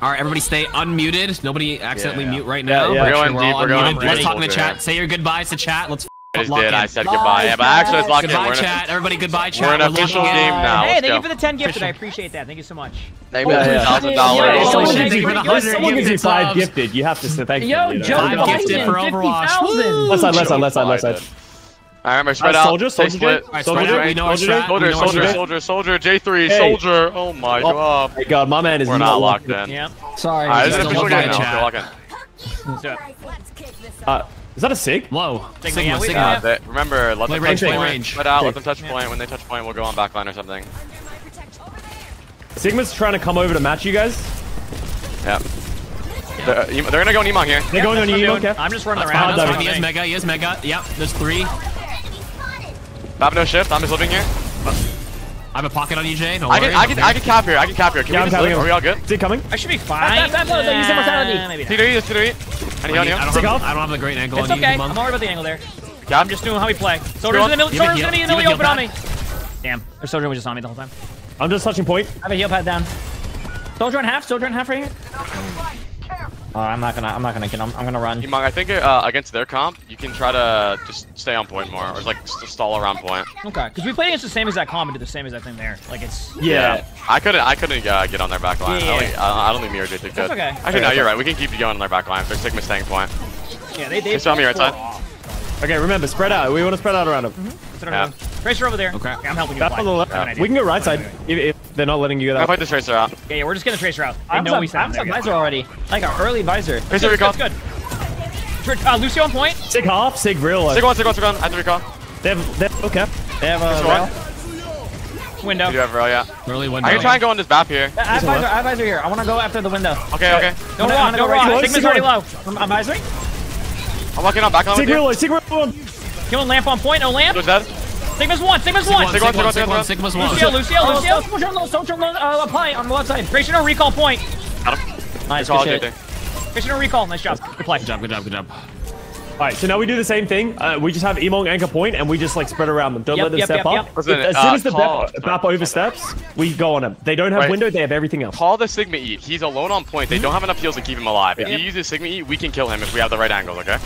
All right, everybody stay unmuted. Nobody accidentally Yeah. mute right now. yeah. Make We're sure going we're deep, we're going unmuted. deep. Let's talk in the chat. Say your goodbyes to chat. Let's I just lock did. in. I said goodbye. Yeah, but actually, it's locked in. Goodbye, We're in a, chat. Everybody, goodbye, chat. we're in We're an official locking in. game now. hey, Let's thank go. you for the 10 gifted. I appreciate that. Thank you so much. Maybe Yeah, a yeah. thousand dollars. someone Someone thank you for the gives- 100 someone gives you gifted five subs. gifted. You have to say thank you. Yo, you know? Joe Five Biden, gifted for Overwatch. 50,000. Left side, left side, left side, left side. I remember spread Uh, out. soldier, Stay soldier, split. Soldier, spread out. We know soldier, strat. Soldier, We know soldier, strat. soldier, soldier. Jay3, Hey. soldier. Oh my Oh. god. My God, my man is We're not locked in. Yeah. Sorry. Alright, this is an Still official game now. chat. Still locking. Let's do it. Uh, is that a sig? Whoa. Sigma, Sigma, Sigma. Uh, they, remember, let Play them range, touch play point. range. Spread out, let them touch point. When they touch point, we'll go on backline or something. Sigma's trying to come over to match you guys. Yeah. They're, they're gonna go Nemon here. They're going on you, okay? I'm just running That's around. that's fine. He is mega. He is mega. Yep. There's three. I have no shift. I'm just living here. I have a pocket on you, Jay. I can, I can, I can cap here. I can cap here. Can Yeah, we I'm just live? Are we all good? Sig coming. I should be fine. Tap, tap, tap, use immortality. Maybe not. T3, T3. Any I, heal, need- any I heal? don't Take have, off. I don't have the great angle It's okay. Monk. I'm alright about the angle there. Yeah, I'm just doing how we play. Soldier's in the middle. Give Soldier's gonna be in the Give it middle open heal on me. Damn. Their soldier was just on me the whole time. I'm just touching point. I have a heal pad down. Soldier and half, soldier and half right here. Oh, I'm not gonna, I'm not gonna get him. I'm gonna run. Emongg, I think uh, against their comp, you can try to just stay on point more, or like st- stall around point. Okay. Because we played against the same exact comp and did the same exact thing there. Like it's. Yeah. I couldn't, I couldn't uh, get on their back line. Yeah. I, don't think, I, I don't think Mirror did good. That's okay. Actually, no, you're right. We can keep you going on their back line. They're Sigma staying point. Yeah, they. they Just on me right side. Okay, remember, spread out. We want to spread out around them. Mm-hmm. That's what I'm Yeah. Tracer over there. Okay. Yeah, I'm helping you. Back on the left. That's what I do. We can go right side if, if they're not letting you go I that fight this Tracer out. Yeah, yeah, we're just gonna tracer out. I I have know some, we I have some visor already. Like an early visor. Tracer Good, recall. good, good. Uh, Lucio on point. Sig half, Sig real low. Sig one, Sig one, Sig one. I have to recall. They're, they're, okay. They have uh, a Sig rail. Window. You do have roll, yeah. Early window. I can try and go on this map here. Uh, I have visor, I have visor here. I wanna go after the window. Okay, okay. No I'm rock, gonna no go rock. Sigma's already low. I'm, I'm visoring. I'm walking on back line with Sig real you. low, Sig real low. Killing lamp on point. No lamp. Who's dead? Sigma's one. Sigma's one, one. Sig Sig one, one, Sig Sig one, one. Sigma's one. Lucio, Lucio, Oh, Lucio. soldier low, soldier low, uh, apply on the left side. Tracer no recall point. Got him. Nice, Recall, good shit. Tracer no recall. Nice job. Good play. Good job, good job, good job. Alright, so now we do the same thing. Uh, we just have Emongg anchor point and we just like spread around them. Don't Yep, let them yep, step yep, up. yep. Listen, as uh, soon as the call- Bap, Bap oversteps, we go on him. They don't have Right. window, they have everything else. Call the Sigma Eat. He's alone on point. They don't have enough heals to keep him alive. If he uses Sigma Eat, we can kill him if we have the right angles, okay?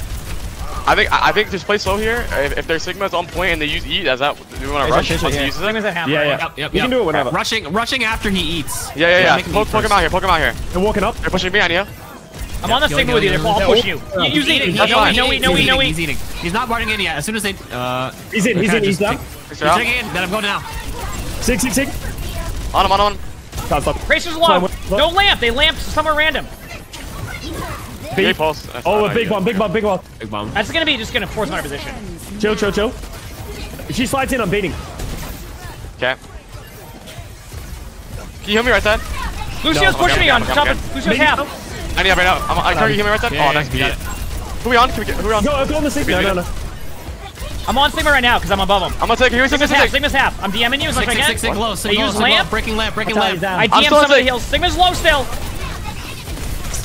I think I I think just play slow here. If, if their Sigma's on point and they use Eat, as that do we want to rush Tracer, once he yeah. uses it? Yeah, yeah. Yep, yep, We can do it whenever. Rushing, rushing after he eats. Yeah, yeah, yeah. make Poke, poke him out here. Poke him out here. They're walking up. They're pushing me on you. I'm on the Yep, Sigma go, with you. go, Therefore, I'll push you. Yeah, You- Use He's eating. eating, No, he's no, no, he's no, eating, no, He's eating. He's not barting in yet. As soon as they, uh, He's in, he's in, he's down. take- Tracer in, then I'm going down. Sig, Sig, Sig. On him, on him, on him. Can't stop. Tracer's Sorry, low. what- what? No lamp. They lamped somewhere random. Big Big, pulse. That's oh, a big good. one, big one, big one. Big bomb. That's gonna be just gonna force my position. Chill, chill, chill. If she slides in, I'm beating. Okay. Can you heal me right side? Lucio's No, pushing okay, me on okay, top okay. of Lucio's half. I need help right now. I'm, I can you heal me right side? Oh, yeah, oh, nice. yeah. Yeah. Who we on? Can we get, who we on? Go, go on the Sig. No, no, no. I'm on Sigma right now because I'm above him. I'm gonna take. Here, Sigma's half. six. Sigma's half. I'm DMing you as much Six, as I six, six, can. six, low, six, They low, use low. lamp. Breaking lamp, breaking lamp. I DM still some of the heals. Sigma's low still.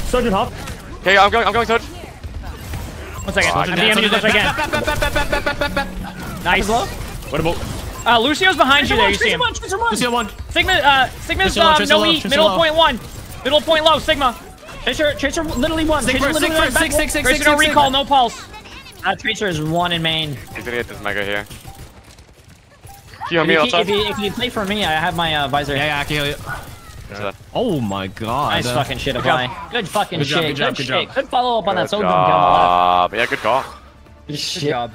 Sergeant half. Okay, I'm going. I'm going, Surge. One second. Oh, I'm DMing you as much as I can. Nice. What about? Uh, Lucio's behind you there. You see him. Lucio one. Sigma. Uh, Sigma's Tracer uh, no E. Middle point one. Middle point low. Sigma. Tracer, Tracer literally one. Tracer literally one. six, six, six, Tracer no recall. No pulse. Uh, Tracer is one in main. He's gonna get this mega here. Can you heal If me you, outside? if, you, if you play for me, I have my uh, visor. Yeah, yeah, I can heal you. So- Oh my god. Nice uh, fucking shit, Good apply. Good fucking Good job, shit. good job, good shit. job. Good follow up on that Good soldier kill job. Yeah, good call. Good Good shit. job.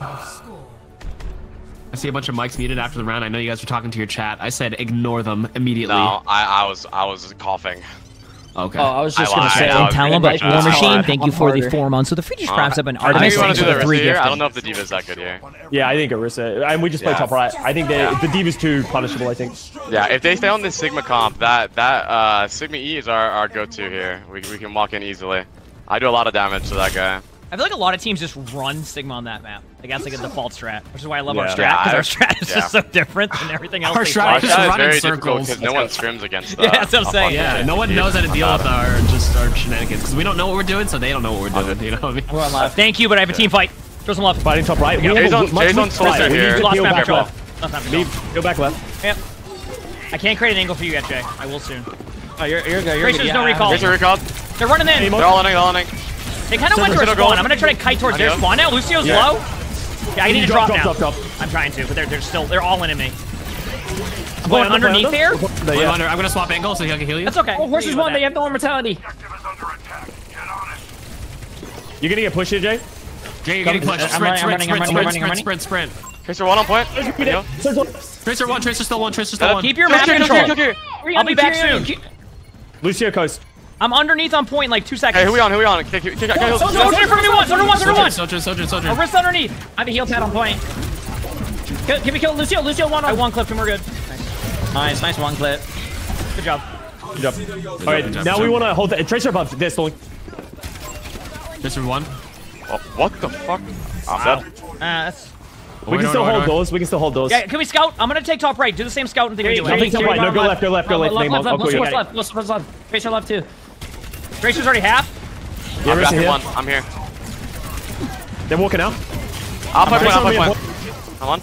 I see a bunch of mics muted after the round. I know you guys were talking to your chat. I said ignore them immediately. No, I, I was, I was coughing. Okay. Oh, I was just I gonna lied. say. I was Tell being him about much War. Machine. Uh, Thank you for the four months. So the Future Scraps have been I think Artemis. you want Thanks to for do the the three rest. I don't know if the D.Va's that good here. Yeah, I think Orisa. And we just play Yeah. top right. I think they, Yeah. the D.Va's too punishable, I think. Yeah, if they stay on this Sigma comp, that that uh, Sigma E is our, our go-to here. We, we can walk in easily. I do a lot of damage to that guy. I feel like a lot of teams just run Sigma on that map. Like that's like a default strat, which is why I love our Yeah. strat Yeah, because our strat is yeah. just so different than everything else. Our strat is just That is run in very circles. no one scrims against. Uh, Yeah, that's what I'm saying. fucking Yeah, no one knows how to deal with our just our shenanigans because we don't know what we're doing, so they don't know what we're doing. You know what I mean? We're on left. Thank you, but I have a team fight. Throw some love. Fighting top right. We Jay's on- much Jay's on weaker soldier We here. need to Lost map control. left. Lost map Leave. Go back left. Yep. I can't create an angle for you yet, Jay. I will soon. Oh, you're, you're good. You're Tracer's good. no Yeah, recall. Tracer recall. They're running in. They're all in, they're all in. They kind of went to our Lucio, spawn. I'm gonna try to kite towards their spawn now. Lucio's Yeah. low. Yeah, I need to Drop, drop, drop, now. drop, drop. I'm trying to, but they're, they're still they're all into me. I'm going under, underneath under. here. Play I'm, under. under, I'm gonna swap angle so he can heal you. That's okay. Oh, horses won. They have no mortality. You're gonna get pushed here, Jay. Jay, you're getting pushed. I'm Sprint, sprint, running, sprint, I'm sprint, sprint, sprint, sprint. Tracer one on point. Tracer one, Tracer still one, Tracer still Uh, one. Keep your Kill, map kill, kill, control. I'll be back soon. Lucio coast. I'm underneath on point in like two seconds. Hey, who we on? Who we on? Kick, kick, kick, kick, kill. Soldier in front of me one. Soldier one. Soldier one. Soldier, soldier, soldier. A wrist underneath. I have a heal pad on point. Kill, can we kill Lucio? Lucio one I on. one clipped him. We're good. Nice, nice one clip. Good job. Good job. All right, job, now good we want to hold the Tracer above. They're stalling. Tracer one. Oh, what the fuck? I'm dead. Uh, that's. We can still hold doors. We can still hold doors. Yeah, can we scout? I'm gonna take top right. Do the same scouting thing we do. Tracer Tracer right. No, go left. Go left. Go left. Left, left, Name on. left. I'll call you. Lucio's left. Lucio's left. Tracer left too. Gracier's already half. Yeah, I'm drafting one. I'm here. They're walking out. I'll put one, I'll pipe one. I'm on.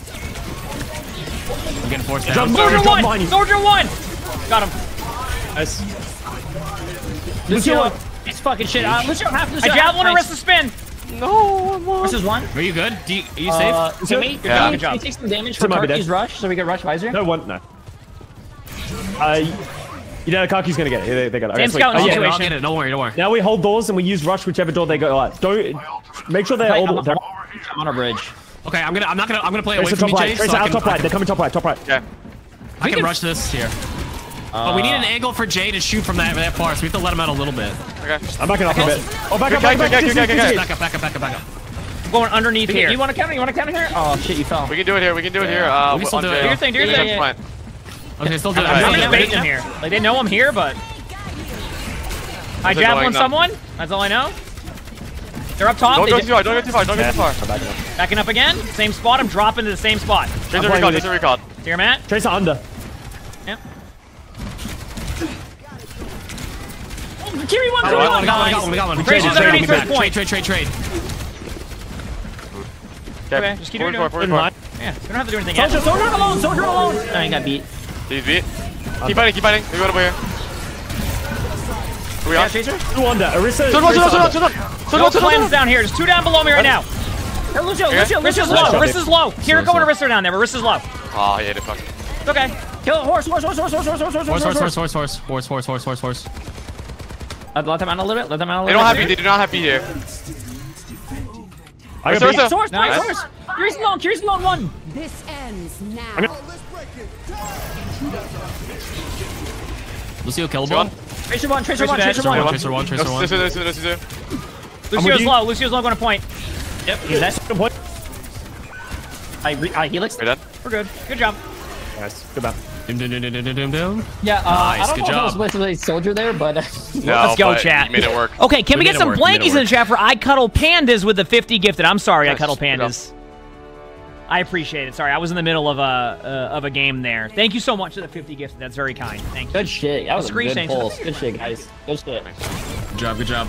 I'm getting forced down. Soldier one! Mine. Soldier one! Got him. Nice. Lucio, it's fucking shit. Uh, Lucio, half the shot. I javelin nice. arrest the spin. No, I'm on. This is one. Are you good? Do you, are you uh, safe? Uh, to me? You're yeah. Good job. You take some damage from Turkey's rush, so we get rush visor? No, one, no. Uh, you know, Kaki's gonna get it. They, they got it. Okay, Same sweet. scout Oh, yeah. I'll situation. get it. Don't worry, don't worry. Now we hold doors and we use rush whichever door they go out. Don't make sure they're Wait, all. I'm, They're, I'm on a bridge. Okay, I'm gonna, I'm not gonna, I'm gonna play away Tracer from top you, right. Jay. So out can, top right. can, They're coming top right. Top right. Okay. I can rush this here. but we need an angle for Jay to shoot from that, that far, so we have to let him out a little bit. Okay. I'm backing off a bit. Oh, back up, back up, back up. good guy, good guy. Back up, back up, back up, back up. I'm going underneath here. you want to counter? You want to counter here? Oh shit, you fell. We can do it here. We can do it here. Uh, We can still do it. Do your thing, do your thing. On point. Okay, still do it. I'm I'm Yeah, just baiting yeah. them here. Like they know I'm here, but I They're javelin someone. That's all I know. They're up top. Don't They go ju- too far. Don't go too far. Don't go too far. backing up again. Same spot. I'm dropping to the same spot. Tracer playing recall. with Tracer recall. Here, Matt. Tracer under. Yep. Kiri oh, one, We Kiri got one. one, we got one, we got one, one. Tracer's trade, underneath trade, first trade, point. Trade, trade, trade, trade. Okay, just keep doing Forward, it. forward, In forward. line. Yeah, we don't have to do anything yet. Soldier, soldier alone, soldier alone. I got beat. He's beat. Keep fighting. Keep fighting. We go over here. Are we Yeah, on? Tracer. Two under. Arissa. Soldier one, Tracer soldier one, under. soldier one. Soldier No one, soldier plans one. down here. There's two down below me right now. Hey, Lucio, Okay. Lucio, Wrist is Lucio, low. Nice job, Wrist babe. is low. Here, Slow, go into slow. wrist down there. but Wrist is low. Oh, he ate it. Fuck. It's okay. Kill horse, horse, horse, horse, horse, horse, horse, horse, Horse, horse, horse, horse, horse, horse, horse, horse, horse, horse, horse. Uh, Let them out a little bit. Let them out a little. They little don't have bit. beat. They do not have beat here. I got Ursa, beat. Ursa. Horse, Nice. horse, horse. Curious alone, curious alone one. This ends now. Lucio Go on. killable. Tracer one, tracer Tracer one, dead. tracer Tracer one. one, Tracer one, Tracer one. This is this is is Lucio's low. Lucio's low going to point. Yep, he's dead. Good point. I, re- I helix. We're dead. We're good. Good job. Nice. Good man. Dum, dum, dum, dum, dum, dum, dum. Yeah, uh, Nice, I don't good know if I was job. supposed to play soldier there, but uh, No, Let's go, but chat. You made it work. Okay, can we, We get some work, we made it blankies in the chat for I Cuddle Pandas with the 50 gifted? I'm sorry, I Nice, Cuddle good job. Pandas. I appreciate it. Sorry, I was in the middle of a uh, of a game there. Thank you so much for the 50 gifted. That's very kind. Thank you. good shit. That was a Screen good change. pulse. Good shit, guys. Good shit. Good job, good job.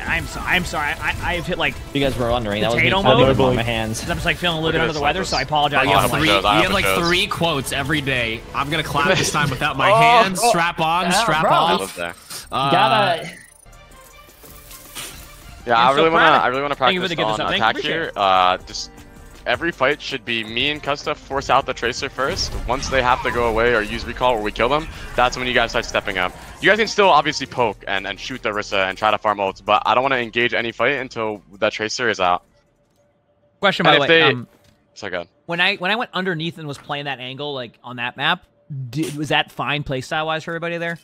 I'm so, I'm sorry. I, I've hit like You guys were wondering. That was me Potato mode? on my hands. I'm just like feeling a little bit under the weather, so I apologize. Oh, You I have have three. You have have like shows. three quotes every day. I'm gonna clap this time without my Oh, hands. oh. Strap on, strap bro. Off. Uh, Gotta. Yeah, I'm so really wanna. I really wanna Thank you for practice on stuff. Thank you, attack here. Uh, just every fight should be me and Custa force out the tracer first. Once they have to go away or use recall or we kill them, that's when you guys start stepping up. You guys can still obviously poke and, and shoot the Rissa and try to farm ults, but I don't want to engage any fight until that tracer is out. Question by And the way. they- Um, So good. when I when I went underneath and was playing that angle like on that map, did, was that fine playstyle wise for everybody there?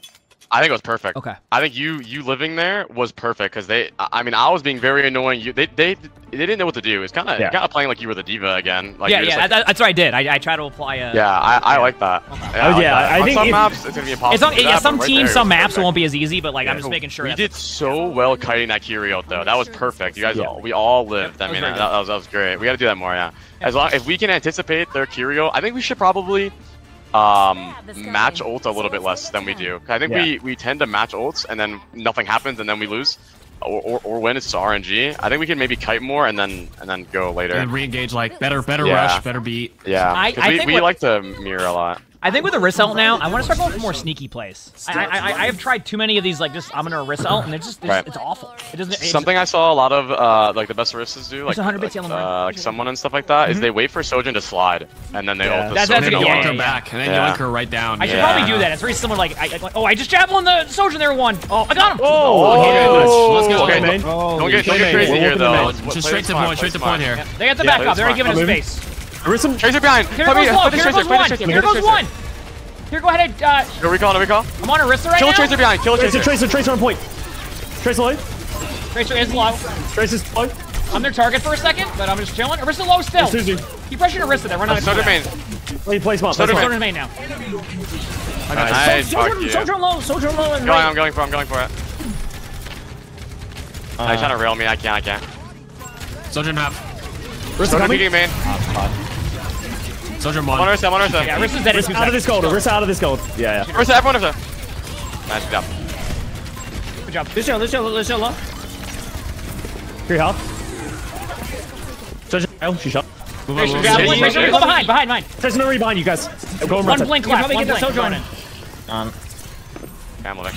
I think it was perfect. Okay. I think you you living there was perfect because they. I I mean, I was being very annoying. You they they they didn't know what to do. It's kind of Yeah. kind of playing like you were the D.Va again. Like yeah, yeah, like- that's what I did. I, I try to apply a. yeah. I, I like that. Oh, like yeah, that. I think some if- maps it's gonna be impossible. It's on, yeah, that, some right teams, some maps perfect. won't be as easy, but like I'm just making sure. We that's- did so well kiting that Kyrio though. That was perfect. You guys, Yeah. all, we all lived. I that was mean, that, that was that was great. We got to do that more. Yeah. As long if we can anticipate their Kyrio, I think we should probably um match ult a little bit less than we do. I think we we tend to match ults and then nothing happens and then we lose. Or, or, or when it's RNG, I think we can maybe kite more and then and then go later. And re-engage like better, better Yeah. rush, better beat. yeah, I- I we, think we what- like to mirror a lot. I think with Orisa ult now, I want to start going for more sneaky plays. I, I, I, I have tried too many of these, like just I'm gonna Orisa ult, and it's just it's, Right. it's awful. It doesn't. It's, Something I saw a lot of uh, like the best Aristas do, like, like, uh, like someone and stuff like that, is they wait for Sojourn to slide and then they Yeah. ult the That's- Sojourn that's a good away. yeah, her yeah. back, and then Yeah. yoink her right down. I should Yeah. probably do that. It's very similar. Like, I, like oh, I just javelin the soldier there one. Oh, I got him. Oh, okay, let's- let's go. Okay, man. don't, don't get, don't get crazy here walk in the though. main. Let's- let's Just straight to smart, point, straight to point here. They got the Yeah, back up. They're already giving us space. Arisen. Tracer behind. Here Come goes here. low. Here Tracer, goes one. Tracer, Here goes Tracer. one. Here, go ahead. And. Uh, No recall, no recall. I'm on Orisa right Kill now. Tracer behind, kill Tracer, Tracer. Tracer, Tracer on point. Tracer low. Tracer is low. Tracer's low. I'm their target for a second, but I'm just chilling. Orisa low still. Suzu. Keep pressuring Orisa there. We're not. Soda main. Play, play smart. Play Soda smart. Main now. Nice, fuck Soldier, you. soldier low, soldier low, and Going, right. I'm going for it, I'm going for it. Uh, He's trying to rail me, I can't, I can't. Soldier in half. Orisa Soda coming. peeking main. Soldier I'm on one. Ursa, I'm on Ursa. Yeah, Orisa's dead in two Orisa out of this seconds. gold. Orisa out of this gold. Yeah, yeah. Ursa, everyone Ursa. Nice job. Good job. Lucio, Lucio, Lucio low. Three half. Tracer, oh, she shot. Move on, grab move one. on. Tracer, go behind, behind, behind. Tracer, no behind you guys. I'm going One blink left. probably One get the blink. soldier on it. Um, Okay, I'm moving.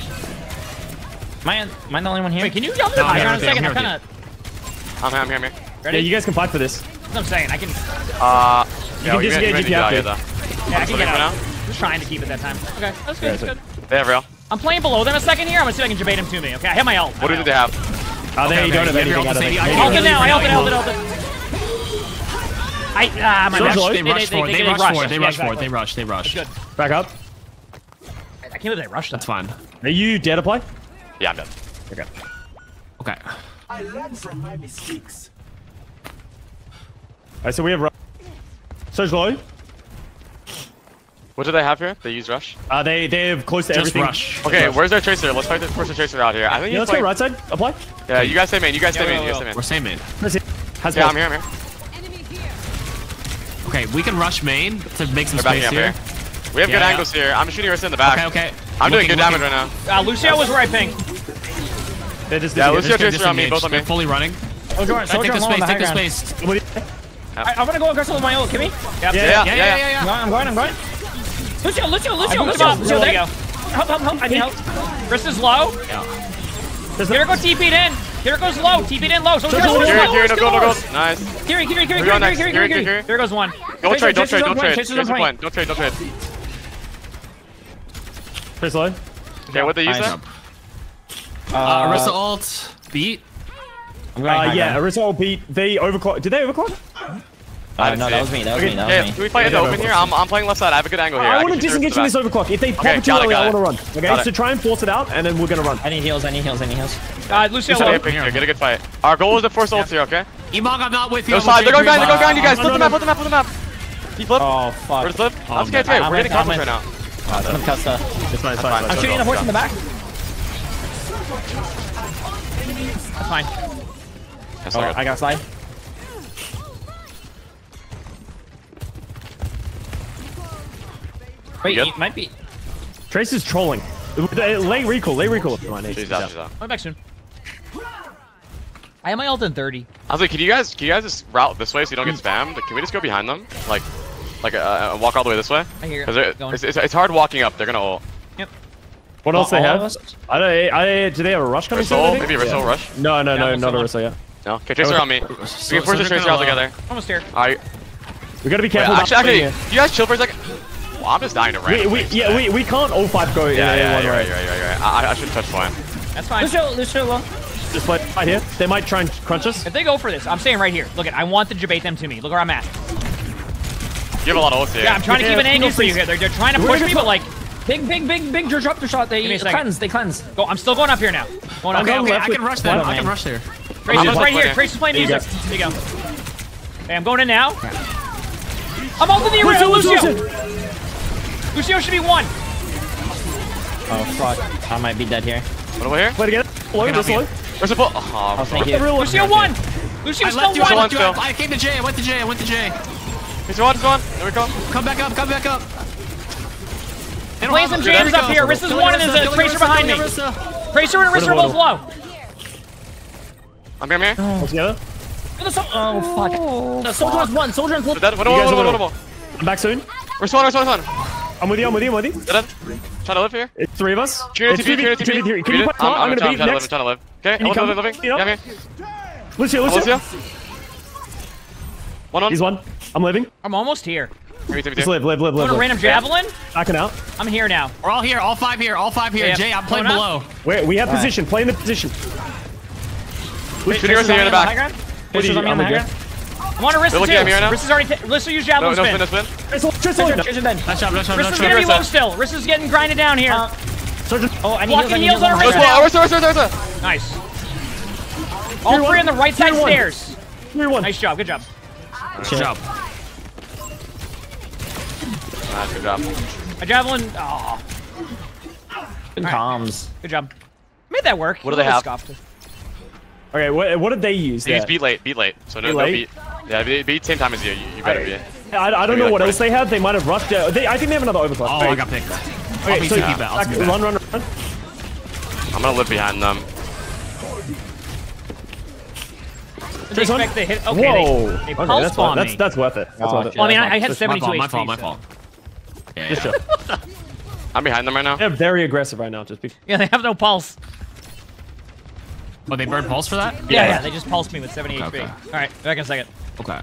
am I, am I the only one here? Wait, can you jump No, the I'm high here ground with a second? I'm I'm kinda... I'm here, I'm here, I'm here. Yeah, you guys can fight for this. That's what I'm saying. I can. Uh, can yeah, we're just gonna, get we're gonna GP do out that, there. yeah, though. Yeah, I can get for out. Just trying to keep it that time. Okay, that's good. That's good. They have rail. I'm playing below them a second here. I'm gonna see if I can debate him to me. Okay, I have my ult. What do they have? Oh, there Okay, you don't okay, have you have your anything out of ult to it. save- I Maybe can Ult you it now. I ult it. Really Ult it. Ult it. I ah my Soldier gosh. low. They rushed for it. They rushed for it. They Yeah, rushed for it. exactly. They rushed. They rushed. Good. Back up. I can't believe they rushed that. That's fine. Are you dare to play? Yeah, I'm dead. Okay. Okay. I learn from my mistakes. Alright, so we have. Ru- Surge low. What do they have here? They use rush. Uh, they they have close to Just everything. rush. Okay, where's their tracer? Let's fight the first tracer out here. I think Yeah, he's let's go right side. Apply. Yeah, you guys stay main. You guys stay Yeah, main. You yeah, guys stay main. We're same main. Press it. Has Yeah, both. I'm here. I'm here. Okay, we can rush main to make some They're space here. here. We have Yeah, good yeah. angles here. I'm shooting Ursa in the back. Okay, okay. I'm doing Looking, good damage right now. Uh, Lucio was right I pinged. They're just Yeah, disengaged. let's They're go tracer on me. disengaged. Both on me. They're fully running. Soldier, Alright, soldier take the space. Take the space. I, I'm gonna go aggressive with my ult. Kimmy? Yep. Yeah, Yeah, Yeah, yeah, yeah, yeah, yeah. No, I'm going, I'm going. Lucio, Lucio, Lucio, Come Lucio, Lucio, there you go. Help, help, help. I need help. Chris is low. There's Here no- go TP'd in. Here goes low. TP'd in low. So Soldier, Chris soldier, is Kiri, low. Kiri, no go, no go. go. Nice. Kiri, Kiri, Kiri, We're Kiri, going Kiri. Kiri, Kiri, Kiri, Kiri, Kiri. Here goes one. Don't trade, don't trade, don't point, trade. Tracer's on point. point. Don't trade, don't trade. Press low. Okay, what they use Nice. there? Uh, Arista ult. Beat. Uh, yeah, ground. Orisa will beat. They overclock. Did they overclock? Uh, no, that was me, that was me, that Okay, was can me. we fight in the Yeah, open here? I'm, I'm playing left side. I have a good angle here. I can want to disengage from this overclock. If they pop Okay, it too got it, early, I want to run. Okay, Got so it. try and force it out, and then we're gonna run. I need heals, I need heals, I need heals. Uh, Lucio Okay, low. here. Get a good fight. Our goal is to force ult here, okay? Emongg, I'm not with you. Go I'm side. They're going behind. They're going behind you guys. Flip the running. map. Flip the map. Flip the map. He flipped. Oh, fuck. Where's the flip? That's okay. It's man. okay. We're getting I'm confidence right now. I'm with Custa. It's fine, it's fine. fine. I'm shooting a horse in the back. That's fine. Oh. I got slide. Wait, good? it might be. Trace is trolling. Lay recall. Lay recall. Come on, Nate. She's out. She's out. I'll be back soon. I have my ult in 30. I was like, can you guys, can you guys just route this way so you don't get spammed? Can we just go behind them? Like, like uh, uh, walk all the way this way? I hear it. Because it's, it's, it's hard walking up. They're gonna ult. What else they all have? I don't. I do they have a rush coming? soon, I Risol? think? Maybe a Risol Yeah. rush? No, no, Yeah, no, we'll not a still Risol yet. No? Okay, Tracer on me. We can force the so they're Tracer out gonna, uh, together. Almost here. Alright. We gotta be careful. about actually, actually, you guys chill for a second. Well, I'm just dying to We, random we, things yeah, we, we can't all five go in Yeah, in yeah, one you're right, you're right, you're right. I, I should touch point. That's fine. Lucio, Lucio low. Just play right here. They might try and crunch us. If they go for this, I'm staying right here. Look at, I want to debate them to me. Look where I'm at. You have a lot of ults here. Yeah, I'm trying to keep an angle for you here. They're, they're trying to push me, but like, Big, big, big, big drop the shot. They Give me a second. cleanse, they cleanse. go. I'm still going up here now. Going up. I'm Okay, okay, I can rush there. one I can rush there. Trace is right here. here. Trace is playing music. There you go. Hey, I'm going in now. I'm ulting the arena. Lucio, Lucio. Lucio. Lucio should be one. Oh, fuck. I might be dead here. What over here? Play together. Low, can just low. Where's oh, the pull? Oh, Oh, thank fuck. you. Real Lucio one. I Lucio's left still you. I one. left still. I came to J. I went to J. I went to J. He's one, he's one. There we go. Come back up. Come back up. They don't Playing have- some there James we up here. Arista's Killing one and there's a Tracer behind me. Tracer and Arista are both low. I'm here, I'm here. Oh. All together. The Oh, fuck. Oh, the soldier has one. Soldier has one. dead. What, You what, guys what, are what, little. what, I'm back soon. Where's one, where's one, where's one? I'm with you. I'm with you. I'm with you. Get up. Trying to live here. It's three of us. Tune It's to TV, 2v- tune to 2v3. TV. Can you play I'm, I'm, I'm, gonna trying, beat trying to live, next. trying to live. Okay, you I'm come? living, living. You know? Yeah, I'm here. Lucio, Lucio. Lucio. One on. He's one. I'm living. I'm almost here. Give me, Just live, live, live, live. Want a live. random javelin? Backing out. I'm here now. We're all here. All five here. All five here. Yeah. Jay, I'm playing Going below. Wait, we have position. Play in the position. Shooting Rissa here in the back. What do you- on me I'm on the with you. high ground. I'm on Arista They're too. at me right now? Arista's already. Arista used No, javelin no spin. spin, no spin. Tristan, Tristan, Treasure, treasure dead. Nice job. Nice job. Nice Arista's job. gonna be low still. Arista's getting grinded down here. Uh, Sergeant. Oh, I need Blocking heals, heals on heals Arista Let's go. now. Rissa, Rissa, Rissa, Rissa. Nice. All three on the right side stairs. Three one. Nice job. Good job. Good job. Nice, good job. A javelin. Oh, Good comms. good job. Made that work. What do they have? Okay, what, what did they use? They use beat late, beat late. So no, Beat no late? beat. Yeah, beat, beat same time as you. You, you better be. I, I don't Maybe know like what right. else they have. They might have rushed. Uh, they, I think they have another overclock. Oh, Wait, I got picked. I'll Okay, be so two feet back. I'll back, run, run, run. I'm gonna live behind them. Did they expect they hit? Okay, they- Whoa. they, okay, pulse that's, bomb that's, me. that's worth it. That's Oh, worth it. well, I mean, I, I had Just- 72 My fault. HP. My fault. My fault. Yeah, Just yeah. chill. I'm behind them right now. They're very aggressive right now. Just be. Yeah, they have no pulse. Oh, they burned pulse for that? Yeah, yeah, they just pulsed me with 70 Okay, HP. okay. All right, back in a second. Okay.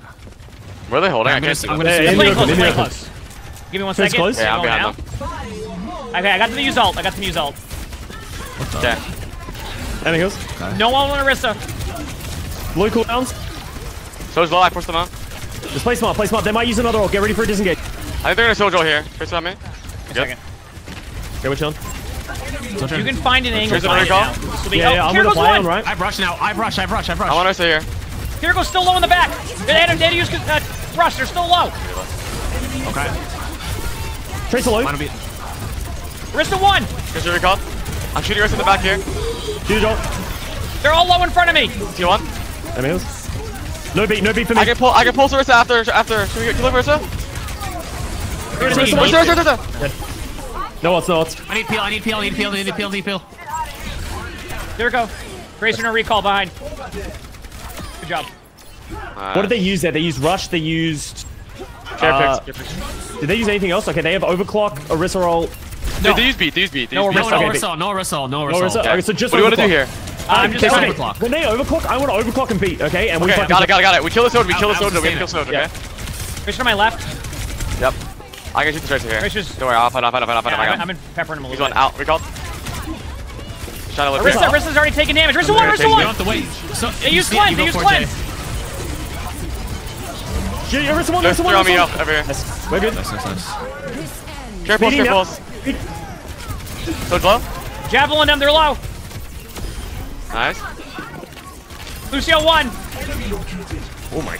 Where are they holding? I I'm gonna can't see- see I'm them. gonna Hey, see. in Playing the close, open, in playing close. Give me one second. Close? Yeah, I'm behind them. Okay, I got the use ult. I got the use ult. Okay. Anything else? No one on Arista. Blue cooldowns. So is low. I pushed them out. Just play smart. Play smart. They might use another ult. Get ready for a disengage. I think they're gonna soldier here. Trace on me. A Good. second. Okay, which one? You can find an angle. Tracer find it recall? now. This will be- Yeah, oh, yeah. I'm gonna goes play one. on right. I've rushed now. I've rushed. I've rushed. I've rushed. I want to stay here. Here goes still low in the back. They had him. They had to use uh, rush. They're still low. Okay. Trace alone. Wanna be? Arista one. Tracer recall. I'm shooting Rissa in the back here. Do the. They're all low in front of me. See one? Anything else? No beat. No beat for me. I can pull. I can pull Rissa after. After. Should we get kill Rissa? Trace Rissa, alone. Rissa, Rissa, Rissa. No ults. No ults. I need peel. I need peel. I need peel. I need peel. I need peel. Here we go. Grayson, a recall behind. Good job. What did they use there? They used rush. They used. Care Uh, picks. Care picks. Did they use anything else? Okay, they have overclock, Orisa roll. They, they use beat. They use beat. They No, use No, beat. no, Okay, Orisa. No, Orisa. No, Orisa. Orisa. Okay, so just What do you want to do overclock. here? I'm just Okay, Okay, overclock. when they overclock, I want to overclock and beat. Okay, and we Okay, fucking got it, got it, got it. We kill the soldier. We kill the I'll- I'll soldier. We kill sustain soldier. it. Okay. Grayson on my left. Yep. I can shoot the tracer here. Tracer's- Don't worry. I'll fight. I'll fight. I'll fight. I'll fight. Yeah, I I'm, got I'm him. in peppering him a He's little one bit. out. Recall. Trying to live Arista, here. Arista's already taking damage. Arista one, gonna Arista one. don't have to wait. So, They use see cleanse. They use for it, cleanse. Yeah, Orisa one, Just one, throw me Orisa off one. over here. Yes, we're good. Nice, nice, nice. Care pulse. Beating Care now. pulse. Soldier low. Javelin them. They're low. Nice. Lucio one. Oh my.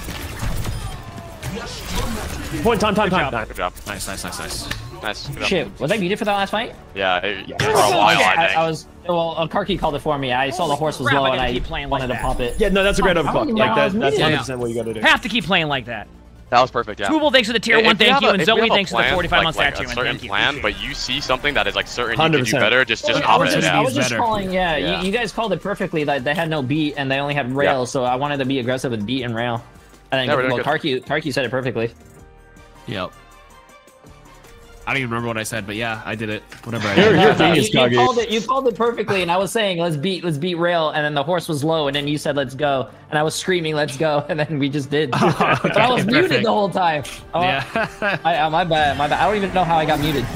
Point time, time, time. job. Good job. Nice, nice, nice, nice. Nice. Shit, was I muted for that last fight? Yeah. it- For a while, I I. I was. Well, KarQ called it for me. I saw the horse was Crap, low I and I keep playing wanted like to that. pop it. Yeah, no, that's a great I don't overclock. even Like know that, that's 100 percent what you got to do. Have to keep playing like that. That was perfect. Yeah. Google, thanks for the tier If one. Thank you. a- And Zoe, have a thanks for the 45 like, month like statue. a And certain thank you. plan, Appreciate but you see something that is like certain you could do 100%. better. Just just I was it. just, Yeah. I was just better. calling, yeah, Yeah. You, you guys called it perfectly. That they had no beat and they only had rail, Yeah. so I wanted to be aggressive with beat and rail. I think Yeah, well, good. KarQ, KarQ said it perfectly. Yep. I don't even remember what I said, but yeah, I did it. Whatever I You're- did. you're a you, you called it. You called it perfectly, and I was saying, "Let's beat, let's beat rail," and then the horse was low, and then you said, "Let's go," and I was screaming, "Let's go," and then we just did. but I was okay, muted the whole time. Oh, Yeah. I, uh, my bad, my bad. I don't even know how I got muted.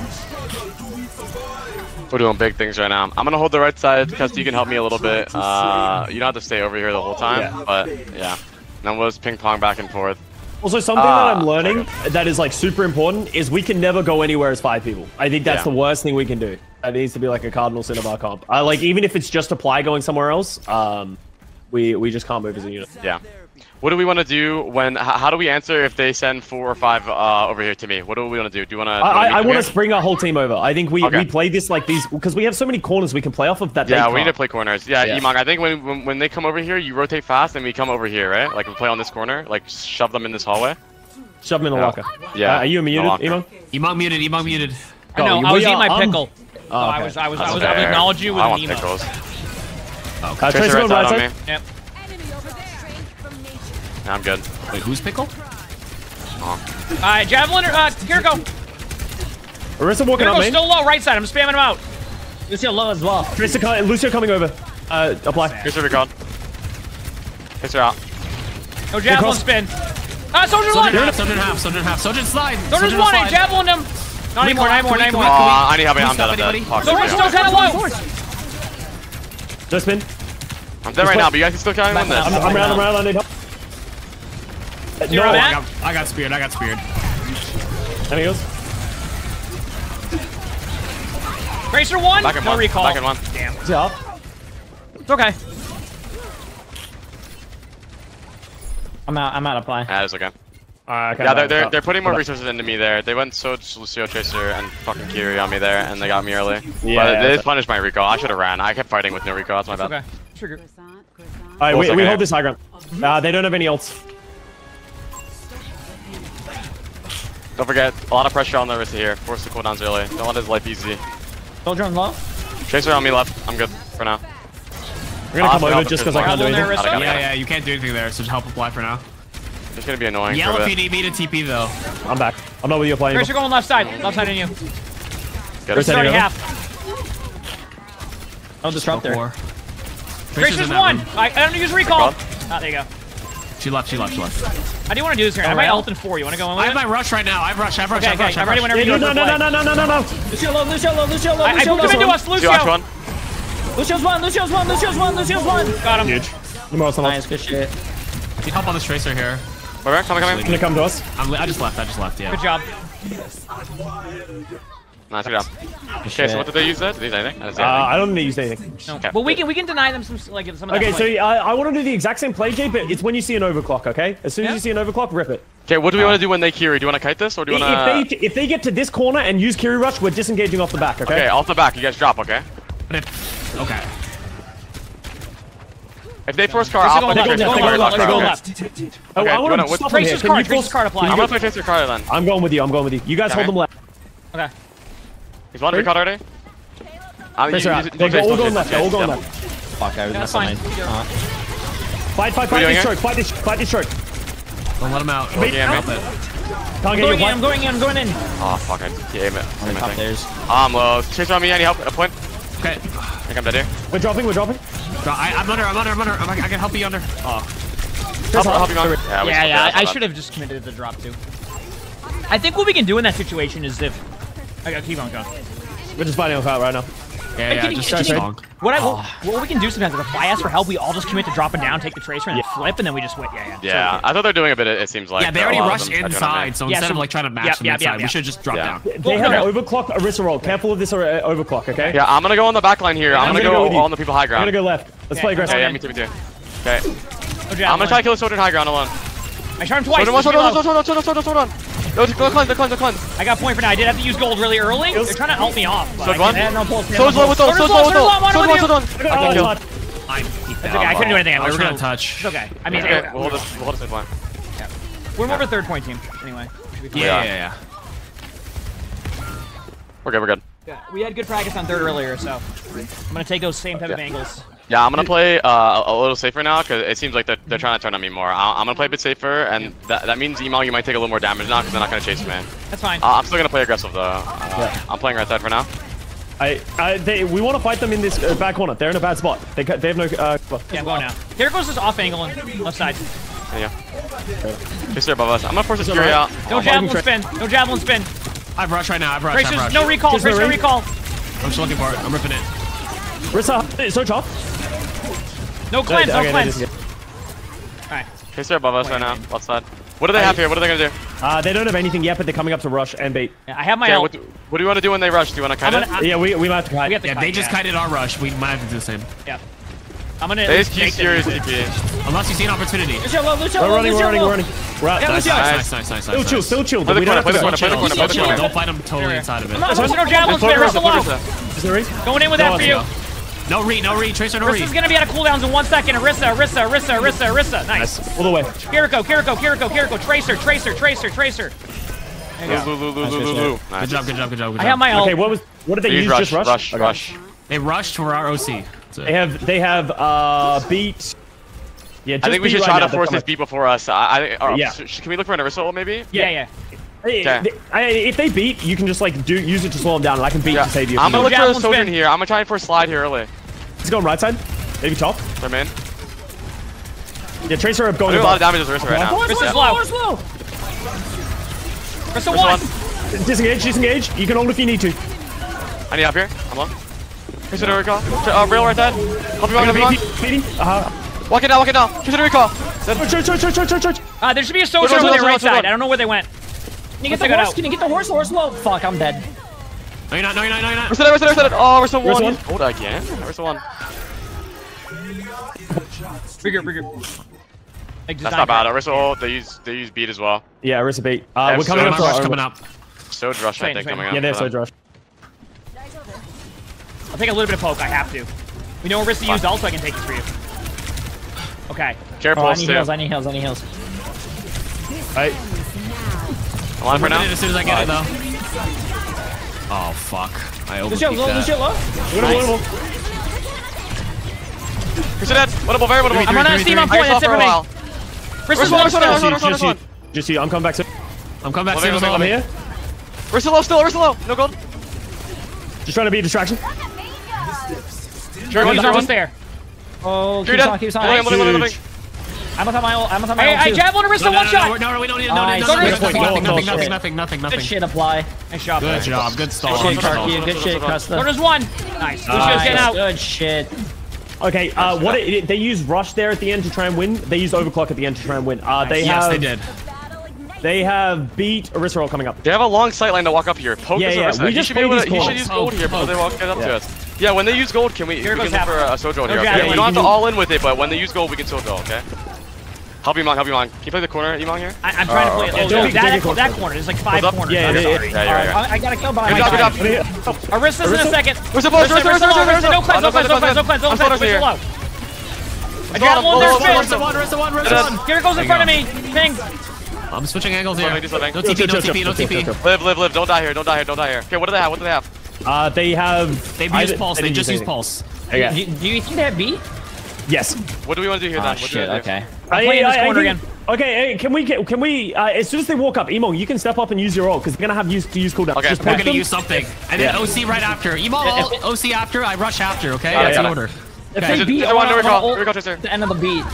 We're doing big things right now. I'm gonna hold the right side because you can help me a little bit. Uh, you don't have to stay over here the whole time, Yeah. but yeah. Then we'll just ping pong back and forth. Also, something Ah, that I'm learning that is like super important is we can never go anywhere as five people. I think that's Yeah. the worst thing we can do. That needs to be like a cardinal sin of our comp. I like even if it's just apply going somewhere else, um, we we just can't move as a unit. Yeah. What do we want to do when? How do we answer if they send four or five uh, over here to me? What do we want to do? Do you want to? I, I, I want to bring our whole team over. I think we, Okay. we play this like these because we have so many corners we can play off of that. Yeah, they we need to play corners. Yeah, Yeah. Emongg, I think when, when when they come over here, you rotate fast, and we come over here, right? Like we play on this corner, like shove them in this hallway. Shove them in the Yeah. locker. Yeah, Uh, are you muted, locker. Emo? Emongg muted. Emongg muted. I know. I was eating are my um- pickle. So I was. I was. I That's was. I would fair. acknowledge you with I an want emo. pickles. Uh, Tracer Tracer right on right on me. Yep. Yeah, I'm good. Wait, who's pickle? Oh. All right, javelin. Uh, here go. Orisa walking up Kiriko's main. still low, right side. I'm spamming him out. Lucio low as well. Tracer, co- Lucio coming over. Uh, apply. Tracer recon. Tracer out. No javelin cross. spin. Ah, soldier Soldier in one. half, soldier in half, soldier in half, soldier slide. Soldier's soldier one. slide. Javelin him. Not anymore. Not anymore. Not Can we- anymore. can Uh, I need help. I'm Can we dead. I'm dead. Soldier's still kind of low. Just spin. I'm dead right now, but you guys can still carry on I'm, this. I'm around, I'm around, I need help. Uh, no, man. I got, I got speared, I got speared. There he goes. Tracer one. Back in No one. recall. Back in one. Damn. Yeah. It's okay. I'm out. I'm out of play. Yeah, it's okay. Alright, okay, Yeah, they're, they're, they're putting more resources into me there. They went Soj, Lucio, Tracer, and fucking Kiri on me there, and they got me early. Yeah, but they yeah. just punished my recall. I should have ran. I kept fighting with no recall. That's my bad. Okay. Trigger. Croissant, croissant. Alright, we, Also we okay. hold this high ground. Uh, they don't have any ults. Don't forget, a lot of pressure on the Arista here. Force the cooldowns early. Don't let his life easy. Soldier on low. Tracer on me left. I'm good for now. We're gonna come Ah, over no, just because I can't do anything. There, Yeah, yeah, you can't do anything there, so just help apply for now. It's gonna be annoying Yell if you need me to TP though. I'm back. I'm not with you playing. Tracer going left side. Left side on you. Get Where's it. Already over? half. No disrupt there. Four. Tracer's in that one. I, I don't use recall. Recall. Ah, there you go. She left, she left, she left. How do you want to do this here? Oh, I might ult in four. You want to go in with I have my rush right now. I have rush, I have rush, Okay, I have okay. rush. I I'm have ready rush. whenever Yeah, you no, no, no, no, no, no, no, no. Lucio low. Lucio low. Lucio low. I, I Lucio booked him into low. us, Lucio, Ash one. Lucio's one. Lucio's one. Lucio's one. Lucio's one. Got him. Huge. No more ults, no more ults. Nice. Good shit. Need help on this tracer here. Where? Coming, coming. Gonna come to us. I'm, I just left, I just left, yeah. Good job. Nice, good job. Okay, so what did they use there? Did they use anything? I Uh, anything. I don't need to use anything. No. Okay. But we can we can deny them some like some of that. Okay, so. I, I want to do the exact same play, Jay, but it's when you see an overclock, okay? As soon as Yeah. you see an overclock, rip it. Okay, what do we want to do when they Kiri? Do you want to kite this, or do you want to... If they if they get to this corner and use Kiri Rush, we're disengaging off the back, okay? Okay, off the back, you guys drop, okay? If- Okay. If they force car, Tracer I'll going play left, Tracer. going I'll left, play going left. Detected. Oh, I you want wanna- to what's stop here. Tracer's Can card. you Tracer's force- card apply. can I'm gonna play Tracer car then. I'm going with you. I'm going with you. You guys Okay. hold them left. Okay. He's one recall already? Uh, Tracer you- out. you- you all don't going left. All yes, going left. Fuck. I was That's messing fine. Uh, Fight, fight, fight you this doing stroke. Fight this, fight this stroke. Don't let him out. Yeah, man. Help it. Can't I'm get going in. I'm going in. I'm going in. Oh, fuck, I aim it. Aim Top it. there's. I'm low. Tracer on me, any help? A point? Okay. I think I'm dead here. We're dropping. We're dropping. I, I'm under, I'm under, I'm under. I'm, I can help you under. Oh. Help, help you, man. Yeah, Yeah, yeah. I, I should have just committed the drop too. I think what we can do in that situation is if. Okay, keep on going. We're just fighting on fire right now. Yeah, yeah, can just can start you- strong. What I what we can do sometimes is if I ask for help, we all just commit to dropping down, take the tracer, and then flip, and then we just win. Yeah, yeah. Yeah, I thought they're doing a bit, it it seems like. Yeah, they already rushed them inside, it. so Yeah, instead so- of like trying to match yeah, them yeah, inside, yeah, we should just drop Yeah. down. They Well, have no, overclock Orisa roll. Careful of this or, uh, overclock, okay? Yeah, I'm gonna go on the back line here. I'm, I'm gonna, gonna go go on the people high ground. I'm gonna go left. Let's Okay, play I'm aggressive. Yeah, yeah, me too, me too. Okay. Oh, I'm gonna try to kill the soldier high ground alone. I shot him twice. Soldier one, just on, one, reload. soldier one, soldier one, soldier one. No, go cleanse, go cleanse, go cleanse. I got point for now. I did have to use gold really early. They're trying to help me off. but Soldier I one. can't- Yeah, no pulse. Soldier one with ult, Soldier's soldier low, with ult. soldier's low, Soldier one, one soldier one. Oh, Okay, kill. I, It's okay. I couldn't do anything. I I was was gonna gonna touch. It's okay. I mean, Okay, we'll hold this, we'll hold this line. we're more of a third point team anyway. Should be fine. Yeah, Yeah. yeah, yeah. We're good, we're good. Yeah, we had good practice on third earlier, so I'm gonna take those same type of angles. Yeah, I'm gonna play uh, a a little safer now because it seems like they're, they're trying to turn on me more. I- I'm gonna play a bit safer, and that, that means email you might take a little more damage now because they're not gonna chase me. That's fine. Uh, I'm still gonna play aggressive though. Uh, I'm playing right side for now. I, I, they, we want to fight them in this uh, back corner. They're in a bad spot. They, they have no. Uh, yeah, I'm going now. Here goes this off angle and left side. There you go. Tracer above us. I'm gonna force this Fury out. No javelin spin. No javelin spin. I've rushed right now. I've rushed. I've Tracers, rushed. no recall. Just no recall. I'm just looking for it. I'm ripping it. Rissa, search tough. No cleanse. No Okay, they cleanse. just- All right. Tracer above us right now. Left side. What do they have here? What are they gonna do? Uh, they don't have anything yet, but they're coming up to rush and bait. Yeah, I have my Okay, what, do- what do you want to do when they rush? Do you want to I'm kite gonna. it? I, Yeah, we, we might have to kite. we have to Yeah, kite, they just yeah. kited our rush. We might have to do the same. Yeah. I'm gonna. They least just keep serious. DP. Unless you see an opportunity. Lucio low. Lucio We're low. running, we're running, we're running. We're out. Yeah, nice. Nice, Nice. nice, nice, nice, Still chill, still chill. Play the We don't corner, have play to the corner, play the corner, play the Chill, corner. Don't fight them totally inside of it. I'm not pushing no javelin Play spin. the Rest corner, alone. play the corner. Is there a ring? Going in with that No, for you. No re, no re. Tracer, no re. Rissa's gonna be out of cooldowns in one second. Arissa, Arissa, Arissa, Arissa, Arissa. Nice. All the way. Kiriko, Kiriko, Kiriko, Kiriko. Tracer, Tracer, Tracer, Tracer. There you go. Lose, lose, lose, lose, lose, lose. Good job, good job, good job, I have my ult. Okay, what was? What did they Use use? rush, Just rush. rush, Okay. rush. They rushed for our OC. That's. They have. They have. Uh, beat. Yeah, just I think we should right try to force this beat before us. I, I, or, Yeah. sh- can we look for an Arisol maybe? Yeah, yeah. Hey, Okay. If they beat, you can just like do use it to slow them down, and I can beat Yeah. to save you. I'm gonna look for a Javelin spin. here. I'm gonna try for a slide here early. Let's go on right side. Maybe top. I'm in. Yeah, Tracer up I'm going doing a lot of damage to Rissa right now. Rissa Yeah. slow. Horse low. Rissa Rissa one. one. Disengage, disengage. You can hold if you need to. I need up here. I'm low. Consider recall. Uh, rail right there. Help me walk, help me walk. Beating. Uh, Walk it down, walk it down. Consider recall. charge, charge, charge, charge, charge, charge. Uh, there should be a soldier one's on the the right which one's the side. I don't know where they went. Can you get Let's the horse? Can you get the horse? Horse low. Fuck, I'm dead. No, you're not. No, you're not. No, you're not. Rissa, Rissa, Rissa. Oh, Rissa Rissa one. one. Hold again. Rissa one. Rigger, rigger. Like, That's not bad. for it. Ult. They use they use beat as well. Yeah, Rissa beat. Uh, we're coming so up much Rush coming up. So rush, I think, train. coming up. Yeah, they're so rush. I'll take a little bit of poke. I have to. We know where Rissa used ult, so I can take this for you. Okay. Careful, Oh, I need too. heals. I need heals. I need heals. Right. I'm on for now. as soon as I get it though. Oh fuck! I Lucio, overpeaked low. that. Lucio, low. Winnable, winnable. Rissa dead. Winnable, very winnable. I'm running out of steam on point. I That's saw it for for a me. while. Rissa's Rissa, one still. Just you, just you, one. just you. I'm coming back soon. I'm coming back Let me- soon as let well. me- I'm let me- here. Rissa low still. Rissa low. No gold. Just trying to be a distraction. Sure, He's almost there. Oh, You're keep dead. on, keep on. living, living, living. Huge. I'm gonna my ult. I'm gonna my Hey, ult I too. javelin a No, no, one no, shot. no, no, no, we don't need. No, no, Nice. no, nothing, nothing, nothing, Go nothing, nothing, nothing, nothing. Good shit, apply. Nice job. Good job. Good stall. Good shit, Good stall. Good shit, Custa. Corner's one. Nice. Lucio's getting out. Good shit. Okay, uh, what it, it- they use rush there at the end to try and win. They use overclock at the end to try and win. Uh, they Yes, have they did. they have beat Orisa roll coming up. They have a long sight line to walk up here. Poke Yeah, is yeah, Orisa. we just should be able to, these he should use gold here before they walk get up Yeah. to us. Yeah, when they use gold, can we, we can goes look for Happer. a Sojo here, Go okay? Javelin. You don't have to all in with it, but when they use gold, we can still go, okay? Help Emongg, help Emongg. Can you play the corner, Emongg here? I, I'm trying to Oh, play. okay. Oh, Don't that, that, that corner. There's like five up. corners. Yeah, I'm yeah. Yeah, yeah, yeah. I, I got a kill by Good my job, good side. job. Arista's in a second. Where's the ball? Rissa, Where's the- Rissa where's the- low, where's the- Rissa, No cleanse, no Oh, cleanse, no cleanse, no cleanse, no I'm cleanse. over Rissa here. low. I got one there, Hold on, hold on, spin. Rissa one, Rissa one, Rissa Good. one. Here it goes in There front you of me. Ping. I'm switching angles here. Living, just living. No TP, no TP, no TP. Live, live, live. Don't die here, don't die here, don't die here. Okay, what do they have? What do they have? Uh, they have. They've I used didn't- pulse. I They didn't just use used anything. pulse. Okay. Do, do you think that beat? Yes. What do we want to do here Oh then? What do we shit. wanna? Okay. I'm playing this corner think- again. Okay, hey, can we get? Can we? Uh, as soon as they walk up, Emo, you can step up and use your ult because they're gonna have use to use cooldown. Okay, Just We're gonna them. use something. And then OC right after. Emo ult, OC after, I rush after, okay? Got it, the order. If Okay. they beat, I one, wanna- no I wanna recall, ult recall the end of the beat.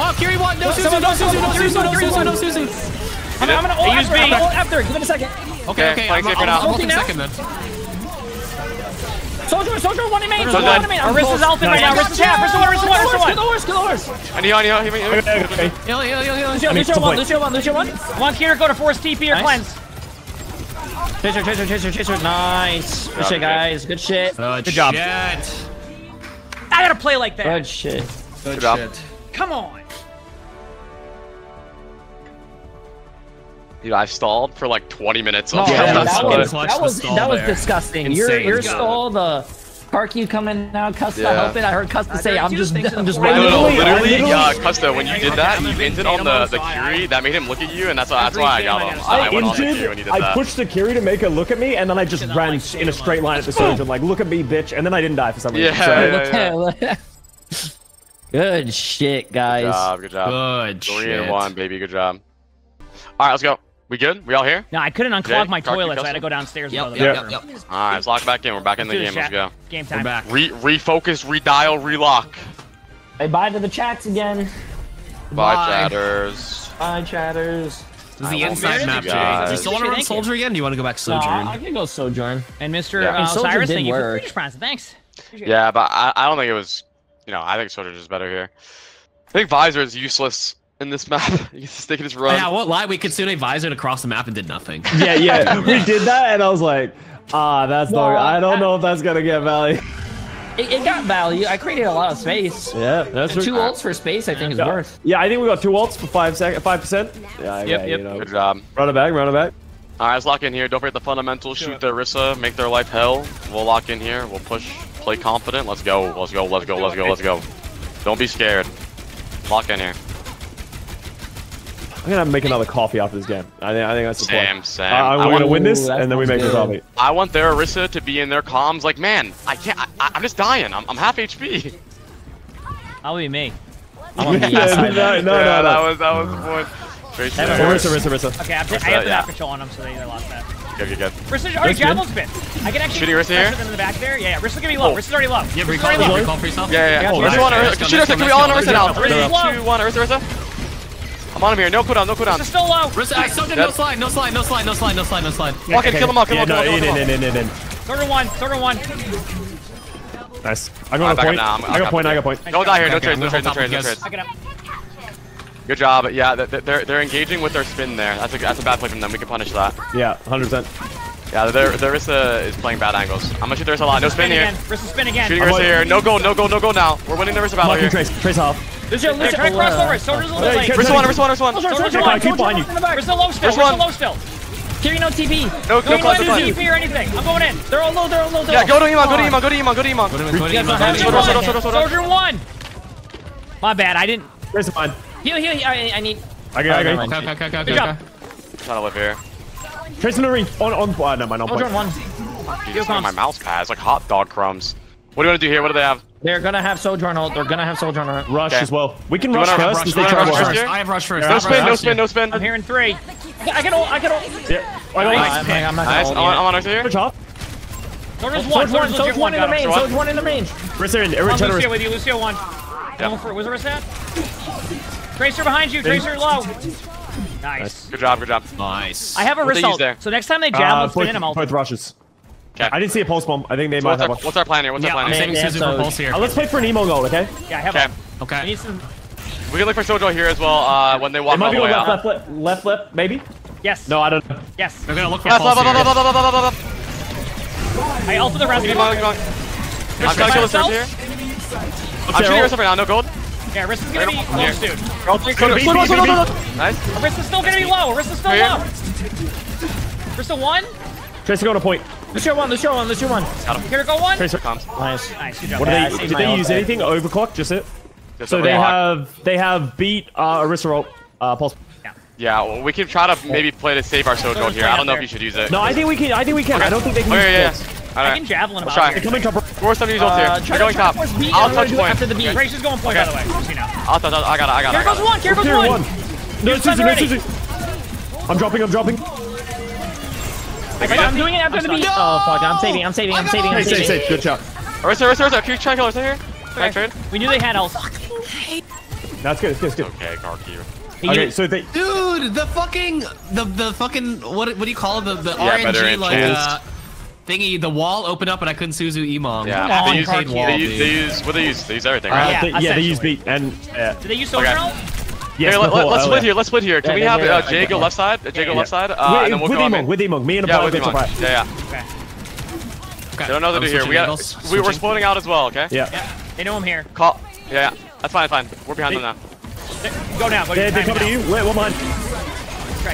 Oh, Kiri one, no Suzu, someone- no Suzu, no someone- Suzu, no someone- Suzu, no someone- Suzu. I'm, I'm gonna ult use after. I'm gonna ult after. Give it a second. Okay, Okay, okay, I'm, safer I'm, now. I'm ulting Ulting now? second then. Soldier, soldier, one in main. So Soldier, dead. one in main. I'm Arista's close. right now. Nice. Arista's half. Rissa one, Rissa one, Rissa Kill one. the horse, kill the horse. And he on, he on, he on. Okay, okay. Heal, heal, heal, heal. Lucio, mean, Lucio some one, point. Lucio one, Lucio one. One Kira, go to force TP or cleanse. Chaser, chaser, chaser, chaser. Nice. Good shit, guys. Good shit. Good Good job. shit. I gotta play like that. Good shit. Good job. shit. Come on. Dude, I stalled for like 20 minutes. No, Yeah, that, that was that was that was disgusting. Your Insane. your God. stall, the Parky coming out, Custa Yeah. helping. I heard Custa say, "I'm just I'm just No, no, no, Literally, I literally, literally- uh, Custa, when you did that, you I'm ended on the, the so Curie, that made him look at you, and that's why, that's why I got him. I I, went on the injured, Curie when he did I pushed the Kiri to make her look at me, and then I just ran like in a straight line at the surgeon, like, look at me, bitch. And then I didn't die for some reason. Yeah, so- yeah, Good shit, guys. Good job, good job. Good Three shit. and one, baby, good job. All right, let's go. We good? We all here? No, I couldn't Jay, unclog my toilet, so I had to go downstairs. Yep, and yep, go to the yep, yep. All right, let's lock back in. We're back in the Do this, game. Let's go. Game time. We're back. Re refocus, redial, relock. Hey, bye to the chats again. Bye, Bye. chatters. Bye, chatters. This is I the inside miss map, Jay. Do you still want to run Thank. Soldier again? Do you want to go back No, I can go Sojourn. And Mr. Yeah. Uh, And Soldier Cyrus, thank you for work. Twitch Prime. Thanks. Yeah, but I, I don't think it was. You know, I think Soldier is better here. I think Visor is useless in this map. you just take his run. Yeah, I won't lie. We Kitsune visored across the map and did nothing. yeah, yeah. We did that, and I was like, ah, that's Well, not. I don't I- know if that's gonna get value. It, it got value. I created a lot of space. Yeah, that's Two true. ults for space, I think, is Yeah. worth. Yeah, I think we got two ults for five five second, five percent. Yeah, yeah, yep. you know, Good job. run it back, run it back. All right, let's lock in here. Don't forget the fundamentals. Shoot their Rissa, make their life hell. We'll lock in here. We'll push, play confident. Let's go. Let's go. Let's go. Let's go. Let's go. Don't be scared. Lock in here. I'm gonna make another coffee after this game. I think, I think that's the Sam, point. Sam, Sam. Uh, we're I gonna win this, and then we make good. the coffee. I want their Orisa to be in their comms like, man, I can't, I, am just dying. I'm, I'm half HP. I'll be me. I'll be yeah, no, no, no, no. That was, that was good. Trace that Orisa, Okay, I'm Orisa, I have the yeah. control on him, so they either lost that. Good, good, good. Rista's already javelin's been. I can actually Shooting them in the back there. Yeah, yeah. Rista's gonna be low. Oh. Already low. Yeah, recall, already low. recall for yourself. Yeah, yeah, yeah. Oh, Rista, one, Rista. Shoot Rista, can we all on Rista now? Three, two, one, Rista, Rista. I'm on him here. No cooldown, no cooldown. Just still low. Riz, I stunned him. No slide, no slide, no slide, no slide, no slide, no slide. Yeah, Walk in, kill him all! kill him all! kill him off. In, in, one, circle one. Nice. I'm going to point. Now, I'm, I got point, I got point. Don't die here. No trades, no trades, no trades, no trades. Good job. Yeah, they're they're engaging with their spin there. That's a that's a bad play from them. We can punish that. Yeah, 100%. Yeah, there, there is a is playing bad angles. I'm gonna shoot there's a lot. No spin, spin here. Risa spin again. Shooting Risa oh, here. No goal, no goal, no goal now. We're winning the Versa battle here. Trace, Trace off. There's your Lucio. Try cross over. Soldier's a oh, little late. Risa one, Risa one, Risa one. Soldier one. Keep behind you. Risa low still. Risa low still. Kiri no TP. No, no, no clutch, no TP or anything. I'm going in. They're all low, they're all low, Yeah, go to Iman, go to Iman, go to Iman, go to Iman. Soldier one. Soldier one. My bad, I didn't. Where's mine? Heal, heal, I need. I got, I got. Okay, okay, okay, okay. Good job. Trying to live here. Trace on the ring. On, on, oh, uh, no, my non-point. one. Dude, my mouse pad. It's like hot dog crumbs. What do you want to do here? What do they have? They're gonna have Sojourn ult. They're gonna have Sojourn ult. Rush okay. as well. We can rush first. Rush, rush. I have rush first. No spin, no spin, no spin. I'm here in three. I can ult, I can ult. Yeah. I can ult. Uh, I'm, I'm not gonna nice. ult I'm on Arthur here. Switch off. Sojourn's one. Sojourn's one, one in the main. Sojourn's one in the main. Rister in. Everyone trying to... Lucio with you. Lucio one. Yeah. Was the Rister at? Tracer behind you. Tracer low. Nice. nice. Good job, good job. Nice. I have a result. So next time they jam, uh, both, in, I'm both rushes. Okay. I didn't see a pulse bomb. I think they so might have our, What's our plan here? What's yeah, our plan? I'm saving Suzu for pulse here. Uh, let's play for an emo goal, okay? Yeah, I have okay. Okay. We, some... we can look for Sojo here as well uh, when they walk they all the way left. Left, left, left, left, maybe? Yes. No, I don't know. Yes. They're gonna look for left, pulse left, here. Left, left, left, left, left. I ulted the rest of them. I'm gonna kill this here. I'm shooting yourself right now, no gold. Yeah, Riss is gonna be low soon. Nice. Riss is still gonna be low. Riss is still low. Riss one. Tracer go to point. Let's show one, let's show one, let's show one. Here we go one. Tracer comes. Nice. Nice, good job. What yeah, they, did they use anything? Overclock? Just it? Just so they have they have beat uh, Arista roll, uh, Pulse. Yeah, yeah well, we can try to maybe play to save our Soul here. I don't know there. if you should use it. No, I think we can. I think we can. Okay. I don't think they can. Okay, use yeah. All right. I can javelin we'll him out. They're coming top. Force them to use ult uh, here. They're going top. B. I'll touch point. After the B. Okay. Grace is going point, okay. by the way. Just, you know. I'll touch. I got it. I got it. Here goes one. Here goes one. one. No, Susie. No, Susie. I'm dropping. I'm dropping. I am doing it after the B. Oh fuck! I'm saving. I'm saving. I'm saving. I'm saving. Safe. Safe. Good shot. Orisa, Orisa, Orisa. Can you try and kill Orisa here? Nice trade. We knew they had no, That's good. That's good. That's good. Okay, KarQ. Okay, so they dude, the fucking the the fucking what what do you call it? the the yeah, RNG like uh, thingy, the wall opened up and I couldn't Suzu Emongg. Yeah, yeah. they, use, they, use, they use, what they use? They use everything, uh, right? Uh, yeah, they, yeah, they use beat and. yeah. Do they use Soul okay. Yes, here, let, us oh, split yeah. here, let's split here. Can yeah, we have uh, Jago left side? Jay go left side? Uh, and then we'll with Emongg, with Emongg, me and a yeah, with Emongg. Yeah, yeah. Okay. They don't know that to do here. We got, we, we're splitting out as well, okay? Yeah. They know I'm here. Call. Yeah, yeah. That's fine, fine. We're behind them now. Go now. They're coming to you. Wait, one behind.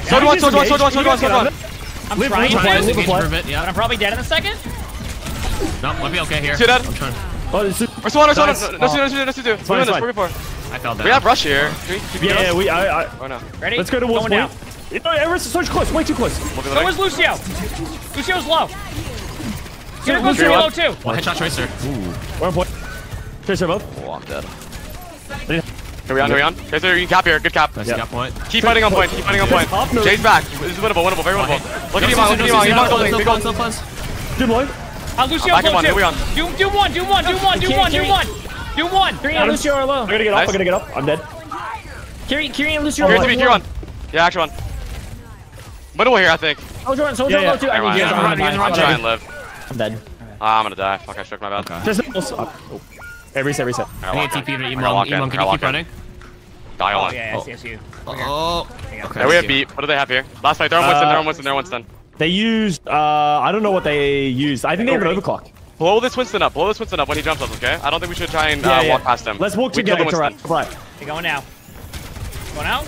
Sword one, sword one, sword one, sword one, one. I'm live, trying live, to live, live, live. It, yeah. but I'm probably dead in a second. No, might be okay here. See that? I'm trying. Oh, this is. We're swan, we're swan. No, no, no, no, no, We're in this, we're for. I fell down. We have rush here. Three, two, yeah, yeah, we. I, I. Oh no. Ready? Let's go to one point. You know, Everest is so close, way too close. So was Lucio. Lucio's low. Here goes Lucio low too. One headshot tracer. Ooh. We're on point. Tracer both. Oh, I'm dead. Here we on, here we on. Guys, you can cap here. Good cap. Nice yep. cap point. Keep fighting on point. Keep fighting on point. Jay's back. This is winnable, winnable, very winnable. Look at Iman, look at Iman. Iman's holding. Big on. Doom one. Uh, Lucio back on, here we on. Doom, Do one, Do one, Do one, Do one, Do one. Doom one. Kiri and Lucio are low. I'm gonna get up, I'm gonna get up. I'm dead. Carry, carry, and Lucio are low. Kiri on. Yeah, actually one. Middle here, I think. Soldier on, soldier on low too. I need you. Try and live. I'm dead. Ah, I'm gonna die. Fuck, I shook my bad. Just up. Hey, reset, reset. I need TP to Emon. Emon, can you keep running? Die on. Oh, yeah, yes, yes, you. Oh. Okay. Yeah, we have beat. What do they have here? Last fight, they're on Winston, they're on Winston, they're Winston. They used, uh, I don't know what they used. I think they have an overclock. Blow this Winston up. Blow this Winston up when he jumps up, okay? I don't think we should try and uh, yeah. walk past him. Let's walk we together to right. right. They're going now. Going out?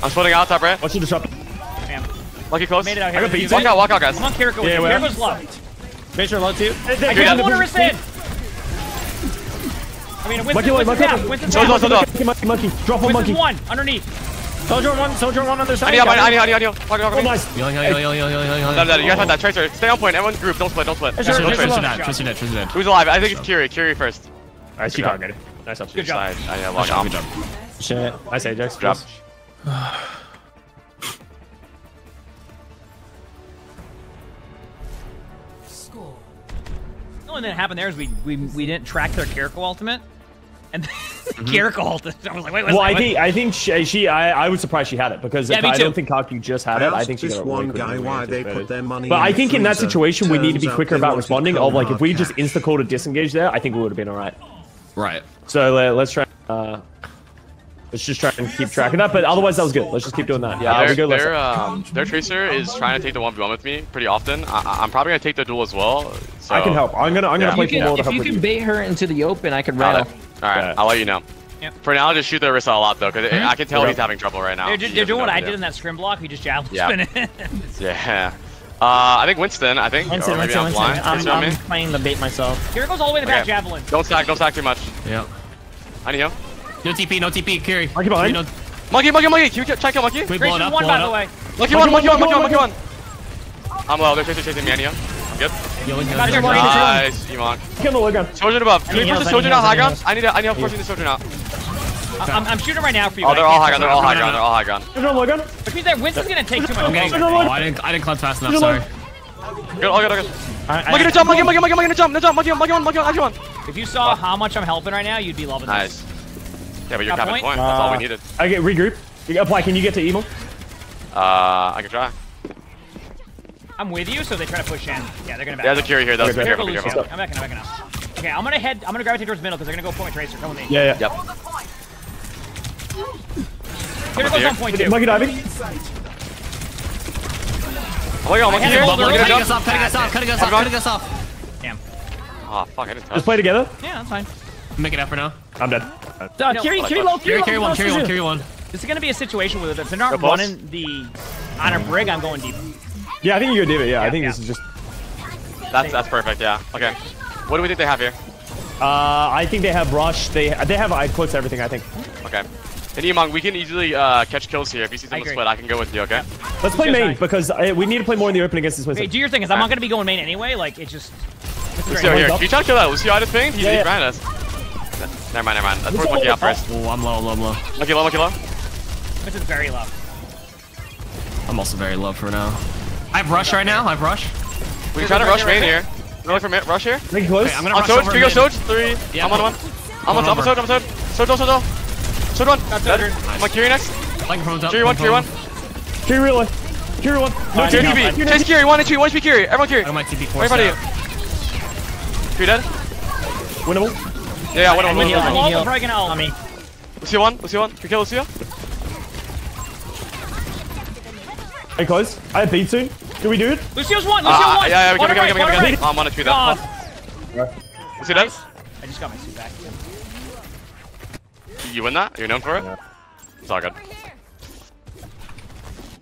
I'm splitting out top right. What's your disrupt? Damn. Lucky close. Made it out here. I got beat. Walk out, walk out, guys. Come on, Kiriko. Yeah, Kiriko's locked. Make sure low too. I can't water resist. I mean, Winston, monkey Winston's monkey, down. Monkey. Winston's down. Winston's down. Monkey, monkey, monkey. Drop one monkey. one underneath. Soldier one, soldier one on the side. I need help, I need help, I need help. Fuck. Oh, nice. Healing, healing, healing, healing, healing, healing. No, you guys have that. Tracer, stay on point. Everyone's group, don't split, don't split. Tracer, net. Tracer, net. Tracer, net. Who's alive? I think it's Kiri, Kiri first. Alright, she targeted. Nice up. Good job. I, yeah. Good job. Shit. Nice Ajax. Good job. Score. The only thing that happened there is we, we, we didn't track their Kiriko ultimate and Kiriko ultimate. I was like, wait, what's Well. I think I think she, she I, I was surprised she had it because Yeah, if I don't think Kaku just had I it. I think she this got one quicker guy why they put their money But in I think in that situation we need to be quicker about responding. Of like if we just insta called to disengage there, I think we would have been all right. Right. So uh, let's try. Uh, let's just try and keep track of that. But otherwise, that was good. Let's just keep doing that. Yeah, Uh, we their, go their, um, their tracer is trying to take the one v one with me pretty often. I, I- I'm probably gonna take the duel as well. So I can help. I'm gonna I'm gonna Yeah. play You can, if you can bait her into the open, I could Got rail. it. All right, Yeah. I'll let you know. Yep. For now, I'll just shoot the Orisa a lot though, because I can tell Yeah. he's having trouble right now. They're, He they're doing what I did do. in that scrim block. We just javelin Yeah. spin it. Yeah. Uh, I think Winston. I think. Winston, maybe Winston, I'm Winston. I'm, Winston on I'm playing the bait myself. Here goes all the way in the back javelin. Don't stack. Don't stack too much. Yep. I need heal. No TP, no TP, Kiri. Monkey behind. No, Monkey, monkey, monkey. Can you try kill monkey? can we blow it up? one, blow by it the way. Monkey one, monkey one, monkey monkey one, one, monkey one. I'm low. They're chasing, chasing me. I need heal. I'm good. Healing, Got healing, your healing. brain. Nice, Emon. Kill the low ground. Sojourn above. Can we need push the heals, I need Sojourn out high need ground? I need to, I need help pushing the Sojourn out. I- I'm, I'm shooting right now for you. Oh, they're all high ground. They're all high it. ground. They're all high ground. Sojourn low ground. Which means that Winston's gonna take too much. Okay. damage. Oh, I didn't, I didn't clutch fast enough. Sojourn Sorry. Good, all good, all good. I, Monkey to jump, monkey, monkey, monkey, monkey to jump, no jump, monkey, monkey one, monkey one, monkey one. If you saw how much I'm helping right now, you'd be loving this. Nice. Yeah, but you're Got capping point? point. That's all we Uh, needed. Okay, regroup. You- Apply. Can you get to Emo? Uh, I can try. I'm with you, so they try to push in. Yeah, they're gonna back There's a up. Kiri here. That's Okay, be Careful, careful, be careful. I'm backing up, backing up. Okay, I'm gonna head. I'm gonna gravitate towards middle because they're gonna go point tracer. Come with me. Yeah, yeah. Yep. Here goes here. on point two. Monkey diving. Monkey on, monkey I here. had Monkey a Cutting us off, cutting us off, cutting us off, cutting us off. Damn. Oh, fuck, I didn't touch. Just play together. Yeah, that's fine. Make it effort now. I'm dead. Uh, No, Kiri, like Kiri that. low, Kiri Carry, low. carry one, carry one, carry one. This is gonna be a situation where if they're not running the on a brig, I'm going deep. Yeah, I think you're David. Yeah, I think yeah. this is just. That's that's perfect. Yeah. Okay. What do we think they have here? Uh, I think they have rush. They they have I close everything. I think. Okay. And Emongg, we can easily uh, catch kills here. If you see I them split, I can go with you. Okay. Let's play main because uh, we need to play more in the open against this Hey, do your thing, because I'm not gonna be going main anyway. Like it just. This is Lucio very here. up. Can you try to kill that Lucio I just pinged? He's Yeah, yeah. behind us. Never mind, never mind. Let's force Monkey out first. Oh, I'm low, low, low. Monkey low, monkey low. This is very low. I'm also very low for now. I have rush right now. I have rush. We can try to rush here, main here. Really for mid, rush here. Make it close. Okay, I'm gonna On rush Soj, over can go mid. Soj? Three. Yeah. I'm on one. I'm on, One I'm on over. Soj, I'm on Soj. Soj, Soj, Soj, Soj. Soj one. Got Dead. Sojourn. I'm on Kiri next. Like from top. Kiri one, from Kiri one. top. Kiri real one. Kiri one. No, Kiri Kiri. TP. Chase Kiri, one HP, one HP Kiri. Everyone Kiri. I got my TP force Everybody. now. Kiri dead? Winnable. Yeah, yeah, one, one, I one, need one. heal, I one. need All heal. breaking out. On me. Lucio one, Lucio one. Can kill Lucio? Hey, close. I have beat soon. Do we do it? Lucio's one. Lucio Ah, one. yeah, yeah, we can, we Bottom can, we can, right, we can. bottom I'm on a two God. dead. Lucio dead? I just got my suit back. You win that? You're known for it? It's all good.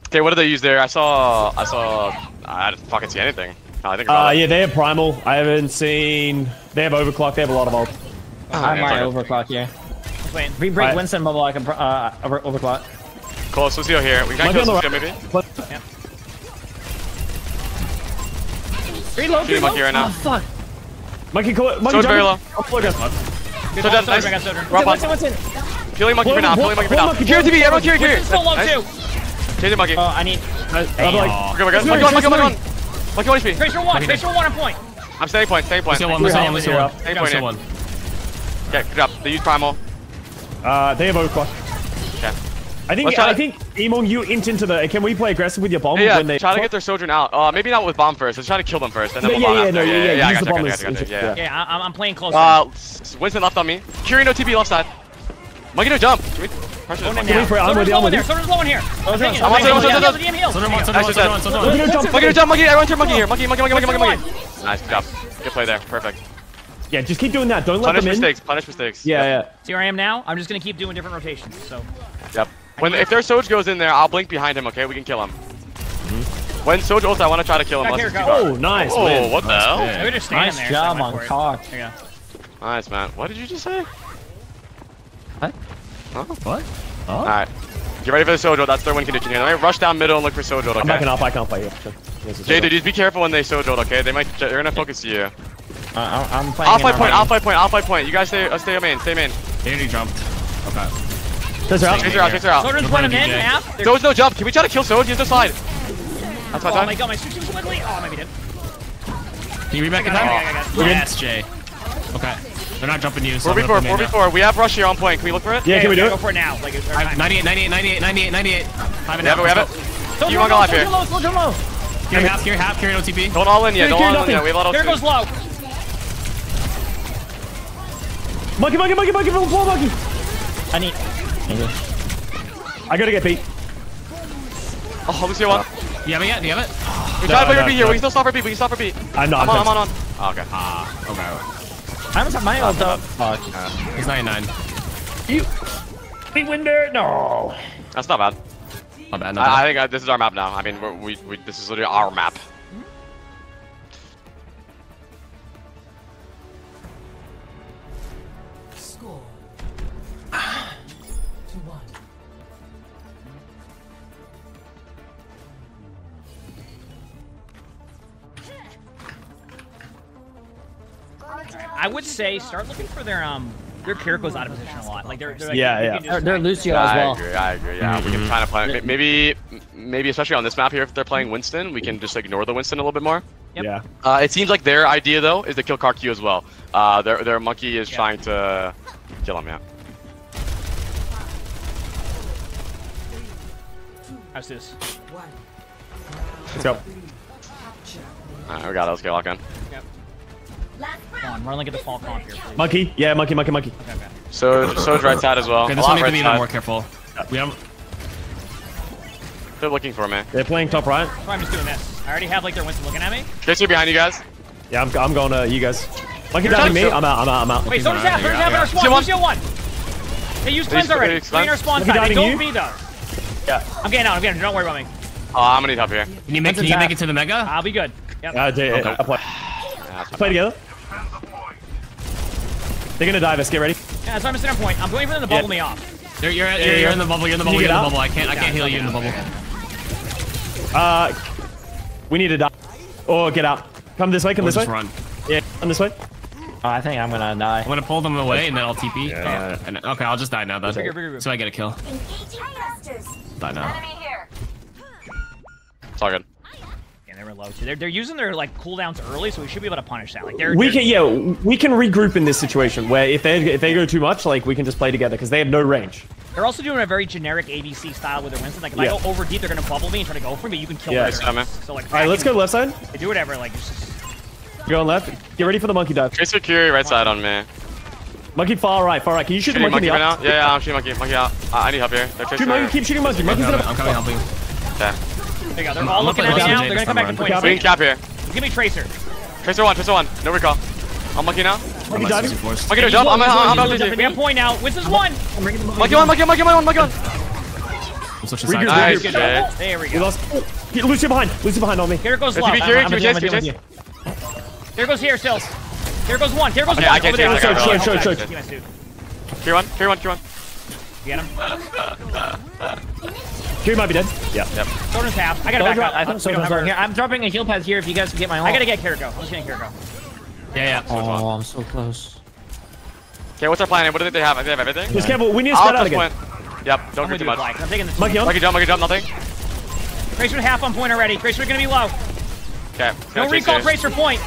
Okay, what did they use there? I saw, I saw, I didn't fucking see anything. I think about Uh, yeah, they have primal. I haven't seen. They have overclock. They have a lot of ult. I yeah, might it's overclock here. Just waiting. If we break Alright. Winston bubble, I can uh, over- overclock. Close, Lucio here. We can Might be kill the Lucio maybe. Reload, Shooting monkey right now. Oh, fuck. Monkey, call Monkey So's very jump. low. Oh, look at Good So hold, dead, nice. Sojourn, I got Sojourn. Rough on. Winston, Winston. Peeling monkey for now, Pull- peeling monkey for pull now. monkey, Kiri pull TV, everyone Kiri, Kiri. Winston's still low Nice. too. Change the monkey. Oh, I need. I'm like, Okay, we're good. Tracer, Monkey one, monkey one, Tracer monkey one. Monkey one HP. Tracer one. Tracer one on point. I'm staying point, staying point. Lucio one, We're Lucio up, one, Lucio we're one. up. Staying I got point Lucio here. one. Okay, good job. They use primal. uh, they have overclock. Okay. I think. I to- think Emongg, you int into the. Can we play aggressive with your bomb Yeah, when they? try to get their Sojourn out. Uh, maybe not with bomb first. Let's try to kill them first, and then Yeah, we'll bomb yeah, yeah, after. no, yeah, yeah, yeah, I use the you, bomb got as- you, I got you, yeah, yeah. Yeah, I- I'm, I'm playing close. Uh, S- Winston left on me. Kiri no TP left side. Monkey no jump. Can we pressure this Going in monkey? now. wait for it, I'm with you, low I'm with you. Sojourn's low in here. I'm taking it. I'm on, I'm on, I'm on, DM I'm on. heal, DM heal. Sojourn one, Sojourn Nice, one, just Sojourn one, Sojourn one. Monkey, jump. Monkey no jump, monkey. Everyone turn monkey here. Monkey, monkey, monkey, monkey, monkey, Nice, job. Good play there. Perfect. Yeah, just keep doing that. Don't let Punish them in. Punish mistakes. Punish mistakes. Yeah, yeah. See where I am now? I'm just gonna keep doing different rotations. So Yep. When if their Soj goes in there, I'll blink behind him. Okay, we can kill him. When Soj ults, I want to try to kill him. Here, he's Oh, nice. Oh, win. what the hell? Yeah. we're just Nice there. job I on for cock. There. Nice, man. What did you just say? What? Huh? What? All right. Get ready for the Sojo. That's their win condition here. Let me rush down middle and look for Sojo. I'm backing Okay. up. I can't play here. Yes, yes, Jay, dude, just be careful when they Sojo. Okay, they might. They're gonna focus you. Uh, I'm, I'm playing. I'll fight point. I'll fight point. I'll fight point. You guys stay. Uh, stay main. Stay main. He jumped. Okay. Tracer out. Chase her out. Chase her out. Sojourn's We're running in half. They're- no jump. Can we try to kill Soj? Use the slide. That's my Oh my god, my switch was wiggly. Oh, maybe did. Can you read back in I got it, time? I got it, I got it. We're Yes, Jay. Okay. They're not jumping you, so Four I'm v gonna four, put four them v in four. We have rush here on point. Can we look for it? Yeah, can we do it? Go for it now. Like, it's our now. time. 98, 98, 98, 98, 98, 98. We have it. We have it. Soldier You low, want to go live soldier here? low, soldier low. Carry half, carry half, carry an OTP. Don't all in yet. Carry, Don't all in yet. We have a lot of There goes low. Monkey, monkey, monkey, monkey, full monkey. I need. I gotta get beat. Oh, Lucio one. Do you have it yet? Do you have it? We try to play no, here. We can still stop for beat. We can stop for beat. I'm not. I'm on. I'm on. on. Oh, okay. Okay. I haven't my ult up. He's 99. You. Big window. No. That's not bad. Not bad, not I, I think uh, this is our map now. I mean, we're, we we this is literally our map. I would say start looking for their um their Kiriko's out of position a lot. Like they're, they're like, Yeah, yeah. They're, they're Lucio as well. I agree. I agree. Yeah, we can kind of play. may- Maybe maybe especially on this map here, if they're playing Winston, we can just ignore the Winston a little bit more. Yep. Yeah. Uh, it seems like their idea though is to kill KarQ as well. Uh, their their monkey is Yeah. trying to kill him. Yeah. How's this? Let's go. Alright, we got it. Let's get lock in. Come on, run like a default comp here, please. Monkey. Yeah, monkey, monkey, monkey. Okay, okay. So So's right side as well. Okay, this one needs to be even more careful. We have They're looking for me. They're playing top right. So I'm just doing this. I already have like their Winston looking at me. Tracer behind you guys. Yeah, I'm, I'm going to you guys. Monkey You're down me. I'm out. I'm out. I'm out. Wait, He's someone's not half, there, someone's yeah, half in our yeah. spawn. Lucio one. Lucio one. They used cleanse already. he's Clean our spawn side. They diving go you. B though. Yeah. I'm getting out. I'm getting. out. Don't worry about me. Oh, I'm gonna need help here. Can you make, can you make it to the mega? I'll be good. Yep. Uh, d- Okay. uh, play. Yeah, that's play together. They're gonna dive us. Get ready. Yeah, that's why I'm sitting on point. I'm waiting for them to bubble Yeah. me off. You're, you're, you're, yeah, you're in the bubble, you're in the bubble, you you're in the bubble. I can't, I can't heal you in the bubble. Uh, we need to die. Or get out. Come this way. Come Or this way. just run. Yeah, come this way. Oh, I think I'm gonna die. I'm gonna pull them away and then I'll TP. Yeah. Oh, and, okay, I'll just die now then. Figure, figure, figure. So I get a kill. Die now. It's all good. Yeah, they were low too. They're, they're using their like cooldowns early, so we should be able to punish that. Like they're We they're- can, yeah, we can regroup in this situation where if they if they go too much, like we can just play together because they have no range. They're also doing a very generic ABC style with their Winston. Like if Yeah. I go over deep, they're gonna bubble me and try to go for me. You can kill Yeah, me. coming. So like, All right, let's go left side. Do whatever. Like it's just Go on left. Get ready for the monkey dive. Tracer Kiri right side on me. Monkey far right, far right. Can you shoot the monkey, monkey in right now. Yeah, yeah, I'm shooting monkey. Monkey out. Uh, I need help here. They're Shoot Tracer. monkey. Keep shooting monkey. I'm Monkey's coming, gonna. I'm coming helping. Okay. There you go. They're all I'm looking at me now. They're gonna come back in somewhere. 20 Okay, Green cap here. Give me Tracer. Tracer one. Tracer one. No recall. I'm monkey now. Monkey diving. Monkey no jump. I'm I'm I'm We I'm have point now. Winston's one. Monkey one. Monkey one. Monkey one. Monkey one. I'm switching Regroup, sides. Nice regroup. shit. There we We go. lost. Oh, get Lucio behind. Lucio behind on me. Here goes If low. be Kiri, I'm Kiri with you, chase, I'm Kiri with you, chase. Here goes here, Sills. Here goes one. Here goes Okay, one. I can't Over there. chase, I got Show, show, Show, show, show, show. Nice, dude. Kiri one. Kiri one. Kiri one. Get him. Kiri might be dead. Yeah. Yep. Soldier's half. I gotta Soldier, back up. I oh, We think don't Soldier's have right our- here. I'm dropping a heal pad here if you guys can get my ult. I gotta get Kiriko. I'm just getting Kiriko. Yeah, yeah. Oh, I'm so close. Okay, what's our plan? What do they have? I think they have everything. Just careful. We need to I'll spread out push again. point. Yep. Don't I'm do too much. black. I'm taking the Monkey on. Monkey jump. Monkey jump. Nothing. Tracer half on point already. Tracer's gonna be low. Okay. No recall Tracer point.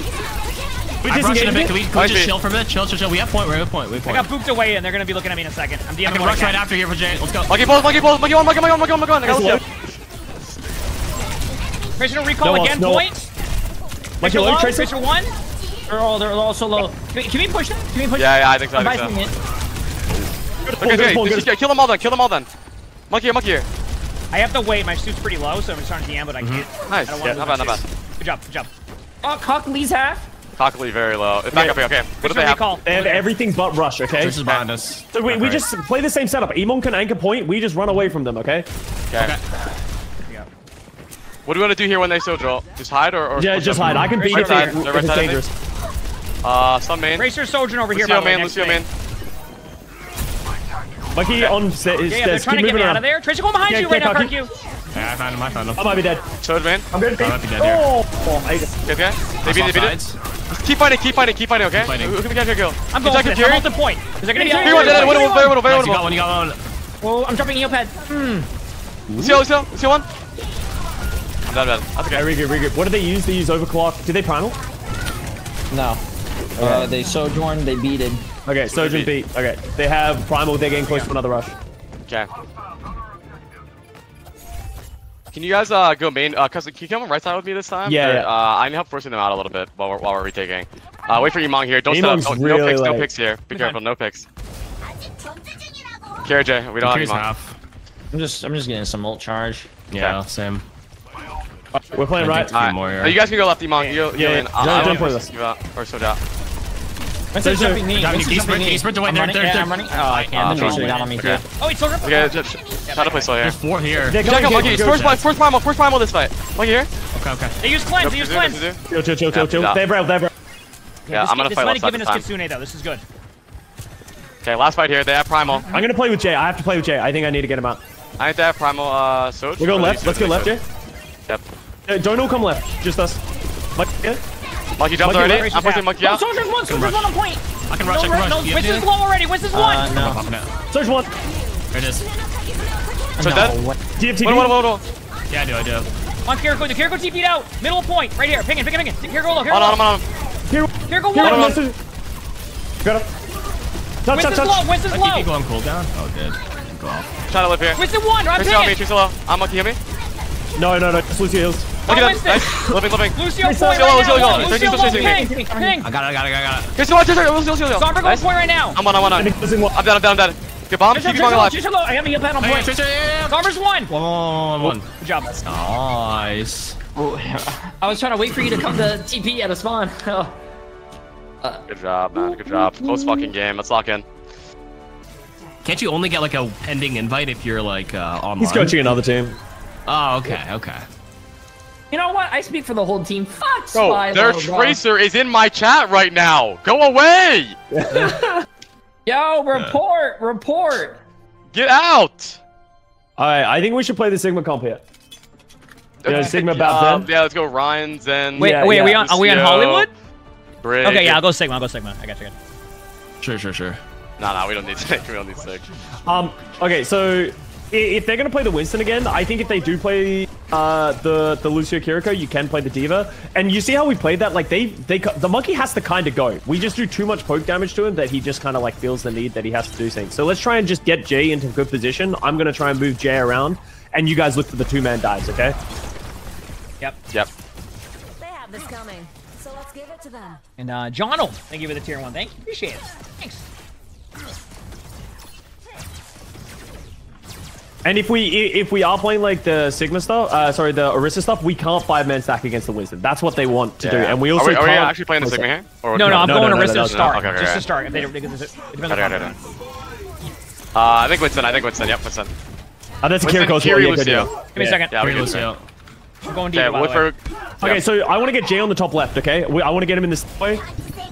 We I'm rushing a bit. Can we, can we just chill for a minute? Chill, chill, chill. We have point. We have point. We have point. I got booped away and they're gonna be looking at me in a second. I'm DMing I can what rush right after here for Jay. Let's go. Monkey pulls. Monkey pulls. Monkey one. Monkey one. Monkey one. Monkey one. I got Nice Lucio. Recall No uh, again. no point. Monkey Tracer low. low. Tracer. Tracer one. They're all they're all so low. Can we, can we push them? Can we push Yeah, yeah. I think so. I'm I think so. it. Okay, okay. Go, go, Just go. kill them all then. Kill them all then. Monkey here. Monkey here. I have to wait. My suit's pretty low, so I'm just trying to DM, but I mm-hmm. can't. Nice. I don't Yeah, wanna not bad. Not bad. Good job. Good job. Oh, Cock Lee's half. Cockily very low. Back up here. Okay. What do they have? recall. They have everything but rush. Okay. Tracer's behind us. So we, we just play the same setup. Emon can anchor point. We just run away from them. Okay. Okay. What do we want to do here when they still drill? Just hide or? or Yeah, just hide. I can beat Right if, side. it, They're if it's side, I dangerous. Uh, some main. Tracer Sojourn over here. Lucio by the way, main. next Lucio to me. main. Monkey on set is Yeah, yeah, they're keep trying to get moving me out of there. Tracer going behind Yeah, you right now, Cocky. Kirk Yeah, I found him. I found him. I might be dead. Toad main. I'm good. I might be dead here. Oh, oh, I- Okay, okay. They beat it. They beat it. Sides. Keep fighting. Keep fighting. Keep fighting. Okay. fighting. Who, who can we get kill? I'm Keep going for attacking this. Fury. I'm off the point. Is there gonna be Three one. Dead. Very winnable. Very winnable. Very Nice, you got winnable. one. You got one. Oh, I'm dropping a heal pad. Lucio. Lucio. Lucio one. I'm dead. Dead. That's okay. Okay, really good, really good. What do they use? They use overclock. Do they primal? No. Uh, they sojourn, they beated. Okay, Sojourn beat. Okay, they have Primal. They're getting close to another rush. Okay. Can you guys uh go main? Uh, cause can you come on right side with me this time? Yeah, Or, yeah. Uh, I need help forcing them out a little bit while we're while we're retaking. Uh, wait for Emongg here. Don't set up. Emongg's Oh, no really picks. No picks here. Be careful. No picks. Kira J, we don't have Here's Emongg. half. I'm just, I'm just getting some ult charge. Yeah, same. We're playing right. Team Alright. warrior. No, you guys can go left, Emongg. You go, Yeah, go yeah. in. No, I- I don't don't play know this. if you, uh, Or so down. Winston's Sojourn- jumping me. Down, Winston's you jumping sprint- me. you sprint away, I'm they're- running, yeah, I'm running. Oh, I can't. The tracer Tracer. got on me Okay. too. Oh, wait, soldier. Okay, just try to play slow here. There's four here. They're Check going out to Monkey. get First, Ghost primal, first primal, first primal this fight. Monkey here. Okay, okay. They use cleanse. They use cleanse. Kazoo, Kazoo. Chill, chill, chill, chill, chill. They're brave, they're brave. Yeah, I'm gonna this fight might left have given us time. Kitsune though. This is good. Okay, last fight here. They have primal. I'm gonna play with Jay. I have to play with Jay. I think I need to get him out. I think they have primal. Uh, Soj. We're going left. Let's go left, Jay. Yep. Uh, don't all come left. Just us. Like, yeah. Monkey jumped Monkey already. I'm pushing Monkey Oh, out. soldier's one. Soldier's one on point. I can rush, I No, can rush. no, You have Winston's low already. Winston's one. Uh, no. Popping out. Surge one. There it is. So no. dead. what- DFTP. What, what, what, what? Yeah, I do, I do. On Kiriko. The Kiriko TP'd out. Middle of point. Right here. Ping it, ping it, ping it. Kiriko low. Kiriko On, on, low. on, on. Here. Kiriko Here. one. on. Got him. Touch, touch, Winston's touch. low. Winston's I keep you low. going cooldown. Oh, good. Go off. Trying to live here. Winston one. I'm Tracer on me. pinging. Tracer low. I'm Monkey. Heal me. No, no, no. Just Lucio heals. Look at Winston. that. Nice. Living, living. Lucio point Lucio, right Lucio, now. Lucio, Lucio Lucio, low. Lucio, Ping. Lucio. Ping. I got it, I got it, I got it. Tracer one, Tracer. Lucio, Lucio, Lucio. Somber Nice. going point right now. I'm on, I'm on, And on. it goes in one. I'm down, I'm down, I'm down. Get bomb. Tracer, Keep Tracer going low. alive. Tracer low. I have a heal pad on Hey, point. Tracer, yeah, yeah. Somber's one. One, one, one, one. Good job. Nice. I was trying to wait for you to come to TP at a spawn. Oh. Good job, man. Good job. Close fucking game. Let's lock in. Can't you only get like a pending invite if you're like uh, online? He's coaching another team. Oh, okay, okay. You know what? I speak for the whole team. Fuck Bro, Spylo, their bro. Tracer is in my chat right now. Go away. Yo, report, report. Get out. All right, I think we should play the Sigma comp here. Yeah, Sigma about Uh. Yeah, let's go. Ryan, Zen. Wait, Yeah, wait, are we on? Are we on Hollywood? Brig. Okay, yeah, I'll go Sigma. I'll go Sigma. I got you. Sure, sure, sure. No, no, we don't need sick. We don't need sick. Um. Okay, so i- if they're gonna play the Winston again, I think if they do play uh the the Lucio Kiriko, you can play the D.Va. And you see how we played that? Like they they the monkey has to kind of go. We just do too much poke damage to him that he just kind of like feels the need that he has to do things. So let's try and just get Jay into good position. I'm gonna try and move Jay around, and you guys look for the two man dives. Okay? Yep. Yep. They have this coming, so let's give it to them. And uh, Johnald, thank you for the tier one. Thank you. Appreciate it. Thanks. And if we if we are playing like the Sigma stuff, uh, sorry, the Orisa stuff, we can't five man stack against the Winston. That's what they want to do, and we also Are we, are we can't- actually playing the Sigma here? Or No, no, I'm no, going no, to no, no, to start. okay, okay, just okay. to start. If they, because it depends Okay, on okay, okay. Uh, I think Winston. I think Winston. Yep, Winston. Oh, that's a Winston, Kiriko as. Kiri, Lucio. deal. Give me a second. Yeah, we Here. Lucio. I'm going deep, Okay, by the way. Woodford. Okay, so I want to get Jay on the top left. Okay, we, I want to get him in this way.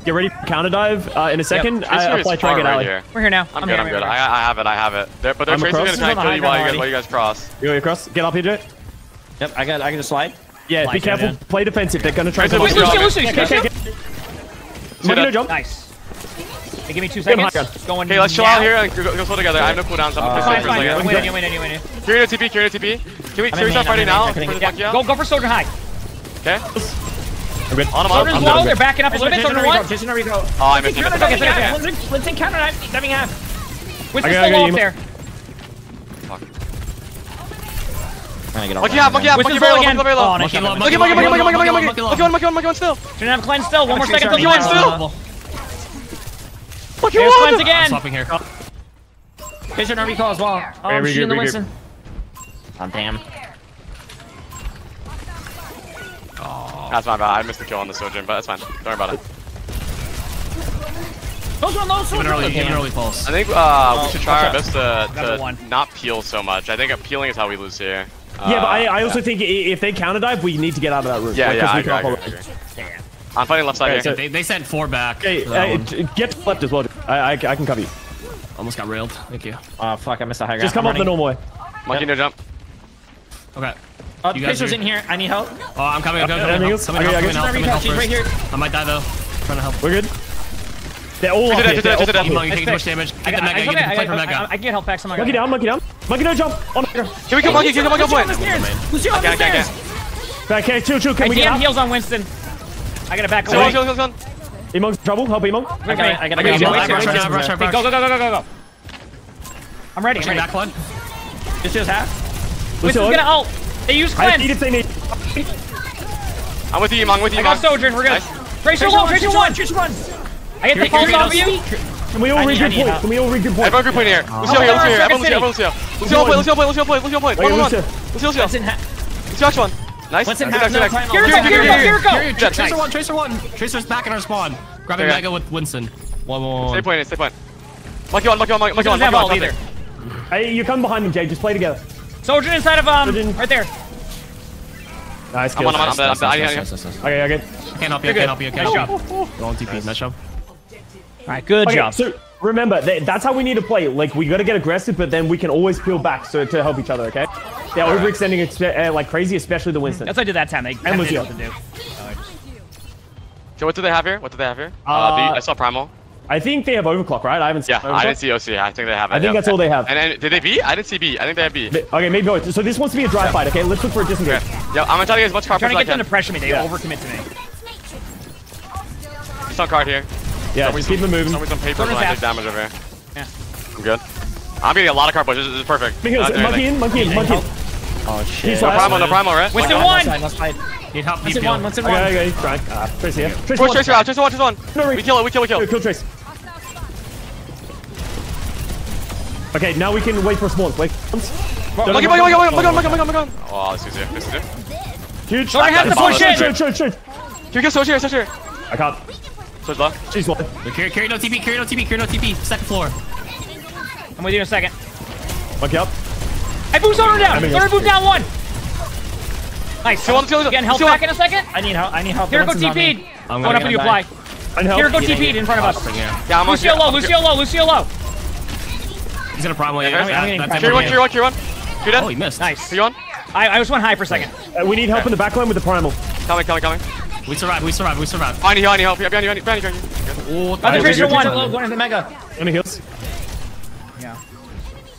Get ready for counter dive uh, in a second. Tracer I, is apply far triangle right alley. here. We're here now. I'm, I'm good. here. I'm good. I, I have it. I have it. There, but their I'm Tracer's gonna try and kill you while you, guys, ground while you guys cross. You go across. Get up here, Jay. Yep, I got, I can just slide. Yeah, Slide be careful. down. Play defensive. They're gonna try to. Lucio. okay. Monkey no jump. Nice. Hey, give me two seconds. Going Okay, let's chill out here and go, go slow together. I have no cooldowns. I'm gonna Fine, play fine. for a You second. win, you win, you win. Kiri no TP, Kiri no TP. Can we, can we in start fighting now? in main, For I'm the in monkey out? Go, go for Soldier High. Okay. I'm good. On him, on him. low. They're backing up a little bit. Soldier one. Jason Rico. Oh, I missed it. Counter missed it. diving okay, half. okay. Winston- Winston counter dive- diving half. Winston's I got- I still low up there. I'm gonna get off Monkey that out, monkey out, Winston's monkey very low low, again. monkey very Oh, low. no, Monkey, shut up. monkey, monkey, monkey, monkey, monkey, monkey, monkey. Monkey one, monkey one, monkey one still. Shouldn't have cleanse still. One more Tracer second till on me. cleanse Monkey one still. still. Monkey There's cleanse one. I'm again. swapping here. Jason no recall as well. Oh, Very I'm good, shooting the very good. Winston. Oh, damn. That's my bad. I missed the kill on the Sojourn, but that's fine. Don't worry about it. Those one, those Even one. early, even early pulse. I think uh, we should try our best to, to not peel so much. I think peeling is how we lose here. Yeah, but I, Uh, I also think if they counter dive, we need to get out of that room. Yeah, Like, yeah, 'cause I we agree, I can't agree, I follow- agree. I'm fighting left side Okay, here. so- They, they sent four back. Hey, for hey, get left as well. I, I, I can cover you. Almost got railed. Thank you. Oh, fuck, I missed the high ground. Just come I'm up the normal way. Monkey no jump. Okay. Uh, You guys are- in here. I need help. Oh, I'm coming. I'm coming. Uh, Coming anything help. else? Coming Okay, help. I Coming help. Coming help She's right here. I might die though. Trying to help. We're good. They're all up Just here. dead, They're all dead. up Keep here. taking too much damage. I Get the got- mega. Get the I- play for I- mega. I- I can get help back. Someone Monkey down, monkey down. Monkey no jump. On Can we kill monkey? Can we kill monkey on point? Lucio on the Okay, okay, okay. stairs. Okay, chill, chill. I Can we get DM out? heals on Winston. I gotta back Go on, away. go on, go. Emongg's in trouble. Help Emongg. I gotta, I gotta Okay, go. rush, Wait, rush, wait, rush, wait, rush, wait. rush. Okay, go, go, go, go, go, go, go. I'm ready. I'm ready. back flood. Just just half. Winston's Lucio, gonna ult. They use cleanse. I they need. I'm with you, Emongg. With you, Emongg. I got Sojourn. We're gonna. Nice. Tracer one. Tracer one. Tracer one. I get the pulse off of you. Can we all read your point? Can we all read your point? Everyone can point here. Lucio here. Lucio here. Everyone Lucio. Everyone Lucio. Lucio play. Lucio play. Lucio play. Lucio play. One one. Lucio. Lucio. Lucio one. Nice. Let's have no time. Here we go. Here we go. Here we go. Tracer one. Tracer one. Tracer's back in our spawn. Grabbing Mega with Winston. One one. Stay pointed. Stay pointed. Lucky on. Lucky on. Lucky on. Lucky one. Either. Hey, you come behind me, Jay. Just play together. Sojourn inside of um, Sojourn. right there. Nice kill. I'm on, I'm dead, I'm dead. I need- I need- Nice, nice, nice, nice. Okay, okay. Can't help you, You're can't help you, good. can't Nice help job. you. Go on TP, nice job. All right, good Okay, job. so remember, th- that's how we need to play. Like, we got to get aggressive, but then we can always peel back so to help each other, okay? They're overextending expe- uh, like crazy, especially the Winston. That's what I did that time. They kinda didn't what to do. Okay, what do they have here? What do they have here? Uh, Uh, the- I saw Primal. I think they have overclock, right? I haven't seen Yeah, overclock. I didn't see OC. I think they have it. I think yeah. that's all they have. And then, did they B? I didn't see B. I think they have B. Okay, maybe. oh, So this wants to be a dry fight, okay? Let's look for a disengage. Okay. Yeah, I'm gonna try to get as much card Trying as to get them can. to pressure me. They Yeah. overcommit to me. Just on card here. Yeah, Throw just keep them moving. Throw me some paper when I take damage over here. Yeah. I'm good. I'm getting a lot of card pushes. This is perfect. Big heals. Not doing Monkey anything. in, monkey in, monkey in. Oh He's shit. No fine. primal, no primal, right? Winston Okay. one. Let's fight, let's fight. Need help, need one? heal. What's in one? Okay, okay, Frank. Uh, Trace here. Trace Push one. Tracer out, Tracer one, Tracer one. No, We kill it, we kill, we kill. Kill, kill Trace. Okay, now we can wait for spawns. Wait. Monkey, monkey, monkey, monkey, monkey, monkey, monkey, monkey. Oh, this is it. This is it. Huge. Sojourn has to Follow, push follow, in. Shoot, shoot, shoot. Can we get Soj here, Soj here? I can't. Soj low. She's one. Carry, carry no TP, carry no TP, carry no TP. Second floor. I'm with you in a second. Monkey up. I boost Sojourn down. mean, Sojourn moved down one. Nice. Two on the field. Getting help back in a second. I need help. I need help. Here Kiriko TP'd. I'm going up when you apply. Kiriko TP. in front of us. Lucio low. Lucio low. Lucio low. He's gonna probably. Tier one. Tier one. Tier one. Oh, he missed. Nice. Tier one. I, I just went high for a second. Uh, we need help in the back line with the primal. Coming, coming, coming. We survive, we survive, we survive. Behind you, I need help. Yeah, behind you, behind you, behind you. Ooh, Other oh, one. One in the mega. Any heals? Yeah.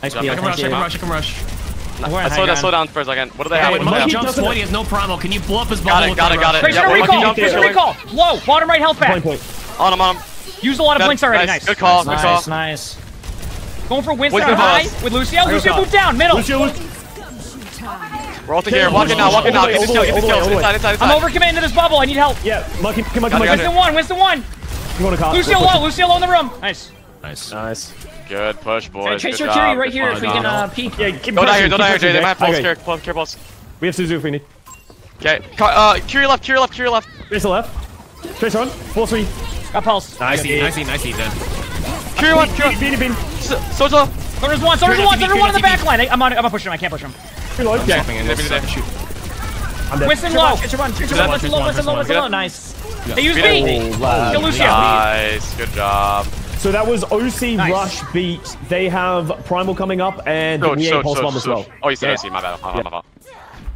Nice. Pick him rush, pick him rush, pick him rush. I'm going slow down, slow down for a second. What do they Yeah, have? when What do they Monkey have? Monkey jumps doesn't- 40, he has no primal. Can you blow up his bubble? Got it, got it, got it. Tracer Yeah, recall, Monkey Tracer jump, recall. Low, bottom right health back. Point point. On him, on him. Used a lot of blinks already. Nice. Good call, good call. Nice, nice. Going for Winston Winston high with Lucio. Lucio top. move down, middle. Lucio, Lucio. We're ulting here. Walking now, walking now. All the Get this kill, get this all the way, kill. all the way. Inside, inside, inside. I'm overcommitting to this bubble. I need help. Yeah, monkey, come on, come on. got it. Winston one, Winston one. You want to call? Lucio low, Lucio low in the room. Nice. Nice. Nice. Good push, boys. Good Tracer job. Kiri right here if we can uh, peek. Yeah, keep Don't die here, don't keep die here, Jay. They pressing, might have pulse. Okay, Care, pulse, care pulse. We have Suzu if we need. Okay. Uh, Kiri left, Kiri left, Kiri left. Trace the left. Trace on. Four three. Got pulse. Nicey, nicey, nicey, dead. Kiri one, Kiri Beanie bean. Sojo. Soldier's one, Soldier's Clear one, that Soldier TP, one in the clear back line. I'm on, I'm gonna push him. I can't push him. Reload. Yeah. Jumping in Maybe this they- second shoot. I'm dead. Winston low. Tracer one, Tracer Good one, one, Winston low, Winston low, one, Winston low. one. Nice. They use Beat me. it. Kill Lucio. Nice. Good job. So that was OC Nice. Rush beat. They have Primal coming up and Coach, we so, Pulse so, Bomb as well. Oh, you said Yeah. OC. My bad. My bad, my bad.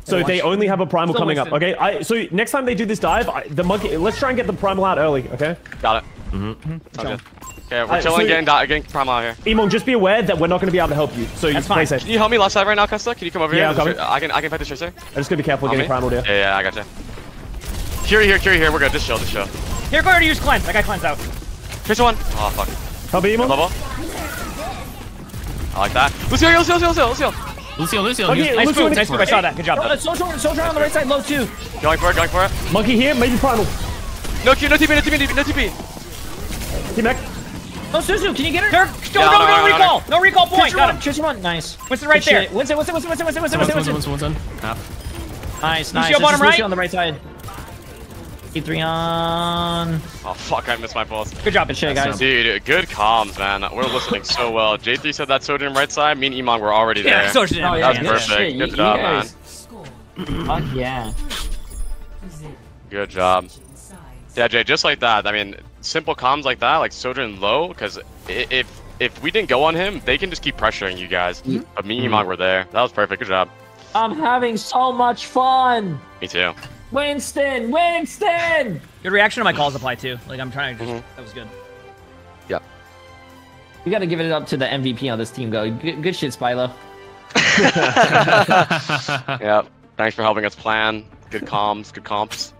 So they only have a Primal Still coming up. Okay. I, so next time they do this dive, I, the monkey. Let's try and get the Primal out early. Okay. Got it. Mm-hmm. Sounds good. Okay, we're Uh, chilling, so- getting, di- getting primal out here. Emon, just be aware that we're not going to be able to help you. So you That's play safe. Can you help me left side right now, Custa? Can you come over Yeah, here? I'm coming. I can, I can fight the tracer. I'm just going to be careful On getting me? Primal there. Yeah, yeah, I gotcha. Kiri here, Kiri here. We're good. Just chill, just chill. Here, go to use cleanse. I got cleanse out. Tracer one. Oh, fuck. Help me, Emon. Level. I like that. Lucio, Lucio, Lucio, Lucio, Lucio. Lucio, Lucio. Okay, Nice Lucio move, nice move. I saw that. Good job. Oh, though. Soldier, Soldier on the right side, low too. Going for it, going for it. Monkey here, maybe Primal. No Q, no TP, no TP, no TP. T-Mac. Oh, Suzu, can you get her? There, no, no, no, no, no, no, recall. No recall point. Tracer Got one, him. Tracer one. Nice. Winston right Good there. shit. Winston, Winston, Winston, Winston, Winston, Winston, Winston, Winston, Winston, Winston. Winston, Winston. Half. Nice, nice. Lucio This bottom is Lucio right. on the right side. E3 on. Oh, fuck, I missed my pulse. Good job. Good shit, guys. Dude, good comms, man. We're listening so well. Jay3 said that Sodium right side. Me and Iman were already there. Yeah, Soldier's Oh, yeah, That's yeah, perfect. shit, Good job, you man. guys- Fuck yeah. Good job. Yeah, Jay, just like that. I mean, simple comms like that, like Sojourn low, because if if we didn't go on him, they can just keep pressuring you guys. Mm-hmm. But me and Iman were there. That was perfect. Good job. I'm having so much fun. Me too. Winston, Winston. Good reaction to my calls apply too. Like I'm trying to just. Mm-hmm. That was good. Yep. You got to give it up to the MVP on this team, go. Good, good shit, Spilo. Yep. Thanks for helping us plan. Good comms. Good comps.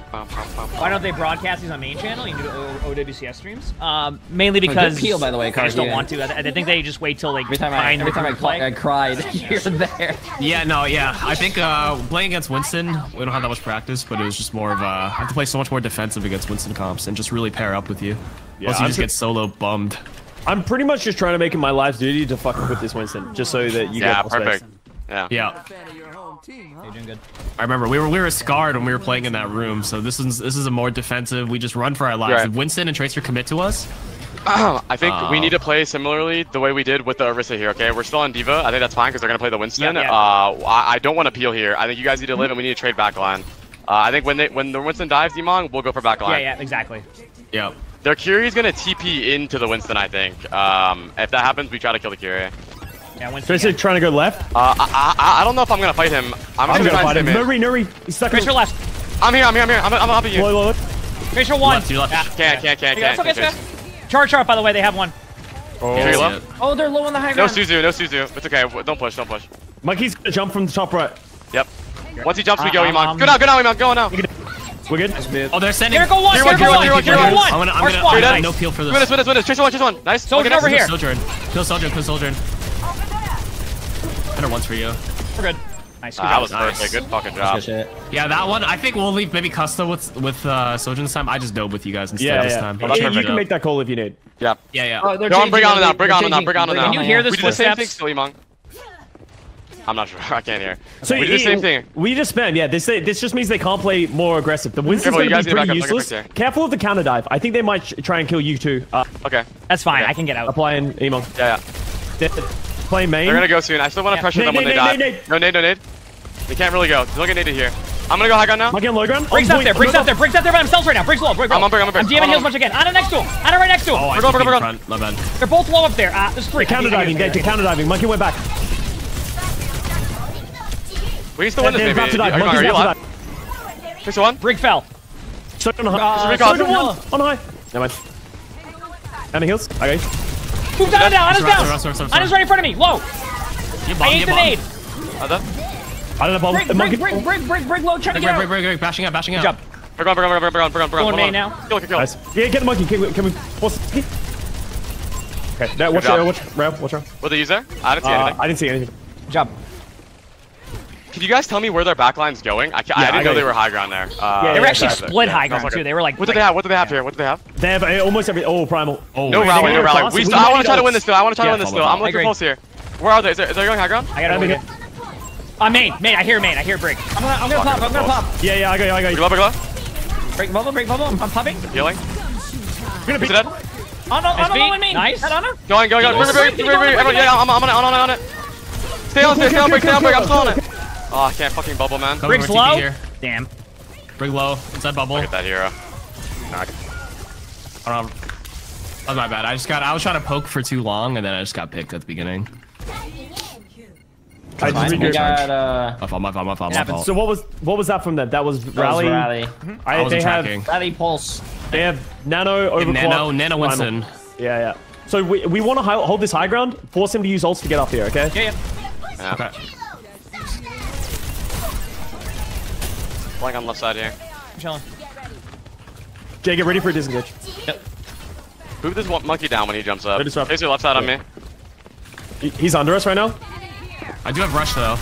Why don't they broadcast these on main channel? You can do O- OWCS streams. Um, mainly because peel, by the way, they just don't want to. I, I think they just wait till like Every time I every time I, the cl- I cried, you're there. Yeah, no, yeah. I think uh, playing against Winston, we don't have that much practice, but it was just more of a. I have to play so much more defensive against Winston comps and just really pair up with you. Yeah, Else you I'm just get solo bummed. I'm pretty much just trying to make it my life's duty to fuck with this Winston, just so that you Yeah, get more space. Perfect. Yeah. Yeah. Fan of your home team, huh? You're doing good. I remember we were we were scarred when we were playing in that room, so this is this is a more defensive. We just run for our lives. Right. If Winston and Tracer commit to us, I think we Oh. need to play similarly the way we did with the Orisa here, okay? We're still on D.Va. I think that's fine because they're going to play the Winston. Yeah, yeah. Uh, I, I don't want to peel here. I think you guys need to live and we need to trade backline. Uh, I think when they when the Winston dives, Demon, we'll go for backline. Yeah, yeah, exactly. yeah. Their Kiri's going to TP into the Winston, I think. Um, if that happens, we try to kill the Kiri. Yeah, Winston. Tracer Yeah. trying to go left. Uh, I, I, I don't know if I'm going to fight him. I'm, I'm actually gonna fight him. Nuri, Nuri. He's stuck in Tracer left. I'm here, I'm here, I'm here. I'm, I'm helping you. Low, low, low. Tracer one. Left, you left. Yeah. Can't, can't, can't, Yeah, can't. that's okay, can't that's okay. Charge sharp, by the way, they have one. Oh. Yeah, low? Oh, they're low on the high No. Suzu, no Suzu. It's okay. Don't push, don't push. Monkey's gonna jump from the top right. Yep. Once he jumps, we go, Uh, Iman. um, Go now, go now, Iman. Go now. We're good. Oh, they're sending. Here go one, Here here one, go one, one, here here one, go one. I'm gonna, I'm Our gonna, squad, I'm gonna no peel for this. Win this, win this, win this. Chase one, chase one. Nice. Soldier over here. Sojourn. Kill Sojourn, kill Sojourn. Better once for you. We're good. Nice. Good Ah, that was Nice. perfect. Good fucking job. Good. Yeah, that one. I think we'll leave maybe Custa with with uh, Sojourn this time. I just dove with you guys instead Yeah, this time. Yeah, that's you can make that call if you need. Yeah. Yeah, yeah. Oh, they're Go on, bring on it now. Bring on it now. Bring on it now. Can you hear the We did the same thing, still, Iman. I'm not sure. I can't hear. So we did the same thing. We just spam. Yeah, this this just means they can't play more aggressive. The Winston's Careful, gonna be pretty back up, back up, useless. Careful of the counter dive. I think they might try and kill you too. Uh, Okay. That's fine. Okay. I can get out. applying Emon. Yeah, yeah. Play main. They're gonna go soon. I still want to Yeah. pressure Nade, them when nade, they die. nade, nade, nade. No nade, no nade. They can't really go. Don't get naded here. I'm gonna go high ground now. Monkey on low ground. Briggs On out point. there, Briggs No, out there, Briggs out there by themselves right now. Briggs low, Briggs low. I'm on Brig, I'm on Brig. I'm DMing I'm heals on. once again. Ana next to him. Ana right next to him. Oh, I We're going, just we're going, in front. My bad. They're both low up there. Uh, there's three. Counter diving. They're counter diving. Monkey went back. We can still win this, They're maybe. about to dive. Are you- Monkey's are you about to alive? dive. Chase one. Brig fell. So on high. Uh, recall. Soldier Soldier one. On high. Never mind. Ana heals. Okay. Move down, down. Ana's down. Ana's right in front of me. Low. You I bomb, ate the nade. Uh, done. I don't. Bomb. Brig, the monkey. brig, brig, brig, brig, brig, low, trying to get break, out. break, break, bashing out, bashing out. Jump. We're going, we're going, we're going, we're going, we're going, we're Going going. main on. now. Kill, kill, kill. Nice. Yeah, get the monkey. Can we? Can we? What's? Okay. Now, watch job. out. Watch. Round. Watch out. What they use there? I didn't see Uh, anything. I didn't see anything. Jump. Could you guys tell me where their backline's going? I, ca- I didn't I know they you. were high ground there. Uh, Yeah, They were actually yeah. split high ground too. They were like. What do they have? What do they have here? What do they have? They have uh, almost every. Oh, primal. Oh, No rally, no rally. class. We We still, I want to try to win this still. I want to try to win this follow, still. I'm follow. looking agree. close here. Where are they? Is, there, is they going high ground? I gotta Let me go get- get. Uh, main, main. I hear main. I hear Brig. I'm gonna, I'm gonna pop, I'm gonna pop. Yeah, yeah. I got you. I got you. Big low, big. Break bubble, break bubble, I'm, I'm popping. Healing. We're gonna Is it beat. dead? No, oh no, beat. no, me. Nice. Head on her. Going, going, going. Bring it, bring it, bring it, bring it. Everyone- Yeah, I'm I'm on it, I'm on it, I'm on it. Stay on, stay, stay on, break, stay on, break. I'm still on it. Oh, I can't fucking bubble, man. Cover Briggs for TP low. Here. Damn. Brig low. Inside bubble. Look at that hero. I don't know. That was my bad. I just got. I was trying to poke for too long, and then I just got picked at the beginning. I just We got, uh, My fault. My fault. My fault. My fault. So what was what was that from them? That was that was rally. rally. I, I wasn't they have tracking. Rally pulse. they have nano over Nano, Nano Winston. Yeah, yeah. So we, we want to hold this high ground, force him to use ults to get up here, okay? Yeah, yeah. Yeah. Okay. Flying on left side here. I'm chilling. Jay, get ready for a disengage. Move this monkey down when he jumps up. Good disrupt. Face your left side on me. He- He's under us right now. I do have rush though.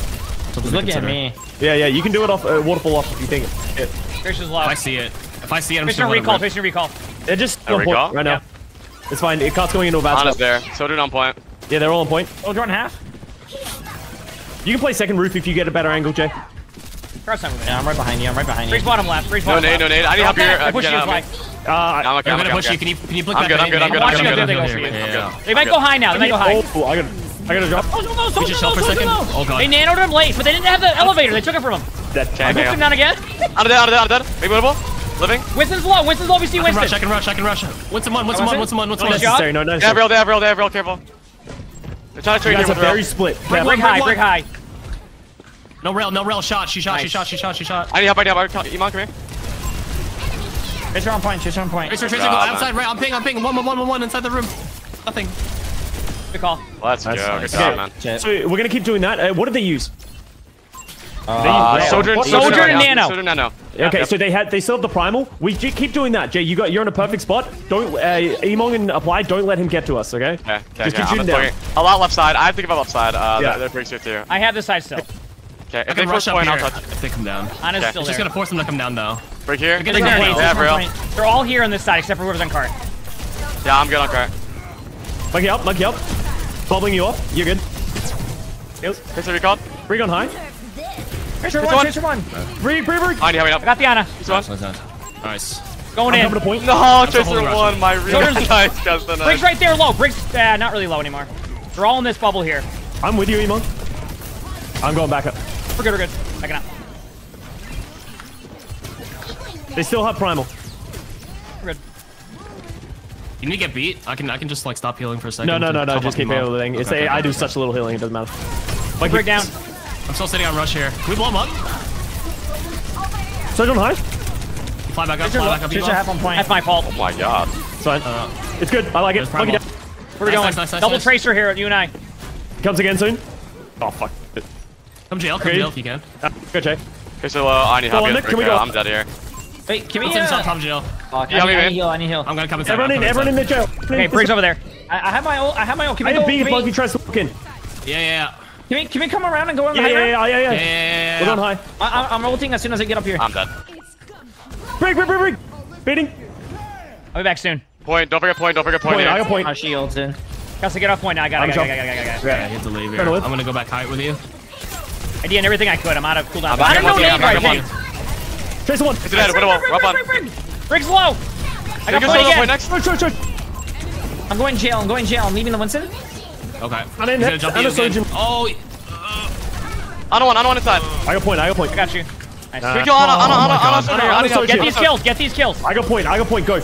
He's looking at me. Yeah, yeah. You can do it off uh, waterfall off if you think. It, Tracer's low. If I see it, if I see it, I'm just gonna let recall. him rip. Tracer recall. they're just A on point recall? right now. It's fine. It cart's going into a bad Ana's spot. there. Sojourn on point. Yeah, they're all on point. Soldier on half. You can play second roof if you get a better angle, Jay. Cross time with it. Yeah, I'm right behind you. I'm right behind you. Briggs bottom left. Briggs No bottom nade, no left. nade. I need help here. I Uh, push you out this of way. me. Uh, I'm okay, I'm I'm gonna okay, push I'm you. Can you can you blink I'm back I'm good, I'm good, I'm I'm good, I'm good. They I'm good. Yeah. They might go high now. They might go high. Oh, I gotta, I got to drop. Oh, no, no, We soldier just low, shell for a soldier second. low. Oh god. They nanoed him late, but they didn't have the elevator. They took it from him. That, Okay, I okay. pushed him down again. Out of dead, out of dead, out of dead. Maybe winnable. Living. Winston's low. Winston's low. We see I can rush. I Winston. can rush. I can rush. Winston one. Winston one. Winston one. Winston not one. shot. necessary. No, They have necessary. real, they have real, they have real. Careful. They're trying to trade You here guys are very split. Brig one, high. one. Brig high. No rail. No rail. Shot. She shot. She shot. She shot. She shot. I need help, I need help. I need- Iman, come here. Tracer on point. Tracer on point. Tracer. Tracer. job, Go outside. Right. I'm ping. I'm ping. One. One. One. One. One. Inside the room. Nothing. Good call. Let's go. Nice, Good nice. job, Okay. man. So we're gonna keep doing that. Uh, what did they use? Uh, Rail. Sojourn, What- Sojourn, Sojourn and Nano. Nano. Sojourn Nano. Okay, Yep. so they had they still have the primal. We keep doing that, Jay. You got you're in a perfect spot. Don't uh, Emongg and apply. Don't let him get to us. Okay. Okay, okay, Just okay. keep I'm shooting down. A lot left side. I have to give up left side. Uh, Yeah. they're, they're pretty sweet too. I have this side still. Okay, if I they rush up point, here I'll touch. if they come down. Ana's Okay. still It's there. just gonna force them to come down though. Break here. They're getting They're, grenades. Yeah, real. they're all here on this side except for whoever's on cart. Yeah, I'm good on cart. Monkey up, monkey up. Bubbling you off. You're good. Yep. Okay, so recall. Bring on high. Tracer This one, one? Tracer one. Bring, bring, bring. Fine, help me I up. got the Ana. This one. Nice, nice. Nice. Going I'm in. coming to point. No, Tracer holding one. My real Children's- nice Justin. Brig's right there low. Briggs, uh, not really low anymore. They're all in this bubble here. I'm with you, Emongg. I'm going back up. We're good, we're good. Backing up. They still have primal. We're good. You need to get beat. I can I can just like stop healing for a second. No, no, no, no. Just keep healing mob. the thing. It's Okay, a, okay, I do okay. such little healing. It doesn't matter. Like Break down. I'm still sitting on rush here. Can we blow him up? Surge on high. Fly back up. Fly back up. Tracer Emo. half on point. That's my fault. Oh my god. It's fine. Uh, it's good. I like it. There's Monkey Where we Nice, going? nice, nice, nice, Double nice. Tracer here, you and I. Comes again soon. Oh fuck. Come jail. Come Okay. jail if you can. Uh, go Jay. Okay, so uh, I need help. on, you. Nick, can we go? I'm dead here. Wait, can we? What's inside Uh, top jail? fuck, Yeah, I, need, I need heal. I need heal. I'm gonna come inside. Everyone in. Everyone in inside. the jail. Okay, Brig's over there. I, I have my ult. I have my ult. Can I we have go? beat Can if Monkey we, tries to walk in. Yeah, yeah, can we? Can we come around and go on the high yeah, ground? yeah, yeah, yeah. yeah. Yeah, yeah, yeah, We're yeah. on high. I, I, I'm ulting as soon as I get up here. I'm dead. Break, break, break, break. Beating. I'll be back soon. Point. Don't forget point. Don't forget point. Point. I here. got point. Oh, she ulted. Got to get off point now. I got it, I'm got it, I jump- got it, I got it, I got it. Yeah, you have to leave here. Kinda live. I'm gonna go back height with you. I did everything I could. I'm out of cooldown. I'm I back don't up know one, name I'm back right, up Jay. Tracer one. It's dead. Winnable. Rub on. Brig's low. I got play again. Next. Charge, charge, charge. I'm going jail. I'm going jail. I'm leaving the Winston. Okay. I didn't He's hit- gonna jump I you just again. surged. Oh, I don't want. I don't want inside. I got point. I got point. I got you. Nice. Nah. We kill. Oh. Ana. Ana, oh Ana. Ana, Ana. Get Ana. these kills. Get these kills. I got point. I got point. Go.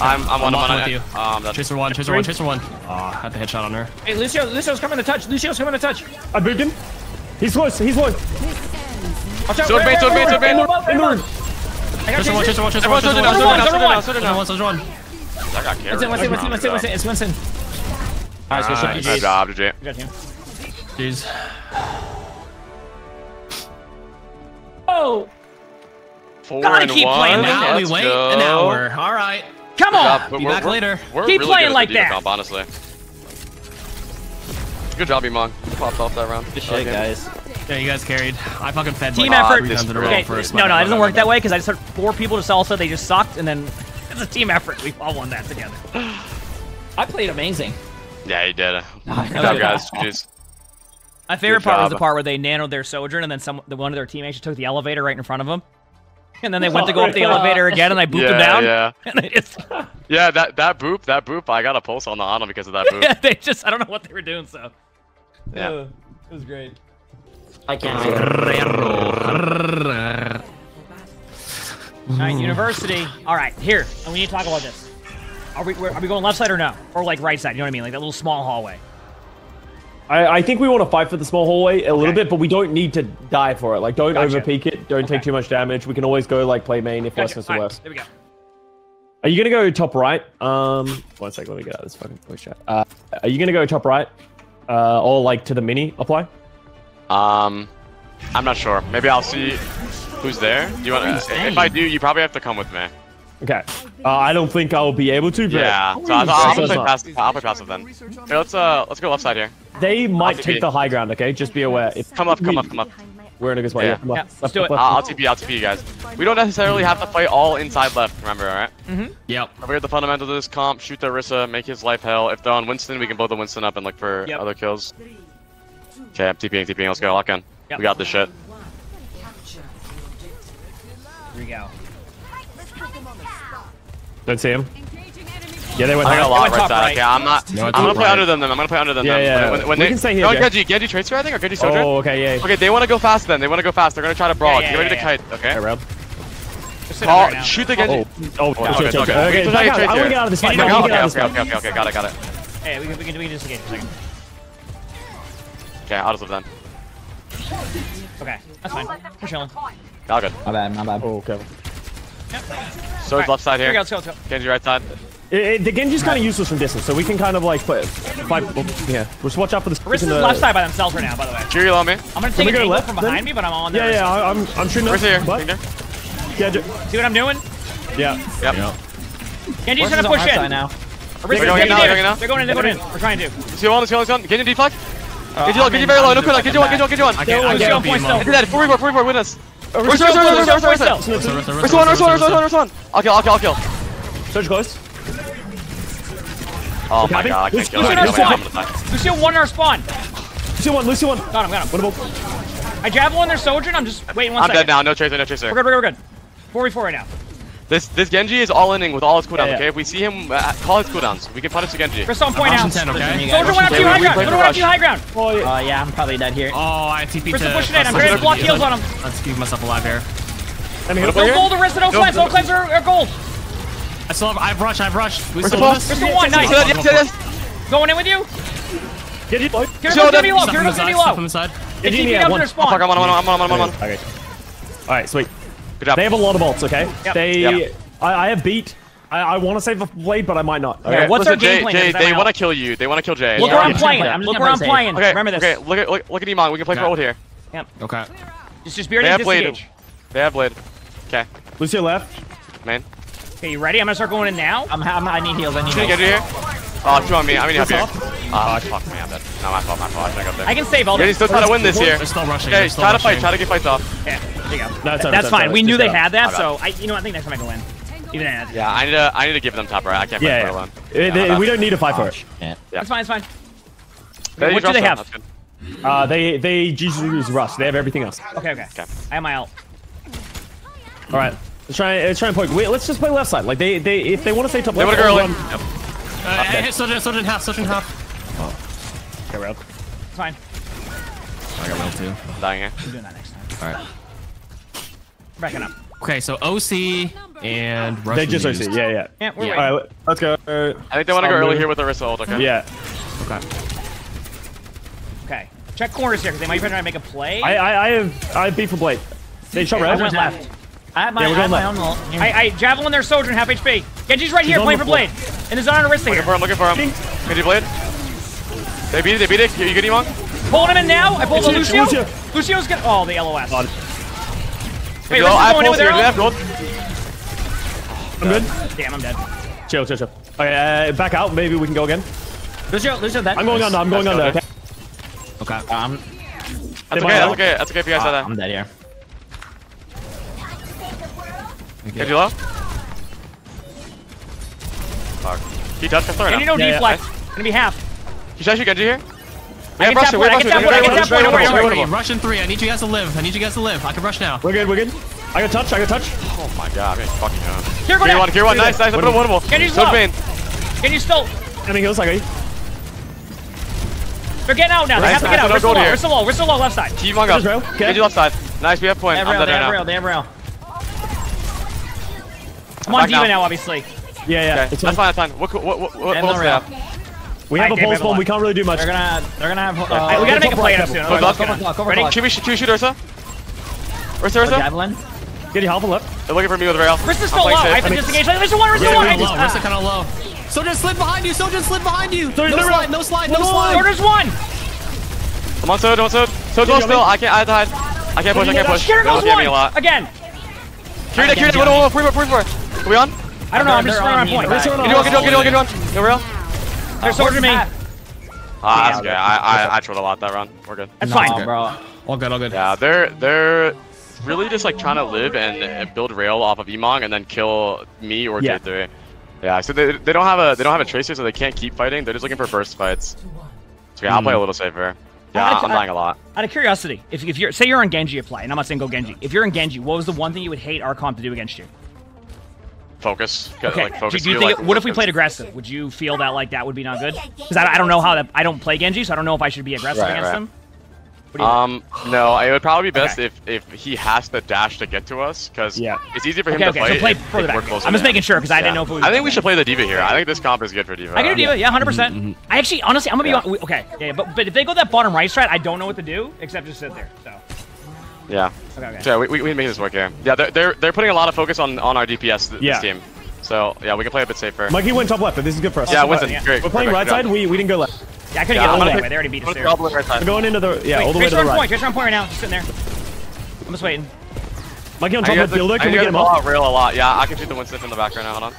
I'm. I'm. I'm I'm on on. with you. Um. That's. Tracer one. Tracer one. Tracer one. Ah, had the headshot on her. Hey, Lucio. Lucio's coming to touch. Lucio's coming to touch. I moved him. He's close. He's low. Watch out. Sword bait, sword bait, sword bait. In the, in the room. I got Tracer one. Tracer. Tracer one. Tracer one. shoot it Tracer down. one. Shoot it down. Number it one, down. Shoot it Tracer down. one. Tracer one. I got carried. Winston, Winston, Winston, Winston, Winston. It's Winston. Alright, so Alright. Good job, GG. Got. Jeez. Oh. Four Gotta and keep one. playing Now we Let's wait go. an hour. All right. Come Yeah, on. but Be we're- back we're- later. We're Keep really playing like that. Comp, honestly. Good job, Emongg. You popped off that round. Good shit, guys. Yeah, you guys carried. I fucking fed Team like, effort. three times in a row Okay, first. no, no, it doesn't work that way because I just heard four people to salsa. They just sucked, and then it's a team effort. We all won that together. I played amazing. Yeah, you did. Good job, guys. GG's. My favorite part was the part where they nanoed their sojourn, and then some the one of their teammates just took the elevator right in front of them, and then they went to go up the elevator again, and I booped Yeah, them down. yeah. And they just, Yeah, that that boop, that boop, I got a pulse on the Ana because of that boop. yeah, they just, I don't know what they were doing. So Yeah. it was great. I can't. All right, university. All right, here, and we need to talk about this. Are we are we going left side or no, or like right side? You know what I mean, like that little small hallway. I, I think we want to fight for the small hallway a little bit, but we don't need to die for it. Like, don't Gotcha. over peek it. Don't take too much damage. We can always go like play main if worse Gotcha. comes to All right, worse. there we go. Are you gonna go top right? Um, one sec. Let me get out of this fucking voice chat. Uh, are you gonna go top right? Uh, or like to the mini apply? Um, I'm not sure. Maybe I'll see who's there. Do you want? To? If I do, you probably have to come with me. Okay. Uh, I don't think I'll be able to. But Yeah. So I, So I'll, it's play not. passive. I'll play passive then. Here, let's uh, let's go left side here. They might I'll take TP. the high ground. Okay, just be aware. If Come up, come up, come up. We're in a good spot. Yeah. Yeah, come on. Yeah, let's do left, it. left. I'll, I'll TP, I'll TP you guys. We don't necessarily have to fight all inside left. Remember, all right? Mm-hmm. Yep. We have the fundamentals of this comp. Shoot the Orisa, make his life hell. If they're on Winston, we can blow the Winston up and look for Yep. other kills. Okay, I'm TPing, TPing. Let's go. Lock in. Yep. We got this shit. Here we go. Don't see him. Yeah, they went I got a high. lot right top side. right. Okay, I'm not. No, I'm gonna top play right. under them. Then I'm gonna play under them. Yeah, then. yeah. When, when We they, can stay here, No, Jeff. Genji, Genji Tracer, I think, or Genji Soldier. Oh, okay, yeah. Okay, they want to go fast. Then they want to go fast. They're gonna try to brawl. Yeah, Get ready yeah, to kite. Okay. Hey, Rob. Just Call, there shoot the Genji. Oh, oh, oh okay, chill, okay, chill, okay. chill. We Okay, can back try out. to I want to get out of this fight. here. I Okay, want to get okay, out of this okay, okay, okay, okay, got it, got it. Hey, we can, we can, we can just get a second. Okay, I'll just live then. Okay, that's fine. We're chilling. All good. My bad, my bad. Oh, okay. Sword's right. left side here. Go, let's go, let's go. Genji right side. It, it, the Genji's kind of useless from distance, so we can kind of like put. Five, oh, yeah, just watch out for this. Risk is the, left side by themselves right now, by the way. Jury low me. I'm gonna take a go left from behind then? me, but I'm on there. Yeah, yeah, I'm, I'm shooting. Risk here. But, yeah, See what I'm doing? Yeah. Yep. Yeah. Genji's Risk gonna push in now. They're going, now, they're going in, they're going in, they're going in. We're trying to. Let's go on, let's go, let's go. Genji deflect. Genji low, Genji very low. No cooldown, Genji one, Genji one, Genji one. I can't, I can't. Genji one, Genji one. Genji dead, 44, 44, win us. Where's one? Where's one? Where's one? I'll kill. I'll kill. I'll kill. Surge close. Oh my god, I can't kill him. Lucio one our spawn. Lucio one. Lucio one. Got him. Got him. What about? I javelin their soldier and I'm just waiting one I'm second. I'm dead now. No chaser. No chaser. We're good. We're good. We're good. 4v4 right now. This this Genji is all inning with all his cooldowns. yeah, yeah. okay? If we see him, uh, call his cooldowns. We can punish the Genji. We're on point out. Soldier went up to high ground. Soldier went up to high ground. Oh, yeah. Uh, yeah, I'm probably dead here. Oh, I TP We're pushing in. I'm trying to block heals on him. Let's keep myself alive here. No gold or risk, no cleanse. No cleanse or gold. I still have, I've rushed, I've rushed. We still have We're one, nice. Going in with you? Get him, boy. Kiriko's gonna be low, Kiriko's gonna be low. Stuff him inside. Get him, yeah, one. Oh, fuck, I'm on, I'm on, I'm on, I'm on, I'm on. Okay. Alright, sweet. Good job. They have a lot of ults, okay? Yep. They, yep. I, I have beat. I, I want to save the blade, but I might not. Okay. Yeah, what's Listen, our game plan? Jay, they want to kill you. They want to kill Jay. Look yeah. where I'm playing. I'm look where I'm playing. Okay, Remember this. Okay, look at look, look at Iman. We can play for ult here. Yep. Okay. Just just beard they have blade. They have blade. Okay. Lucio left. Man. Okay, you ready? I'm gonna start going in now. I'm, I'm I need heals. I need heals. Get here. Oh, two on me. I'm gonna help you. Ah, uh, fuck, man. That's not my fault. My fault. I should have got there. I can save all. You're still trying to win this here. They're still rushing. Okay, still try rushing. to fight. Try to get fights off. Yeah, there you go. No, that's, that's fine. We knew they had that, so I, you know, I think next time I go in. Even at yeah, I need to. I need to give them top right. I can't yeah, fight yeah. for it alone. Yeah, we don't need to fight for it. Yeah. It's fine. It's fine. They what do they have? Uh, they they usually use rust. They have everything else. Okay, okay. okay. I have my ult. All right. Let's try. Let's try and play. Wait, let's just play left side. Like they they if they want to stay top left. They want to go early. Uh, okay. I sorted, sorted in half, sorted in half. Oh. Get railed. It's fine. I got railed too. I'm dying here. We're doing that next time. Alright. Backing up. Okay, so OC and Rush They just. OC, yeah, yeah. yeah, yeah. Alright, let's go. I think they want to go early here with Orisa ult, okay? Yeah. Okay. Okay. Check corners here, because they might be trying to make a play. I I, I have I beat for Blake. They shot right. I went left. I have my, yeah, I have my own ult. I, I javelin their soldier and half HP. Genji's right He's here, playing for blade. And his on is wrist Looking for him, looking for him. Genji blade. They beat it, they beat it. You, you him? Emon? Pulling him in now. I pulled Lucio. Lucio. Lucio's good. Oh, the LOS. God. Wait, Lucy's going. I'm good. Damn, I'm dead. Chill, chill, chill. Okay, uh, back out. Maybe we can go again. Lucio, Lucio, that. I'm going under. I'm going under. Okay. Okay. Um. That's okay. That's okay. That's okay if you guys ah, are there. I'm dead here. Okay. Can you low? Fuck. He does have third. You need no yeah. Yeah. Gonna be half. He's actually Genji here. We have Russian. We have Russian. Russian. Russian three. I need you guys to live. I need you guys to live. I can rush now. We're good. We're good. I got touch. I got touch. Oh my god. I'm fucking up. Here, go one. Here one. Nice. Nice. I'm winnable. Genji's low. Genji still. I mean, he was like. They're getting out now. They have to get out. We're still low. We're still low. Left side. Team on up. Genji left side. Nice. We have point. Damn rail. Damn rail. Damn rail. I'm on D.Va now. now. obviously. Yeah, yeah. Okay. That's fine, that's fine. What, what, what, what else do we have? Right, a pulse bomb. We can't really do much. They're gonna, they're gonna have. Uh, right, we gotta make a play up soon. Go block, go Ready? Should we, Can we shoot Ursa? Ursa, Ursa. Javelin. Get your help up. They're looking for me with rail. Ursa's still low. I have to disengage. There's one. Ursa one. Ursa kind of low. So just slid behind you. So just slid behind you. No slide. No slide. No slide. Sojourn's one. Come on Sojourn. come on, on Sojourn. Sojourn's still. I can't. I have to hide. I can't push. I can't push. They're looking me a lot. Again. Kiriko, Kiriko, one, one, one, free, free, free. Are we on? I don't know, I'm just running on point. Get on, get on, get on, get on. No real. They're swording me. Ah, that's okay. I, I, I trolled a lot that round. We're good. That's fine, bro. All good, all good. Yeah, they're, they're really just like trying to live and build rail off of Emongg and then kill me or. Jay3. Yeah, so they, they don't have a they don't have a tracer, so they can't keep fighting. They're just looking for burst fights. So yeah, mm. I'll play a hmm. little safer. Yeah, of, I'm playing a lot. Out of curiosity, if, if you're say you're on Genji apply, and I'm not saying go Genji. If you're in Genji, what was the one thing you would hate Archon to do against you? Focus. Okay. Like, focus. Do do you think? Like, it, what if we played aggressive? Would you feel that like that would be not good? Because I, I, don't know how that. I don't play Genji, so I don't know if I should be aggressive right, against right. them. Um, think? no, it would probably be best okay. if if he has to dash to get to us, because yeah. it's easy for him okay, to okay. fight. So play back. I'm just making sure because yeah. I didn't know if we. I think playing. we should play the D.Va here. I think this comp is good for D.Va. I can do D.Va, yeah, 100. percent mm -hmm. I actually, honestly, I'm gonna yeah. be on, okay. Yeah, but but if they go that bottom right strat, I don't know what to do except just sit there. So. Yeah. Okay. okay. So we we make this work here. Yeah, they're they're they're putting a lot of focus on on our DPS th yeah. this team. So yeah, we can play a bit safer. Mikey went top left, but this is good for us. Yeah, Winston, yeah. great. We're playing right side. We we didn't go left. Yeah, I couldn't Yeah, get I'm all the way. pick- They already beat us I'm there. gonna all the way right side. We're going into the yeah, Wait, all the way to the on point. right. Tracer on point right now. Just sitting there. I'm just waiting. Monkey on I top need of the Dildo. I Can need we get him call up? out real a lot. Yeah, I can shoot the Winston in the back right now. Hold on.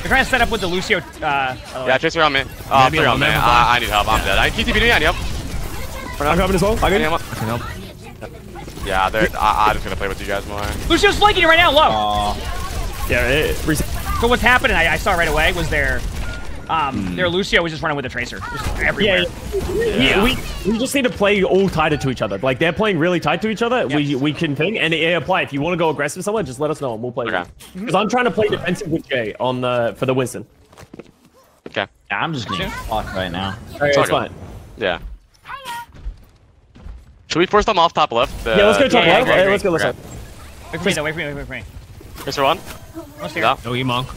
They're trying to set up with the Lucio. Uh, by the way. Yeah, chase around me. Uh, Maybe three I'll on me. I, I need help. I'm dead. I keep TPD. I need help. I'm coming as well. I I need. I can help. Yeah, they're, I, I'm just gonna play with you guys more. Lucio's flanking you right now, low. Yeah, it. So what's happening? I, I saw right away was their, um, their Lucio was just running with a Tracer, just everywhere. Yeah, yeah. We, we just need to play all tighter to each other. Like they're playing really tight to each other. We Yep. we can ping and it apply. If you want to go aggressive somewhere, just let us know and we'll play. Okay. Because I'm trying to play defensive with Jay on the for the Winston. Okay. Yeah, I'm just getting fucked right now. Okay, it's fine. Yeah. Should we force them off top left? Uh, yeah, let's go top yeah, left. great, Hey, let's go left Okay. side. Wait for me though. Wait for me. Wait for me. Tracer one. Almost here. Yeah. No, you monk.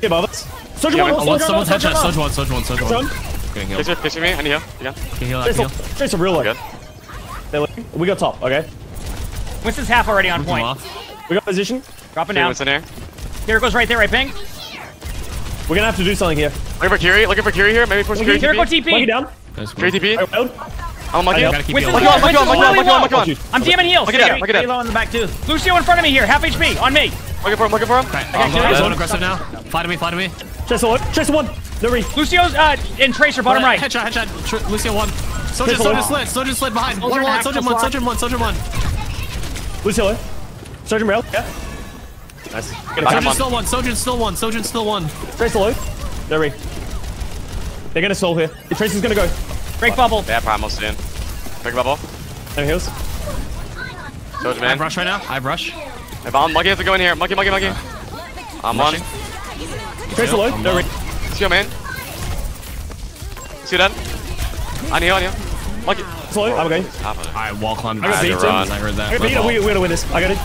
Get above us. Soldier Yeah, one, wait, Oh, someone's one, headshot. soldier Soldier one. Soldier one. Soldier one. one. Getting healed. Tracer, Tracer me. I need help. You can. Can heal. I can heal. Tracer, Tracer real low. Good. We got top. Okay. Winston's half already on point. We got position. Dropping Tracer down. Winston here. Here goes right there, right ping. We're gonna have to do something here. Looking for Kiri. Looking for Kiri here. Maybe force Kiri Here go TP. Monkey TP. down. That's Kiri. TP. Alright, well, I'm monkey. I Gotta keep Winston's healing. Monkey on, monkey on, monkey on, on, monkey on. I'm DMing heals. Look at that, here. look at in the back too. Lucio in front of me here. Half HP on me. Looking for him, looking for him. Okay, I'm going, I'm going aggressive now. Fly to me. Fly to me. Tracer one. Tracer one. No re. Lucio's uh in Tracer bottom right. Headshot. Headshot. Tr- Lucio one. Soldier. Pistol Soldier one. slid. Soldier slid behind. Soldier One one. Soldier one. hack. Soldier one. Soldier one. Lucio. Sergeant rail. Yeah. Nice. Get a Back catch. up Soldier's on. still one. Soldier's still one. Soldier's still one. Tracer low. No re. They're gonna stall here. Tracer's gonna go. Break bubble. Yeah, primal soon. Big bubble. No heals. Soldier I have man. rush right now. I have rush. Hey, bomb. Monkey has to go in here. Monkey, monkey, monkey. I'm on. Rushing. Tracer low. I'm No re. low. See you, man. See that? I need, I need. Monkey. Tracer low. I'm okay. Half of it. I wall climbed. I got back. beat, I heard that. Okay, My we, fault. we, we're gonna win this. I got it.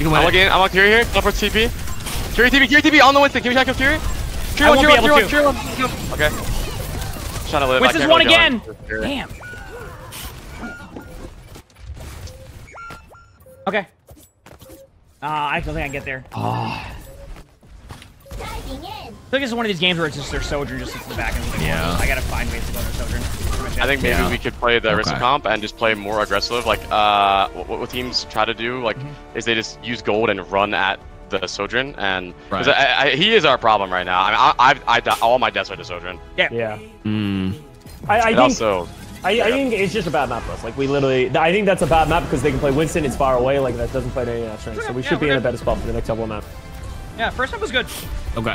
You can I'm win it. looking, I'm on Kiri here. Go for TP. Kiri TP, Kiri TP on the Winston. Can we check him, Kiri? Kiri I one, won't Kiri be one, able Kiri one, Kiri one. Okay. Trying to live. I Winston's can't one really go in. again. Damn. Okay. Uh, I don't think I can get there. I think it's one of these games where it's just their Sojourn just sits in the back and like, Yeah. I gotta find ways to go to Sojourn. Pretty much it. I think maybe Yeah. we could play the Orisa Okay. comp and just play more aggressive. Like, uh, what, what teams try to do, like, Mm-hmm. is they just use gold and run at the Sojourn, and Right. I, I, he is our problem right now. I mean, I, I've, I, all my deaths are to Sojourn. Yeah. Hmm. I, I And think also, I, I think it's just a bad map for us. Like we literally, I think that's a bad map because they can play Winston. It's far away. Like that doesn't play to any of our strengths. So we Yeah, should be we're in a better spot for the next couple of maps. Yeah, first map was good. Okay.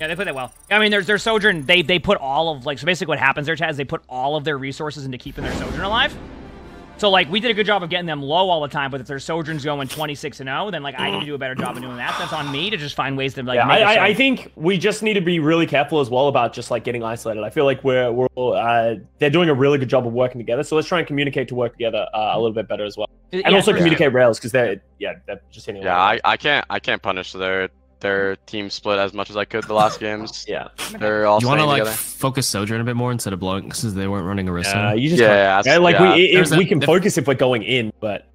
Yeah, they played that well. I mean, there's their Sojourn. They they put all of like so basically what happens there, Chad, is they put all of their resources into keeping their Sojourn alive. So like we did a good job of getting them low all the time, but if their Sojourn's going 26 and 0, then like I need to do a better job of doing that. That's on me to just find ways to like Yeah, make I, I, I think we just need to be really careful as well about just like getting isolated. I feel like we're we're all, uh, they're doing a really good job of working together. So let's try and communicate to work together uh, a little bit better as well, and Yeah, also for communicate rails because they're yeah they're just hitting. yeah, I, I can't, I can't punish their, their team split as much as I could the last games. yeah. They're all You want to like together. focus Sojourn a bit more instead of blowing because they weren't running Orisa. Uh, you just Yeah, can't- yeah, yeah, like yeah. we if There's a- we can if- focus if we're going in, but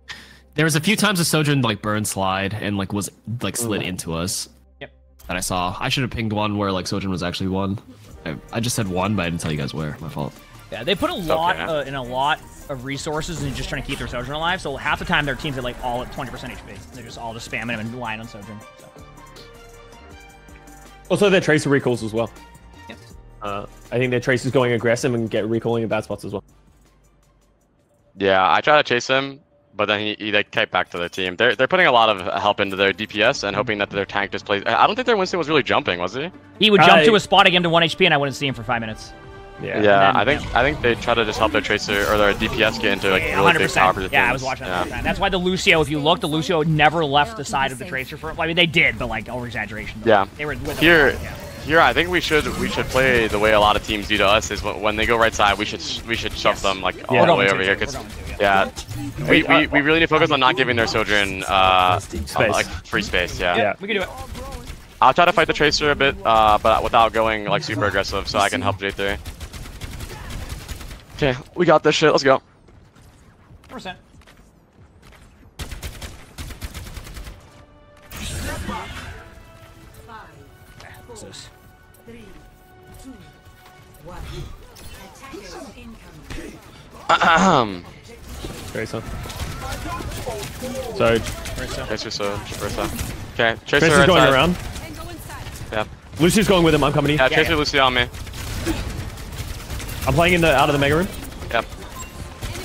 There was a few times a Sojourn like burn slide and like was like slid Mhm. into us. Yep. That I saw. I should have pinged one where like Sojourn was actually one. I, I just said one, but I didn't tell you guys where. My fault. Yeah, they put a lot okay. uh, in a lot of resources and just trying to keep their Sojourn alive. So half the time their teams are like all at 20% HP. They're just all just spamming them and relying on Sojourn. So. Also their tracer recalls as well. Yep. Uh, I think their tracer's going aggressive and get recalling in bad spots as well. Yeah, I try to chase him, but then he, he they kept back to their team. They're they're putting a lot of help into their DPS and hoping that their tank just plays. I don't think their Winston was really jumping, was he? He would jump I- to a spot again to 1 HP and I wouldn't see him for 5 minutes. Yeah. Yeah, and I then- think I think they try to just help their tracer or their DPS get into like really big power 100%. positions. Yeah, I was watching that Yeah. That's why the Lucio, if you look, the Lucio never left the side of the Tracer for. I mean, they did, but like over exaggeration. Yeah. They were with them. Here, Yeah. here, I think we should we should play the way a lot of teams do to us is when, when they go right side, we should we should shove Yes. them like all Yeah. the We're way over here. we're 'cause- going to, yeah, we, we, we really need to focus on not giving their Sojourn uh, Space. like free space. Yeah. Yeah. We can do it. I'll try to fight the tracer a bit, uh, but without going like super aggressive, so I can help Jay3. Okay, we got this shit. Let's go. Percent. Ahem. Tracer. So Tracer, so Tracer. Sorry. Okay, Tracer Tracer's right going side. around. Yeah, Lucy's going with him. I'm coming. yeah, in. Tracer, Lucio on me. I'm playing in the out of the mega room. Yep.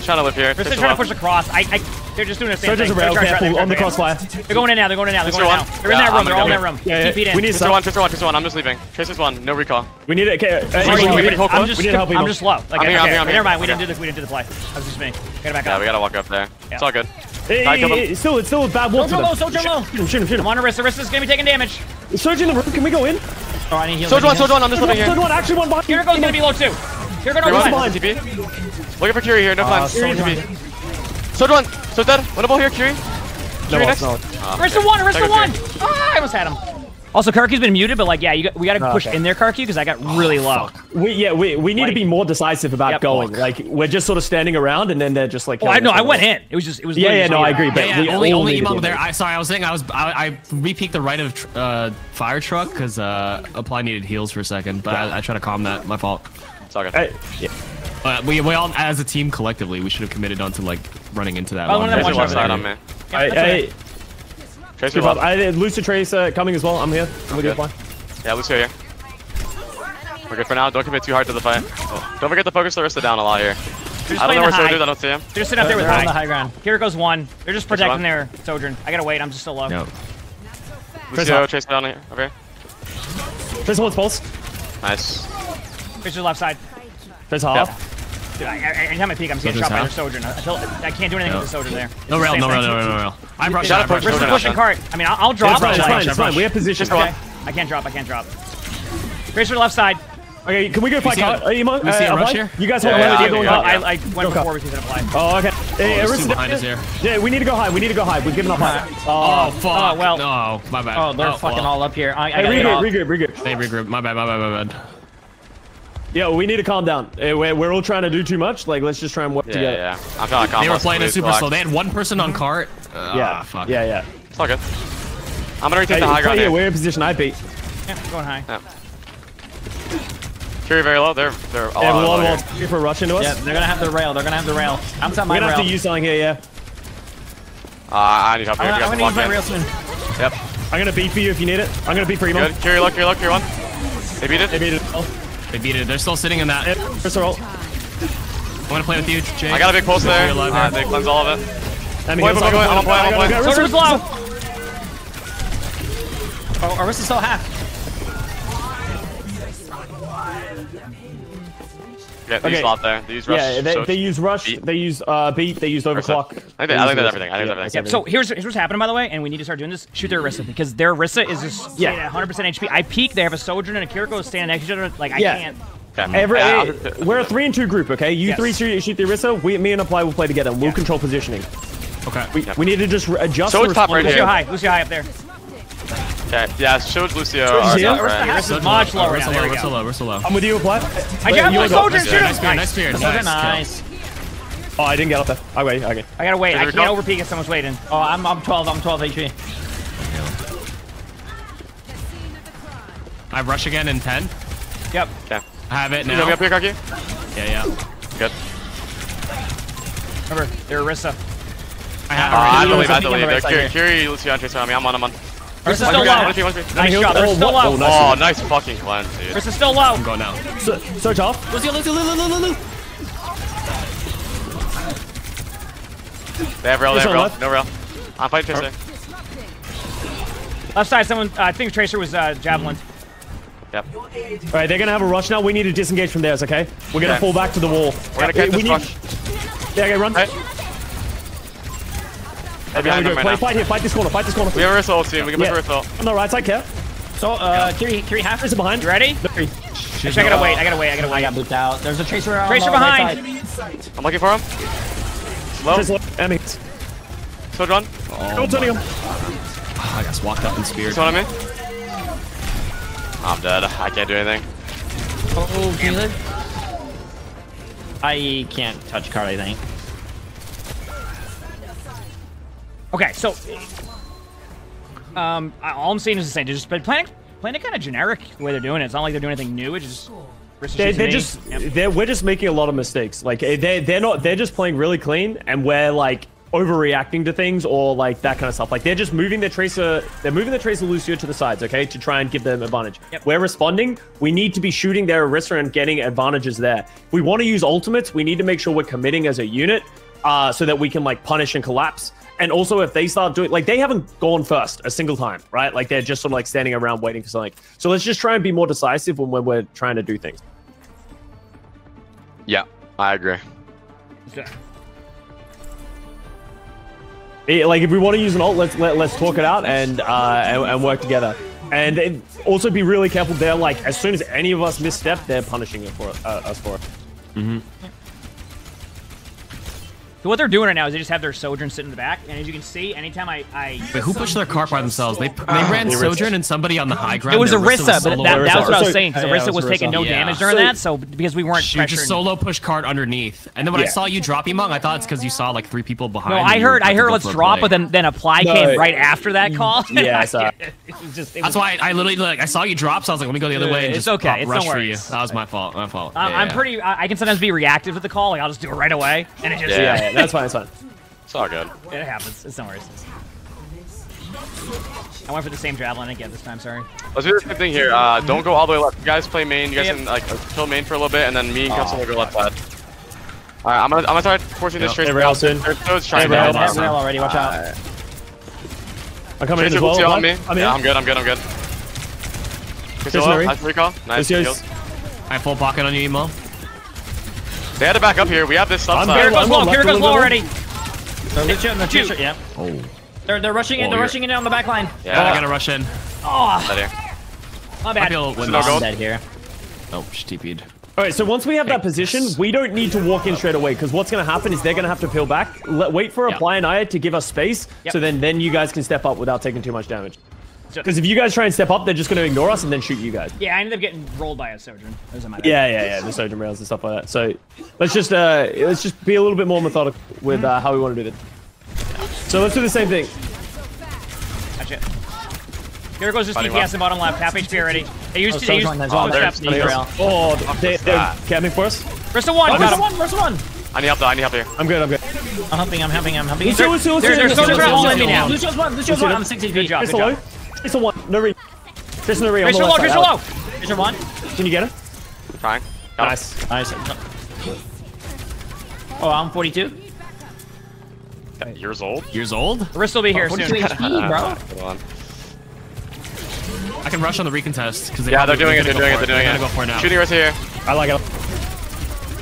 Trying to live here. They're Tracer trying to push across. I, I, they're just doing the same Surgeon's thing. a rail, They're careful on the trying to- crossfire. They're going in now. They're going in now. They're going in now. They're in that room. They're all in that room. Yeah, yeah. Keep it in. We need Tracer one, Tracer one, Tracer one. I'm just leaving. Tracer's one. No recall. We need it. Okay, uh, we we need need to I'm just, We we help. I'm just slow. I'm here, I'm here, never mind. We didn't do this. We didn't do the play. That was just me. Get it back up. Yeah, we gotta walk up there. It's all good. Hey, Try to kill hey, them. hey, still, it's still a bad walk Soldier for low. them. Soldier low. Shoot him, shoot him, shoot him. I'm on Orisa. Orisa's gonna be taking damage. Surge in the room. Can we go in? Oh, I need heal. Soldier one, Soldier one. I'm just one, living third here. one, actually one behind you. Kiriko's gonna be low too. Kiriko You're don't on mind. TP. Looking for Kiri here. No plans. Soldier TP. Soldier one. So dead. Winnable here, Kiri. No, Kiri next. no. Orisa one. Orisa Second one. Ah, I almost had him. Also, KarQ's been muted, but like, yeah, you got, we got to Oh, push okay. in there, KarQ, because I got really low. We, yeah, we, we need to be more decisive about Yep. going. Like, we're just sort of standing around and then they're just like. Oh, I know. I went in. It was just, it was. Yeah, literally yeah, no. I agree. But Yeah, we yeah, only all only need to there. I sorry, I was saying I was I, I re-peeked the right of tr- uh, fire truck because uh, apply needed heals for a second, but I, I tried to calm that. My fault. It's all good. Hey, yeah. But we we all as a team collectively we should have committed onto like running into that. Oh, one. one of them Tracer ones side there. on me. Yeah, Hey, that's hey, Tracer Bob. I, Lucid Trace uh, coming as well. I'm here. I'm with you. Okay. apply. Yeah, Lucio here. We're good for now. Don't commit too hard to the fight. Don't forget to focus Larissa down a lot here. They're just I don't know playing where the Soldier's. I don't see him. They're just sitting up there with They're on the high. ground. Here goes one. They're just protecting their Sojourn. I gotta wait. I'm just still low. No. Lucio, off. Tracer down here. Okay. Trace one's pulse. Nice. Tracer's left side. Trace half. Dude, I, I, anytime I peek, I'm getting shot by their half? Sojourn. I, feel, I can't do anything No. with the Sojourn there. No rail, no rail, no rail, no rail. I'm rushing. gotta I'm push rushing. Sojourn Rista's out pushing cart. I mean, I'll, I'll drop. It's fine, it's fine, it's fine. We have position. Okay. I can't drop. I can't drop. Tracer left side. Okay, can we go fight see cart? a- Uh, Emo, we see a uh, rush here? You guys Yeah, want yeah, to yeah, go yeah, yeah. I, I went Go before we season apply. Oh, okay. Hey, there's Orisa- behind us here. Yeah, we need to go high. We need to go high. We're giving up high. Oh fuck! Oh, well. no, my bad. Oh, they're fucking well. all up here. I, I Hey, regroup, regroup, regroup. They regroup. My bad, my bad, my bad. Yeah, we need to calm down. Eh, We're, we're all trying to do too much. Like, let's just try and work Yeah, together. yeah. I'm feeling like They were playing it super relax. slow. They had one person on cart. Uh, Yeah, fuck. yeah, yeah. It's all good. I'm gonna retake Hey, the high ground here. here. We're in position. I beat. Yeah, going high. Kiri very low. They're they're all Yeah, out we'll, low we'll, here. we'll for a rush into us. Yeah, they're gonna have the rail. They're gonna have the rail. I'm on my rail. we're gonna rail. have to use something here. Yeah, Uh, I need help here. I'm, gonna- I'm gonna use my in. rail soon. Yep. I'm gonna beat for you if you need it. I'm gonna beat for Emo. Good. Kiri low. Kiri low. Kiri one. They beat it. They beat it. Oh, They beat it. They're still sitting in that. First roll. I'm gonna play with you, Jake. I got a big pulse there. Alive Uh, they cleanse all of it. Let me Point, go. point, point, I'm on point, I'm on point. Sojourn's low. Oh, Orisa's still half. Yeah, they Okay. use a lot there. They use rush. Yeah, they, so- they use rush. Beat. They use uh beat. They use overclock. I think they- I think that's everything. I think that's everything. Yep. So here's, here's what's happening, by the way, and we need to start doing this. Shoot their Orisa because their Orisa is just Yeah. yeah. 100% HP. I peek. They have a Sojourn and a Kiriko standing next to each other. Like I Yeah. can't. Okay. Every, Yeah, I'll- we're a three and two group, okay? You Yes. three shoot, shoot the Orisa. We, me and Apply will play together. We'll control positioning. Okay. We, we need to just adjust. So the it's top right response- Lucio here. high. Lucio high up there. Okay. Yeah, show Lucio. Show our Lucio. top right. Much lower We're now. so low. we We're go. so low. We're so low. I'm with you, Apply. I got you my wanna go? Sojourn. Yeah, Shoot him. Nice spear. Nice spear. Nice. nice. Oh, I didn't get up there. I wait. Okay. I gotta wait. I can't go. over peek if someone's waiting. Oh, I'm I'm 12. I'm 12 HP. I rush again in 10. Yep. Okay. I have it now. know me up here, Kaki? Yeah, yeah. Good. Remember, they're Orisa. I have Uh, it. I believe, I the believe. right side Kiri, Lucio, and Tracer on me. I'm on, I'm on. Orisa's One still for- one low. for- one for- Nice heal- shot. They're oh, still what? low. Oh, nice. Oh, nice fucking cleanse, dude. Orisa's still low. I'm going now. So, search off. Lucio, Lucio, Lucio, Lucio, Lucio. They have rail, they Tracer have rail. left. No rail. I'm fighting Tracer. Left side. Someone. Uh, I think Tracer was uh, javelin. Yep. All right, they're gonna have a rush now. We need to disengage from theirs. Okay. We're gonna Okay. fall back to the wall. We're gonna Uh, catch we this need- rush. Yeah, okay, run. Right. They're There we behind go. them right Play, now. fight here. Fight this corner. Fight this corner. We have a Ursul soon. We can push Yeah. yeah. Ursul. On the right side, care. So, uh, Kiri, Kiri half. Tracer behind. You ready? Three. Actually, I gotta wait. I gotta wait. I gotta wait. I got booped out. There's a tracer on Tracer the right behind. I'm looking for him. Slow. Tracer left. Enemy. So run. Go, turning him. I got swapped up and speared. This one on me. I'm dead. I can't do anything. Oh, can? I can't touch card, I think. Okay, so um, all I'm saying is the same. Just but playing playing it kind of generic the way they're doing it. It's not like they're doing anything new. It's just They're, shoots they're just Yep. they're we're just making a lot of mistakes. Like eh, they they're not they're just playing really clean, and we're like overreacting to things or like that kind of stuff. Like they're just moving their tracer, they're moving the tracer Lucio to the sides, okay, to try and give them advantage. Yep. We're responding. We need to be shooting their Orisa and getting advantages there. If we want to use ultimates, we need to make sure we're committing as a unit, uh, so that we can like punish and collapse. And also, if they start doing like they haven't gone first a single time, right? Like they're just sort of like standing around waiting for something. So let's just try and be more decisive when, when we're trying to do things. Yeah, I agree. Okay. Eh, like if we want to use an alt, let's let, let's talk it out and uh and, and work together. And it, also be really careful. They're like as soon as any of us misstep, they're punishing it for uh, us for it. So what they're doing right now is they just have their Sojourn sit in the back, and as you can see, anytime I, I Wait, who pushed their cart by themselves? They they ah, ran Sojourn and somebody on the high ground. it was Orisa, but solo- that, that was what I was saying because yeah, Orisa was was taking no Yeah. damage during So- that, so because we weren't She just solo push cart underneath, and then when I saw you drop Emongg, I thought it's because you saw like three people behind. No, I heard, I heard let's drop, play. but then then apply No. came right after that mm, call. Yeah, I saw. it just, it That's why I literally like I saw you drop, so I was like, let me go the other way and It's just okay, it's rush no for you. That was my fault. My fault. I'm, Yeah, I'm yeah. pretty. I, I can sometimes be reactive to the call. Like I'll just do it right away, and it just Yeah. Yeah, yeah, that's fine. That's fine. It's all good. it happens. It's no worries. I went for the same javelin again this time. Sorry. Let's do the same thing here. Uh, don't go all the way left. You guys play main. You guys Yep. can like kill main for a little bit, and then me and Kelsey will go left side. All right, I'm gonna I'm gonna start forcing this Yep. trace. Hey, Rail soon. They're so trying Hey, to Rail, Rail. Rail already, watch out. Alright. I'm coming in Tracer as well. On me. I'm yeah, I'm good. I'm good. I'm good. Tracer Priscilla, Marie. nice recall. Nice Lucio's- I have full pocket on you, Emo. They had to back up here. We have this left I'm side. Here goes I'm low. Here goes a low already. So Lucio and the Shoot. Tracer, yeah. Oh, They're, they're rushing in, Oh, they're rushing in on the back line. Yeah, I oh. gotta rush in. Oh, Right here. my I bad. feel No. I'm dead here. Oh, she TP'd. All right, so once we have that position, we don't need to walk in oh. straight away because what's going to happen is they're going to have to peel back, let, wait for Yeah. Apply and Aya to give us space, Yep. so then then you guys can step up without taking too much damage. So- Because if you guys try and step up, they're just going to ignore us and then shoot you guys. Yeah, I ended up getting rolled by a Sojourn. Those are my. Yeah, yeah, yeah. The Sojourn rails and stuff like that. So let's just uh let's just be a little bit more methodical with uh, how we want to do this. So let's do the same thing. Gotcha. Here goes this Fighting DPS in bottom left. Half HP already. They used Oh, to. They used. Sojourn Oh, well. steps. There's Rail. Oh, they, they're camping for us. Rista one. Oh, got Rista him. one. First one. I need help. though. I need help here. I'm good. I'm good. I'm helping, I'm helping, I'm helping. Lucio, Lucio, Lucio, There's- there's Lucio, Sojourn Lucio, all Lucio, in me now. Lucio's one, Lucio's one. I'm 60 Good feet. job. Tracer Good low. Job. Tracer one. No re. Tracer no re. on the Tracer low. left side. Low. Tracer one. Can you get her? Trying. Got him. Nice. Nice. Oh, I'm 42. Years old. Years old? Rista will be here 42 soon. HP, bro. Good one. I can rush on the recontest because Yeah, they're doing it. They're doing it. They're doing They're it. gonna go for it now. Shooting right here. I like it.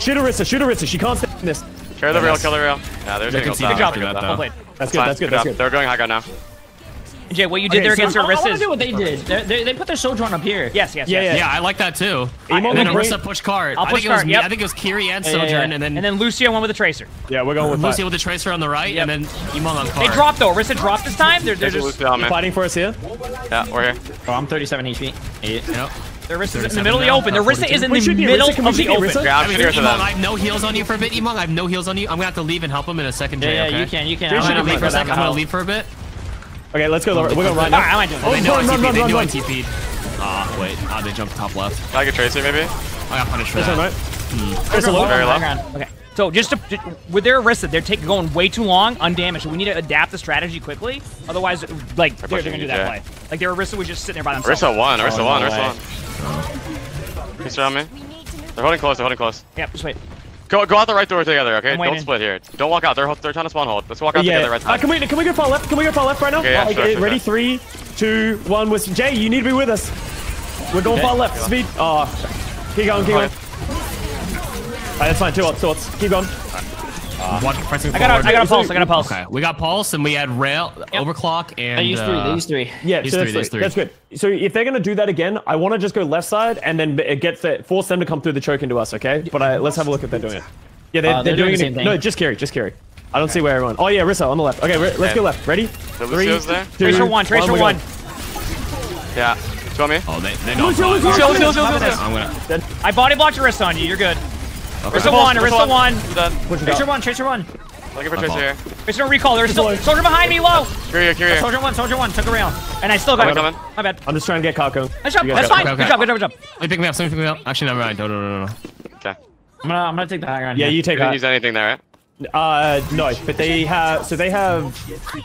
Shoot Orisa. Shoot Orisa. She can't stay in this. Carry the rail. Nice. Kill the rail. Yeah, they're They gonna can go see down. the job They're that, go though. down. Well played. That's good. That's good. That's good. They're going high ground now. Jay, what you did Okay, there so against I, our I want to do what they did. They, they, they put their Sojourn up here. Yes, yes, Yeah, yes. Yeah, I like that too. Emo and then with Orisa great- push cart. I'll push think it was cart, yep. I think it was Kiri and Yeah, yeah, Sojourn, yeah. and then, And then Lucio went with the Tracer. Yeah, we're going with Lucy that. with the tracer on the right, Yep. and then Emongg on cart. They dropped though. Rista dropped this time. They're, they're There's just Lucio. Fighting for us here. Yeah, we're here. Oh, I'm 37 HP. Eight. Yep. their Rista's in the 37 middle of the open. Their uh, is in the middle Rista. Of the open. Yeah, I'm I mean, shooting Emongg, I them. have no heals on you for a bit, Emongg. I have no heals on you. I'm gonna have to leave and help him in a second, Yeah, Jay, yeah, okay? you can, you can. Jay I'm I'm gonna leave for a second. I'm gonna leave for a bit. Okay, let's go. We're going right All now. right, I might do Oh, it. they know I run, run, TP'd. They knew I. TP'd. Ah, wait. Ah, they jumped top left. Can I get Tracer maybe? I got punished for This one, that. right? Tracer low. Very low. Okay. So just to, with their Orisa, they're taking going way too long, undamaged. We need to adapt the strategy quickly. Otherwise, like they're, they're gonna do that Jay. play. Like their Orisa was just sitting there by themselves. Orisa one. Orisa Oh, one. no Orisa way. one. Tracer on me. They're holding close. They're holding close. Yep. Just wait. Go, go out the right door together, okay? Don't split here. Don't walk out. They're they're trying to spawn hold. Let's walk out together Yeah. right Uh, can we can we go far left? Can we go far left right now? Okay, yeah, sure, okay, sure, ready? sure. Three, two, one. With Jay, you need to be with us. We're going far left. Speed. Oh, keep going. Keep going. Alright, that's fine. Two odds. Two odds. Keep going. Watch pressing I got a. I got a pulse. I got a pulse. Okay, we got pulse and we had rail, overclock, and I use three, they uh, use three. Yeah, These so three, that's, these three. that's good. So if they're gonna do that again, I want to just go left side and then b- get the, force them to come through the choke into us, okay? But I, let's have a look at they're doing it. Yeah, they're, Uh, they're, they're doing doing, the it. same thing. No, just carry, just carry. I don't see where everyone. Oh yeah, Rissa on the left. Okay, re- let's Okay. go left. Ready? The Lucio's there? two, Tracer one. Tracer we're one. Yeah. Show me. Oh, they they know. Lucio, I'm Lucio, fine. Lucio, Lucio, Lucio. I'm gonna. I body blocked your Orisa on you. You're good. There's a one, there's a one. Done. Tracer one, Tracer one. Looking for Tracer here. There's no recall. There's still soldier behind me, low. Curio, Curio. Soldier one, Soldier one. Took a rail. And I still got Coming, it. coming. My bad. I'm just trying to get Kako. Nice job. That's guys fine. go. Good job. Good job. Good job. Let me pick me up. Let me pick me up. Actually, never mind. No, no, no, no. Okay. I'm gonna, I'm gonna take the high ground. Yeah, here. you take You didn't that. use anything there, right? Uh, no, but they have. So they have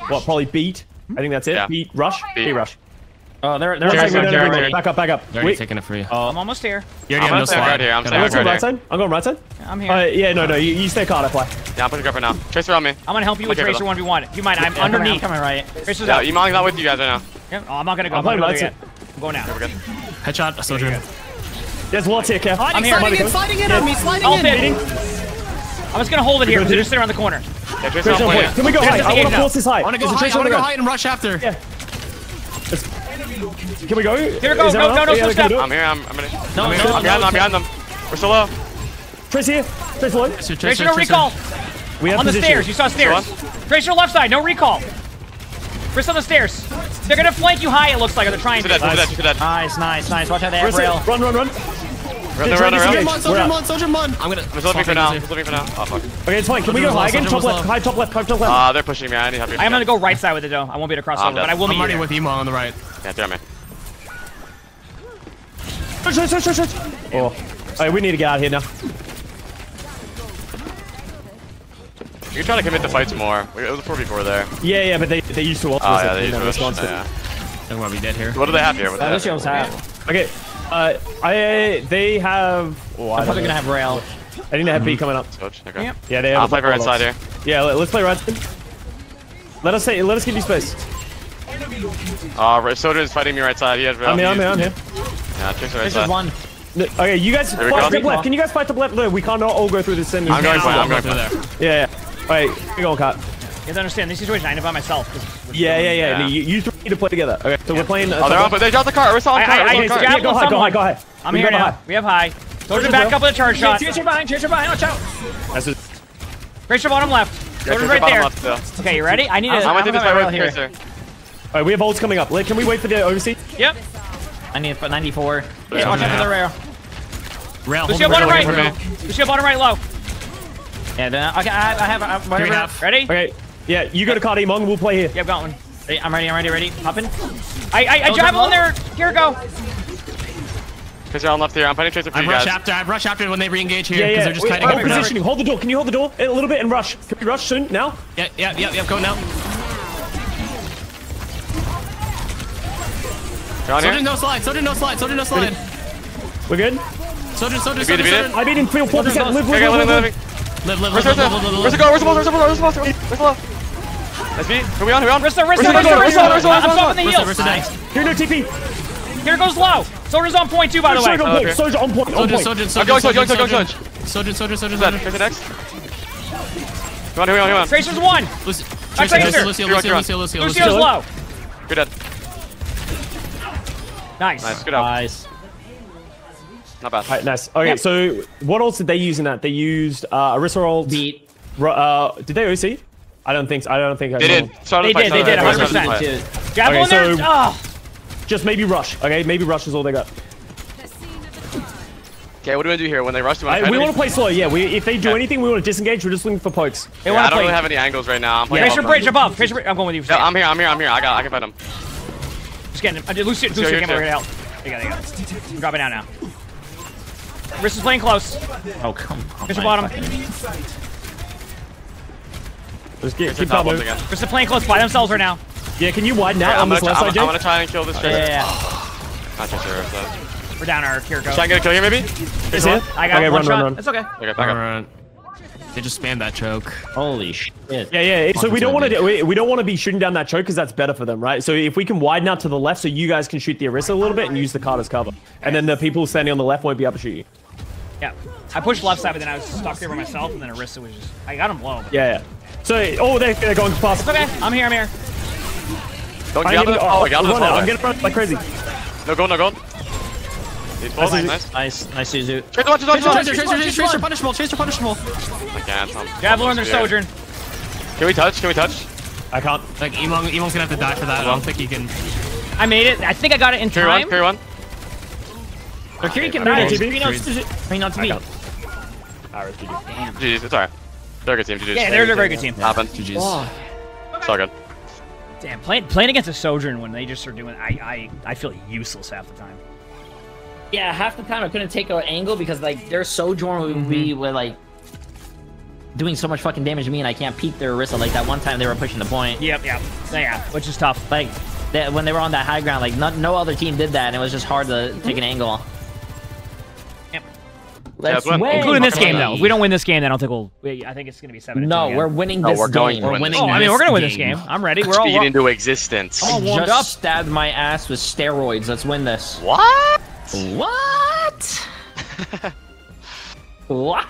what? Probably beat. I think that's it. Yeah. Beat rush. Beat. Beat rush. Oh, they're they're One Jerry, Jerry, no, no, no, Jerry, Back up, back up. They're Wait, taking it for you. Oh, I'm almost here. You I'm have no slide. right here, I'm I'm going right right side. I'm going right side. I'm here. Uh, yeah, no, no. You, you stay card. I play. Yeah, I'm pushing Gripper now. Tracer on me. I'm gonna help you with Okay, Tracer 1v1. You mind, I'm Yeah, underneath. out, coming right. Tracer's Yeah, out. Emongg's not with you guys right now. Yeah, oh, I'm not gonna go. I'm I'm playing gonna right yet. I'm going now. We're good. Headshot. Soldier. There's lots here, Kev. I'm here. Sliding in, sliding in on me. Sliding Ult it. I'm just gonna hold it here they're just sitting around the corner. Yeah, Tracer on point. point. Can we go Tracer high? I want to now. force this high. I want to go There's high. I want to go the high and rush after. Yeah. Can we go? Here we go. Is that No, no, no, Yeah, so we step. I'm here. I'm, I'm gonna. No, I'm, no, here. no, I'm behind them. I'm behind them. We're still low. Trace here. Trace low. Tracer, Tracer, no recall. We have On the stairs. You saw stairs. Tracer left side. No recall. Chris on the stairs. They're gonna flank you high. It looks like. Or they're trying to. dead. Two dead. Two dead. Nice, nice, nice. Watch out, they have rail. Run, run, run. Run, run, run, Tracer run. engage. Soldier one. Soldier We're out. one. Soldier one. I'm gonna. I'm still looking for now. I'm still looking for now. Oh fuck. Okay, it's fine. Can we go Soldier high again? Top left. High top left. Top left. Uh, they're pushing me. I need help. I am gonna go right side with it though. I won't be able to cross over, but I will I'm meet already with Emo on the right. Yeah, they're on me. Search, search, search, search, search. Oh. Alright, we need to get out of here now. You can try to commit the fights more. It was a 4v4 there. Yeah, yeah, but they they used to ultimate Oh yeah, they used to response to it. yeah. Don't want to be dead here. What do they have here? What do they have? show's half. Okay. Uh, I they have. Oh, I I'm probably don't gonna have rail. I think they have B coming up. Coach? Okay. Yep. Yeah, they have. I'll play for couple right side here. Yeah, let, us play right side. Let us say. Let us give you space. Uh, right, Soda is fighting me right side. He has I'm here. I'm here. I'm here. Yeah, Tracer right This is one. No, Okay, you guys we fight go. top left. Can you guys fight top left? No, we can't all go through this sending. I'm going for. I'm going through for there. Yeah, yeah. Alright, we go, cut. You have to understand this situation. I know by myself. Yeah, yeah, yeah. Yeah. You, you three need to play together. Okay, so we're playing. Uh, Oh, they're top on, but they dropped the cart. We're still on I- cart. I- We're I- on cart. yeah. go high, go high, go high. I'm We here now. high. We have high. Soldier Tracer back well. up with a charge shot. Tracer behind, Tracer behind, watch out. That's it. Tracer bottom left. Yeah, Soldier's Tracer right there. left still. Okay, you ready? I need I'm- to. I'm gonna do this I'm rail here. Alright, we have ults coming up. Can we wait for the overseas? Yep. I need for 94. Yeah, Yeah, watch out for the rail. Rail. Lucio hold the bottom right. hold the rail. Lucio bottom right low. Yeah, then, okay, I, I have, I have Three and a whatever. half. Ready? Okay. Yeah, you go to Cardi Mong, we'll play here. Yep, got one. Hey, I'm ready, I'm ready, ready. Hopping. I I, I Soldier javelin low. there. Here go. Tracer on left here. I'm fighting Tracer for I you rush guys. after. I rush after when they re-engage here Yeah, because yeah. they're just Wait, kiting hold positioning. Hold the door. Can you hold the door a little bit and rush? Can we rush soon? Now? Yeah, yeah, yeah, yeah. Go now. You're Soldier no slide. Soldier no slide. Soldier no slide. We're good? Soldier, soldier, Defeat, soldier, defeat it. soldier. I beat in field 4%. Live, live, Okay, live, living, live, living. live. Live, live, Where's live, the live, live, live, Where's the live. goal? Where's the ball? Where's the ball? Where's the ball? Where's the ball? Nice beat. Who we on? Who we on? Rista, Rista, Where's the Rista, goal? Where's the ball? Where's the ball? Rista. I'm stopping the Rista, heels. Rista down. Here, no TP. Here goes low. Soldier's on point too, by the way. Soldier on okay. point. Soldier on point. On Soldier, point. soldier, I'm soldier, going, soldier, going, going, going, soldier. going. Soldier, soldier, soldier, Who's that? soldier. Tracer next. Who on? Who we on? Who we on? Tracer's one. Lucio, I Tracer, Tracer. Lucio, You're on, Lucio, you're on. Lucio, Lucio, Lucio's Lucio. low. You're dead. Nice. Nice. Good out. Nice. Not bad. Alright, nice. Okay, Yeah. so what else did they use in that? They used uh, Orisa ult. Beat. Ru- Uh, did they OC? I don't think so. I don't think They saw did. them. Start They fight, did, they did, the fight, 100%. start the fight. Javelin Okay, there. so- Oh. Just maybe rush. Okay, maybe rush is all they got. Okay, what do we do here? When they rush, do we I, want we to want to play slow. Yeah, we, if they do Yeah. anything, we want to disengage. We're just looking for pokes. They Yeah, want I don't play. really have any angles right now. I'm playing Tracer bridge above. Tracer bridge. I'm going with you. Yeah, I'm here. I'm here. I'm here. I got. I can fight him. Just getting him. I did Lucio. Lucio here came too. over to help. They got. They got it. I'm dropping down now. Wrist is playing close. Oh, come on. Tracer bottom. Just get, keep top that once move. again. Wrist is playing close by themselves right now. Yeah, can you widen out Yeah, I'm on this left side, I'm, I'm gonna try and kill this Yeah, Tracer. yeah, yeah. Not Tracer. So. We're down our here goes. Try and get a kill here, maybe. Is it? I got okay, one run, shot. run, run. It's okay. Okay, back up. Alright. They just spammed that choke. Holy shit. Yeah, yeah. So we don't want to we, we don't want to be shooting down that choke because that's better for them, right? So if we can widen out to the left, so you guys can shoot the Orisa a little bit and use the card as cover, and then the people standing on the left won't be able to shoot you. Yeah. I pushed left side, but then I was stuck there by myself, and then Orisa was just. I got him low. but- Yeah, yeah. So oh, they're, they're going fast. It's okay. I'm here. I'm here. Don't I get need the to- Oh, get the run out. I'm getting run like crazy. No gold, no gold. He's full. Nice, Nice. Nice, nice Suzu. Tracer, watch, watch, Tracer, watch. tracer, tracer, tracer, punishable, tracer, punishable. I can't. I'm- Javelin, their Yeah. sojourn. Can we touch? Can we touch? I can't. Like, Emongg, Emongg's gonna have to die for that. I don't think he can. I made it. I think I got it in Carry one. time. Carry one. Or Kiri can I mean, die. TB. Kiri knows Suzu. I mean, not to me. can't. Aris, GG. Damn. GG's, it's alright. They're a good team. GG's. Yeah, they're, they're a very good team. Happened. GG's. It's all good. Damn, playing playing against a Sojourn when they just are doing, I I I feel useless half the time. Yeah, half the time I couldn't take an angle because like their sojourn would Mm-hmm. be with like doing so much fucking damage to me, and I can't peek their Orisa. Like that one time they were pushing the point. Yep, yep, yeah, which is tough. Like that when they were on that high ground, like no, no other team did that, and it was just hard to take an angle. Yep. Let's Yeah, win. Including this game though. If we don't win this game, then I don't think we'll. we- I think it's gonna be seven. and two No, again. we're winning this. No, this we're going game. to We're winning Oh, I mean, this we're gonna win this game. game. I'm ready. We're all. Speed into existence. I'm all warmed Just up. stabbed my ass with steroids. Let's win this. What? What? What?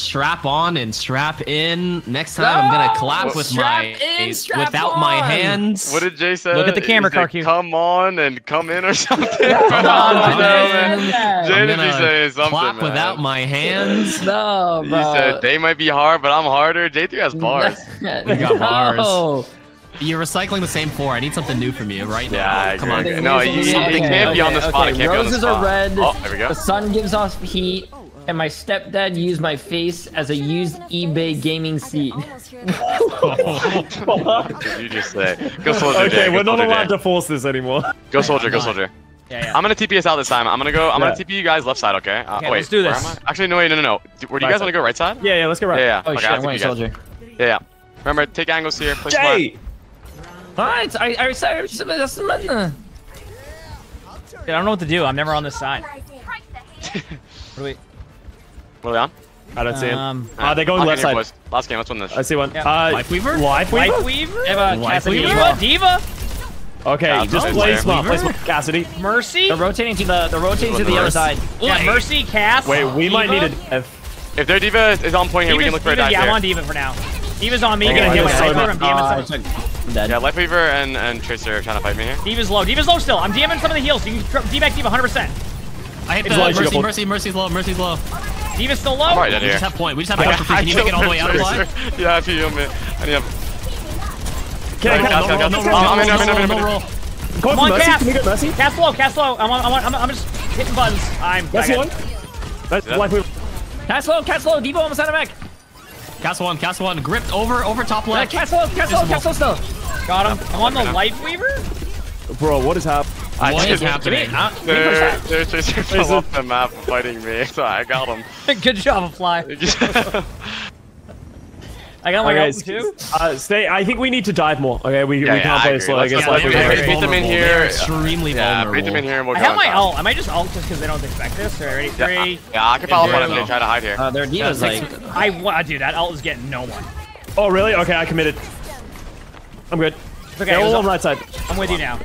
Strap on and strap in. Next time I'm gonna clap with Strap my in, strap without my hands. What did Jay say? Look at the camera, He. Come on and come in or something. Come on, I man. man. Jay I'm did gonna be saying something, clap man. without my hands. No, bro. He said they might be hard, but I'm harder. Jay3 has bars. We got bars. No. You're recycling the same four. I need something new from you right now. Yeah, I Come on. No, you, you, Something it can't be on the okay, spot. It okay. can't Roses be on the are red. Oh, there we go. The sun gives off heat, and my stepdad used my face as a used eBay gaming seat. Almost. What did you just say? Go soldier, Okay, Jay. Go we're not allowed Jay. to force this anymore. Go soldier. Go soldier. Yeah, yeah. I'm gonna TP us out this time. I'm gonna go. I'm Yeah. gonna TP you guys left side. Okay. Uh, Okay, wait, let's do this. Actually, no, wait, no, no, no. Do, where do you Right guys want to go? Right side? Yeah, yeah, let's go right. Yeah, yeah. Oh okay, shit, I'll I'm TP wearing you guys. soldier. Yeah, yeah. Remember, take angles here. Play smart. Jay! Alright, I I said that's Dude, I don't know what to do. I'm never on this side. What do we? What are we on? I don't see him. Um, Uh, they're going left side. boys. Last game. Let's win this. I see one. Yeah. Uh, Life Weaver? Life Weaver? Life Weaver. Eva, Life Cassidy. Weaver? D.Va. D.Va. Okay, Yeah, just play Life smart. Play Weaver? smart. Cassidy. Mercy. They're rotating to the they're rotating to the other side. Yeah, Mercy. Cass. Wait, we might D.Va. need a. F. If their D.Va is on point here, we can look for a D.Va's- dive Yeah, I'm on D.Va for now. D.Va's on me. Oh, Gonna I heal just myself. I'm Uh, DMing some. I'm dead. Yeah, Life Weaver and, and Tracer are trying to fight me here. D.Va's low. D.Va's low still. I'm DMing some of the heals. You can D-back D.Va 100%. I hit It's the mercy, mercy, mercy's low, mercy's low. D.Va's still low. I'm already dead We here. just have point. We just have point for free. Can you make it all the way out of line? Yeah, if you heal me. I need a... Can I Wait, can Cass, I- Cass, no, Cass. no, I'm no, in, no, I'm in, no, I'm in, no, I'm roll. Come on, Mercy. Cass. Can we get Mercy? Cast low. Cast low. I'm on. I'm on. I'm, I'm just hitting buttons. I'm. That's one. got- That's Life Weaver. Cast low, cast low, Devo almost out of mech. Cast one, cast one. Gripped over, over top Yeah, left. cast low, cast low, cast low still. Got him. I'm on the Life Weaver. Bro, what is happening? I What is happening? Their, their Tracer fell Tracer. off the map fighting me, so I got him. Good job, Fly. I got my Okay, ult too. uh, stay. I think we need to dive more. Okay, we, Yeah, we yeah, can't play slow. I guess just Life let Weaver. them- Very beat them in here. They're extremely yeah, vulnerable. beat them in here and we'll I go have on my top. ult. I just ult just because they don't expect this. Alright, ready? Yeah, Three. yeah, I can follow up on them and try to hide here. Uh, their D.Va's like, I wa- dude, that ult is getting no one. Oh, really? Okay, I committed. I'm good. Okay. They're all all- on right side. I'm with you now.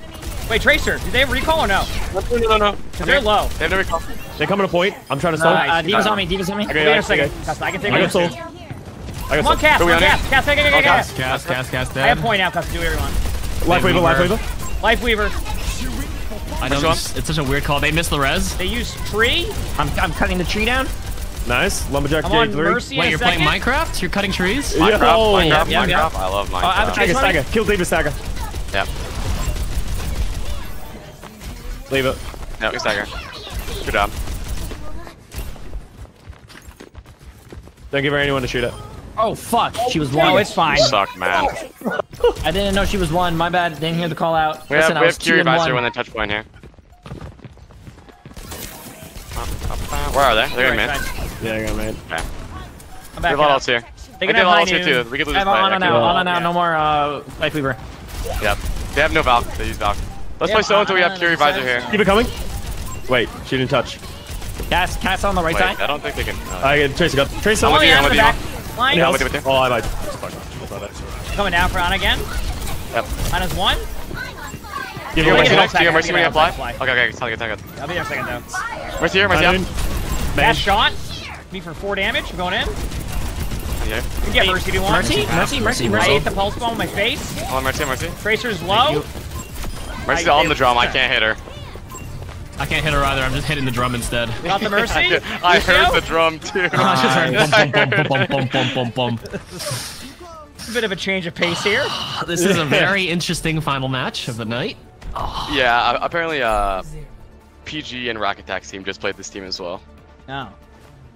Wait, Tracer, do they have recall or no? No, no, no, no. Because they're low. They have no recall. They're coming to point. I'm trying to uh, stop. uh, D.Va's on me, D.Va's on me. Okay, Wait a okay, second. okay. Cast, I can take I got soul. I got on, soul. Cast. Are we Come on, on Cast. Cast, Cast, Cast, Oh, Cast. Cast, cast, cast, I have point now, Cast. Do whatever you want. Life Weaver, Life Weaver. Weaver. Life Weaver. I know this, it's such a weird call. They missed the res. They use tree. I'm, I'm cutting the tree down. Nice. Lumberjack I'm on J3. Mercy Wait, you're second. playing Minecraft? You're cutting trees? Yeah. Minecraft, Minecraft, yeah, yeah. Minecraft. I love Oh, I have a Minecraft. tree. Stagger, stagger. Kill D.Va, stagger. Yeah, Leave it. yeah, we stagger. Good job. Don't give her anyone to shoot at. Oh fuck, she was No, one. it's fine. Suck, man. I didn't know she was one. My bad. Didn't hear the call out. We Listen, have, I we was have two Curie and Visor one. when they touch point here. Where are they? They're going Right mid. side. Yeah, I got man. I'm Okay. We back have a lot else here. They We can have have a lot else here too. We could lose I this have fight. on and Okay. out, on and out. No more uh, Life Weaver. Yep. They have no Valk. They use Valk. Let's Yeah, play slow until we have Curie Visor here. Keep it coming. Wait, she didn't touch. Cast, cast on the right Wait, side. I don't think they can. Uh, I get Tracer got Tracer. I'm Oh, with you, I'm I'm with you. Line. Yeah, Any with you, with you. Oh, I lied. Fuck, that's not it. Coming down for on again. Yep. Minus one. Give You her Mercy get one. next. next. You Mercy when you apply. Okay, okay, sound good, sound good. I'll be there in a second though. Mercy here, Mercy Main. up. Fast shot. Me for four damage. I'm going in. Yeah. You can get Mercy if you want. Mercy, Mercy, Mercy, I ate the pulse bomb in my face. Oh, Mercy, Mercy. Tracer's low. Mercy's I- on the drum. I can't hit her. I can't hit her either. I'm just hitting the drum instead. Got the Mercy. I heard Lucio? the drum too. I heard bum. A bit of a change of pace here. This is a very interesting final match of the night. Yeah, uh, apparently, uh, PG and Rocket Attack team just played this team as well. No.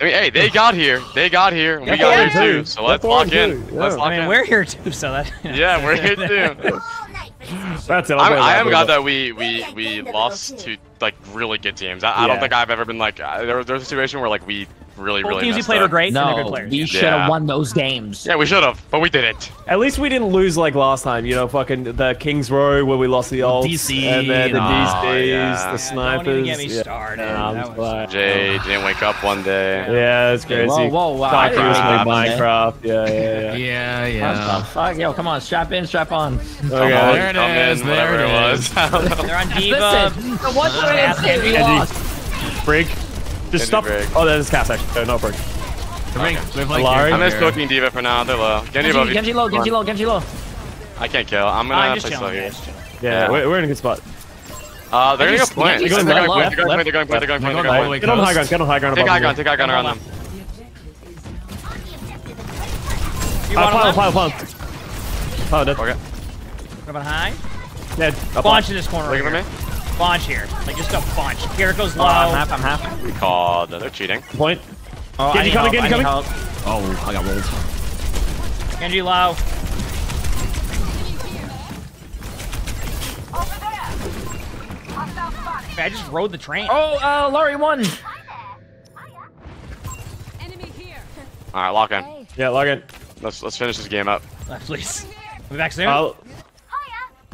I mean, hey, they got here. They got here. We That's got fine, here too. too. So let's That's lock in. too, Let's lock I mean, in. we're here too, so that. Yeah, we're here too. That's it. I'll I, play I that, am glad that we we we lost to like really good teams. I, I don't think I've ever been like uh, there, there was a situation where like we really Both really teams we played up. were great. and they're good No, players. we should have Yeah. won those games. Yeah, we should have, but we didn't. At least we didn't lose like last time. You know, fucking the Kings Row where we lost the ults, DC, and then the ah, oh, DCs, yeah. the snipers. Don't even get me started. Nah, I'm was- Jay didn't wake up one day. Yeah, it's crazy. Whoa, whoa, wow, I Thought he didn't was wake playing up one day. Minecraft. Yeah, yeah, yeah. Yeah, yeah. fuck? Yo, come on, strap in, strap on. Come Okay. on, There it come is, in, there whatever it it was. I don't know. They're on D.Va. Listen, the one time I didn't say we lost. Brig. Just stop. Brig. Oh, there's Cass actually. No, no break. The ring. We have like Illari? I'm just poking D.Va for now. They're low. Genji, above Genji, you. Genji low, Genji Come on. low, Genji low. I can't kill. I'm I'm gonna just play slow here. Yeah, Yeah. We're, we're in a good spot. Uh, they're gonna go Genji's- point. They're going going point. They're going left. point. They're going point. They're going They're point. going They're going way point. Get on high ground. Get on high ground. Take above high ground. Take high ground around them. You Uh, want pile, them? pile, pile. Pile dead. Okay. Come on high. Dead. Up Bunch in this corner. Looking for me? Here. Bunch here. Like just a bunch. Kiriko's low. Oh, I'm half, I'm half. We called. They're cheating. Point. Oh, Genji I need coming, help, Genji coming. help. Oh, I got rolled. Genji low. Okay, I just rode the train. Oh, uh, Laurie won. Enemy here. All right, lock in. Yeah, log in. Let's let's finish this game up. Uh, please. We'll be back soon. I'll.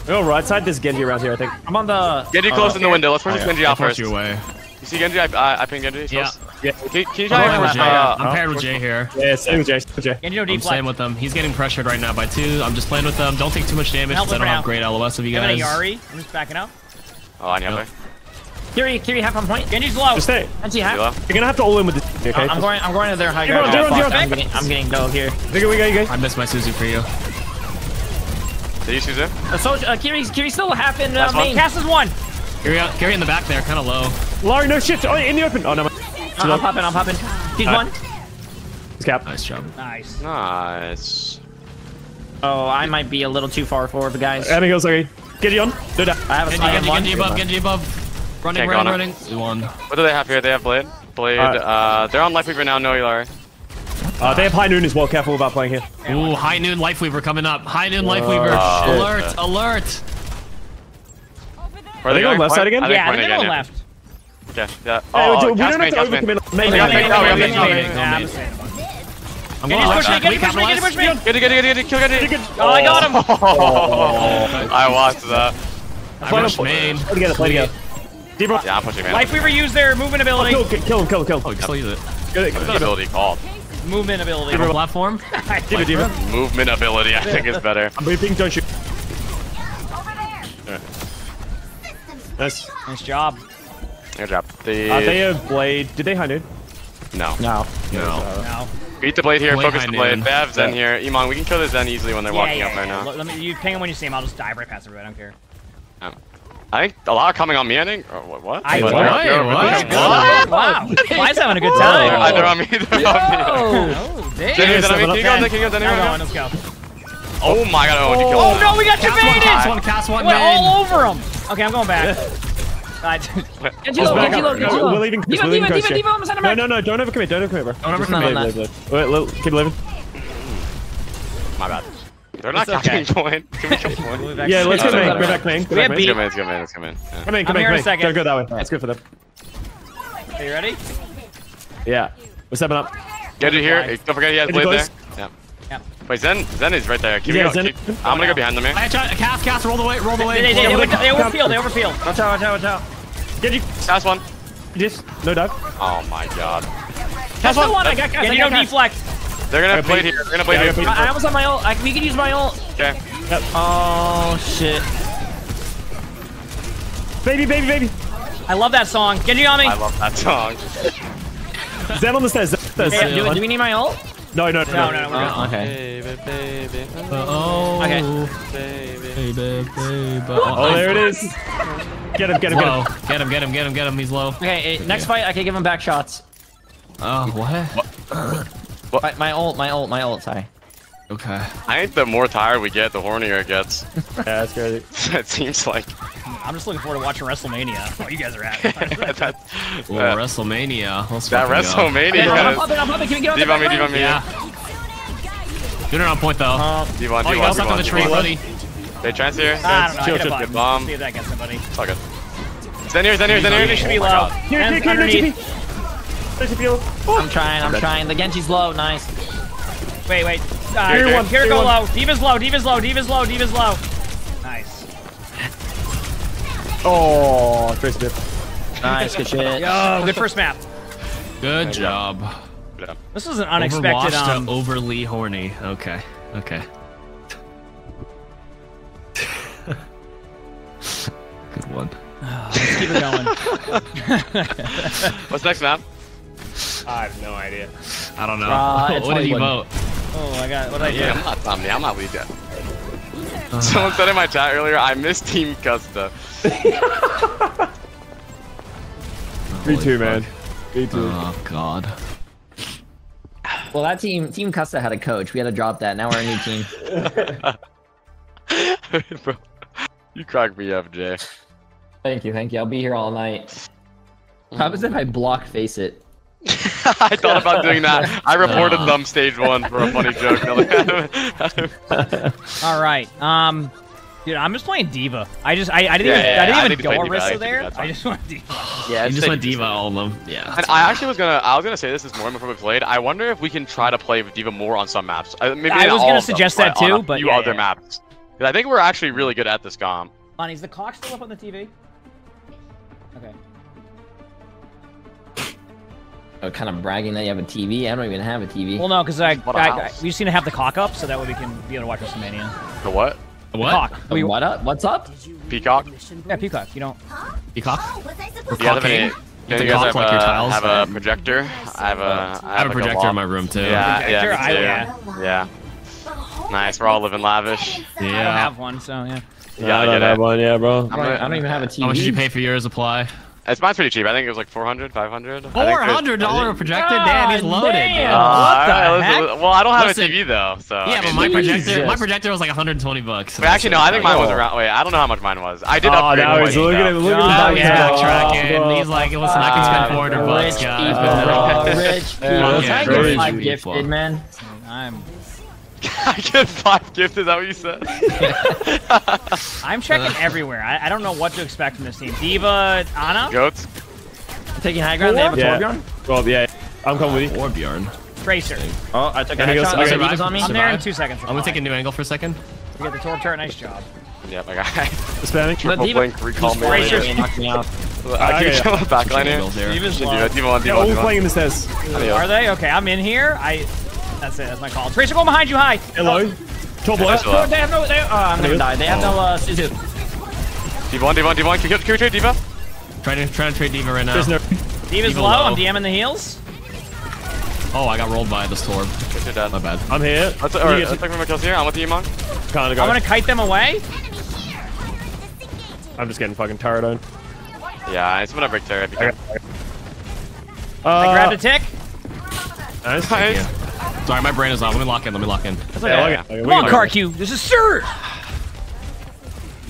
Oh, right side. There's Genji around here, I think. I'm on the. Genji close in the window. Let's push Okay. Genji out Push first. you You see Genji? I I, I ping Genji. Yeah. Close. Yeah. Can, can you I'm with Jay. uh, I'm paired with Jay here. Yeah, same with Jay. Same with Jay. Genji no I'm deep staying with him. He's getting pressured right now by two. I'm just playing with them. Don't take too much damage because I don't for have now. great LOS of you I'm guys. Yari. I'm just backing up. Oh, I need help Yep. Kiri, Kiri half on point. Genji's low. Just stay. Genji half. You're gonna have to all in with this. Okay. I'm going. I'm going to their high Zero, ground. zero, Oh, zero, fuck, I'm getting. I'm getting go here. We go. We go. You go. I missed my Suzu for you. Did you see it? Uh, so, uh, Kiri's Kiri's still half in uh, one. main. Cass is one. Gary, Gary in the back there, kind of low. Laurie, no shit. Oh, in the open. Oh no. Uh, I'm popping. I'm popping. He's Uh, one. It's cap. Nice job. Nice. Nice. Oh, I might be a little too far forward, the guys. Enemy goes okay. Genji on. Do that. I have a Genji, slide Genji, on one. Genji above, Genji above. Running, Can't go running, on running. We won. What do they have here? They have Blade. Blade. Alright. Uh, they're on Life Weaver now. No, Elar. Uh, they have high noon as well. Careful about playing here. Ooh, High Noon Life Weaver coming up. High Noon Life Oh, Weaver. shit. Alert, alert. Where they going left side again? I think Yeah, point they're going again, left. yeah. Okay, yeah. Hey, Oh, we oh, don't cast have main, to cast main. overcommit. Oh, Main, yeah, main, main, main, oh, main, yeah, main, main, main, main. main. Yeah, I'm main. just saying. I'm Genji's going pushing me. left. Genji push me. Genji push me. Get it, get it, get it, kill, get it. Oh, I got him. I watched that. I rushed main. Play together. Play together. Deep rock. Yeah, I'm pushing man. Life Weaver used their movement ability. Kill, kill him. Kill him. Kill Oh, him. you can still use it. Get it, What's get that it. ability called? Movement ability. Different platform. Give it, give. Movement ability, I think is better. I'm beeping. Don't shoot. Nice. Nice job. Good job. The, Uh, they have blade. Did they high it? no. No. No. No. Beat the blade here, Blade focus high the blade. noon. They have Zen Yeah. here. Iman, we can kill the Zen easily when they're Yeah, walking yeah, up right now. Let- Let me. You ping him when you see him. I'll just dive right past everybody. I don't care. I think a lot are coming on me, I think. Oh, or what? what? I- But What? they're- they're- What? What? Wow. Why's having a good They're time? either on me, they're on me. Oh, Can damn. you Zen on me? Can you go on there? Can you go on Now there? go on, let's go. Oh my god, oh, you killed Oh him. no, we got Cast one, cast one, cast one, Went all over him. Okay, I'm going back. I- Genji Just low, back Genji up. low, Genji No, low. We're leaving D.Va, D.Va, D.Va. D.Va, I'm a No, no, no. Don't overcommit. Don't overcommit, bro. Don't Just not overcommit. that. Wait, keep living. My bad. They're not It's okay. catching point. Can we kill point? We'll be back Yeah, let's go main. Go back main. Go We back have main. beat. Come in, let's come in, let's come in. Yeah. Come in, come I'm in, here in come a in. second. Go, go that way. That's good for them. Are you ready? Yeah. We're stepping up. Get it here. Hey, Don't forget he has Get blade there. Yeah. Yeah. Wait, Zen, Zen is right there. Keep Yeah, going. Zen- Keep, I'm gonna go behind them here. I tried, cast, cast, roll the way, roll the way. They, they, they, they, way. they overfield. They overfield. Watch out, watch out, watch out. Get you. Last one. Just no dive. Oh my god. That's the one. I got cast. Can I you got no deflect? They're gonna have Yeah, blade beat- here. They're gonna blade Yeah, here. I, I almost have my ult. I, we could use my ult. Okay. Oh shit. Baby, baby, baby. I love that song. Genji on me. I love that song. Zen on the stairs. Zen on the Hey, stairs. do, do we need my ult? No, no, no, No, no, no, we're good. Oh, okay. Baby, baby, Oh, Okay. baby. baby, baby. Oh, there it is. Get him, get him, get him. Get him, get him, get him, get him. He's low. Okay, eh, next fight I can give him back shots. Oh, what? My, my ult, my ult, my ult. Sorry. Okay. I think the more tired we get, the hornier it gets. Yeah, that's crazy. it seems like. I'm just looking forward to watching WrestleMania. While you guys are at. that, Well, uh, WrestleMania. Let's that fucking go. WrestleMania. I'm pumping, I'm pumping. Can we get on the D.Va me, back D.Va me. Yeah. Doing on point though. D.Va, oh, you got stuck on the tree, buddy. They trans here. I don't know. Chill, I hit a chill, bomb. See if that gets somebody. It's all good. Stand here, stand here, stand here. He should be Oh my low. God. Here, Hands here, here, no underneath. TP. Oh. I'm trying, I'm trying. The Genji's low. Nice. Wait, wait. Uh, Here, here, one, here here, go one. low. D.Va's low. D.Va's low. D.Va's low. D.Va's low. Nice. Oh, Trace Biff. Nice, good shit. Yo, good first map. Good job. Yeah. This was an unexpected. Overwatched Um, to overly horny. Okay. Okay. Good one. let's keep it going. What's next map? I have no idea. I don't know. Uh, it's what did you vote? Oh my god, what did I do? Yeah, I'm not Tommy. I'm not lead yet. Someone said in my chat earlier, I miss Team Custa. Me too, man. Me too. Oh god. Well, that team, Team Custa had a coach. We had to drop that. Now we're a new team. Bro, you crack me up, Jay. Thank you, thank you. I'll be here all night. How was if I block face it? I thought about doing that. I reported them stage one for a funny joke. All right. Um, dude, I'm just playing D.Va. I just, I, I didn't Yeah, even, yeah, I didn't I even think go you played D.Va. I Orisa think there. that's I just went D.Va. yeah, You just safe went D.Va say. all of them. Yeah. And I actually was gonna, I was gonna say this this morning before we played. I wonder if we can try to play with D.Va more on some maps. Uh, Maybe I not was all gonna of them, suggest that on too, a but few yeah, other yeah. maps. 'Cause I think we're actually really good at this com. Lonnie, is the cock still up on the TV? Okay. Uh, kind of bragging that you have a TV. I don't even have a TV. Well, no, because I, What a I, I, house. we just need to have the cock up so that way we can be able to watch WrestleMania. The what? The What? Cock. Oh, We, what up? What's up? Peacock? yeah, peacock. You don't. Peacock? Or Yeah, I have any. to you guys have, like your a, tiles? have a projector? I have a. I have a like projector wall. in my room too. Yeah, yeah, Projector? Me too. yeah. yeah. Nice, we're all living lavish. Yeah. I don't have one, so yeah. You gotta I don't get have it. one, yeah, bro. I don't, I don't even have a TV. How much did you pay for yours? Apply. It's mine's pretty cheap. I think it was like 400, 500. I think Four there's- hundred dollar projector. Damn, he's loaded. damn. Uh, What the alright, heck? listen, well, I don't have Listen. a TV though, so. Yeah, I but my projector, Jesus. my projector was like 120 bucks. Wait, actually, no. I think mine was Oh. around. Wait, I don't know how much mine was. I did Oh, upgrade. now mine, he's looking at look at Oh, the he's yeah. backtracking. bro. He's like, listen, I can spend 400 bucks, rich guys. people, but no. bro. Rich people. Yeah, Can I yeah, get rich five people. gifted, man? I'm, I get five gifted. Is that what you said? I'm checking uh. everywhere. I, I don't know what to expect from this team. D.Va, Ana, Goats. Taking high ground. They have a Yeah. Torbjorn. Well, yeah. I'm coming with you. Or Bjorn. Tracer. Oh, I took a Can I go- headshot. I There's survive? Divas on me. I'm there in two seconds. I'm gonna take a new angle for a second. You got the Torb turret. Nice job. Yep, I got. Spamming. Triple D.Va- blink recall me. Tracer. Knocked me out. I Okay, can kill the backline here. Angles here. D.Va's D.Va, low. D.Va one, They're D.Va one, all D.Va playing in the stairs. Are they? Okay, I'm in here. I. That's it. That's my call. Tracer, go behind you. High. Hello. Top Nice left. one. They have no. They, oh, I'm gonna die. They have no uh, Suzu. D.Va one, D.Va D.Va one. Can we can we trade D.Va? Trying to trying to trade D.Va right now. There's no. D.Va's D.Va low. low. I'm DMing the heels. Oh, I got rolled by this Torb. You're dead. My bad. I'm here. Let's, You or, let's take my kills here. I'm with you, Monk. Kind of go. I'm gonna kite them away. I'm just getting fucking turret on. Yeah, I just want to break terror if you. Uh, I grabbed a tick. Nice. Nice. Sorry, my brain is on. Let me lock in. Let me lock in. That's okay. yeah. Okay, Come we on, can- KarQ. This is Surge.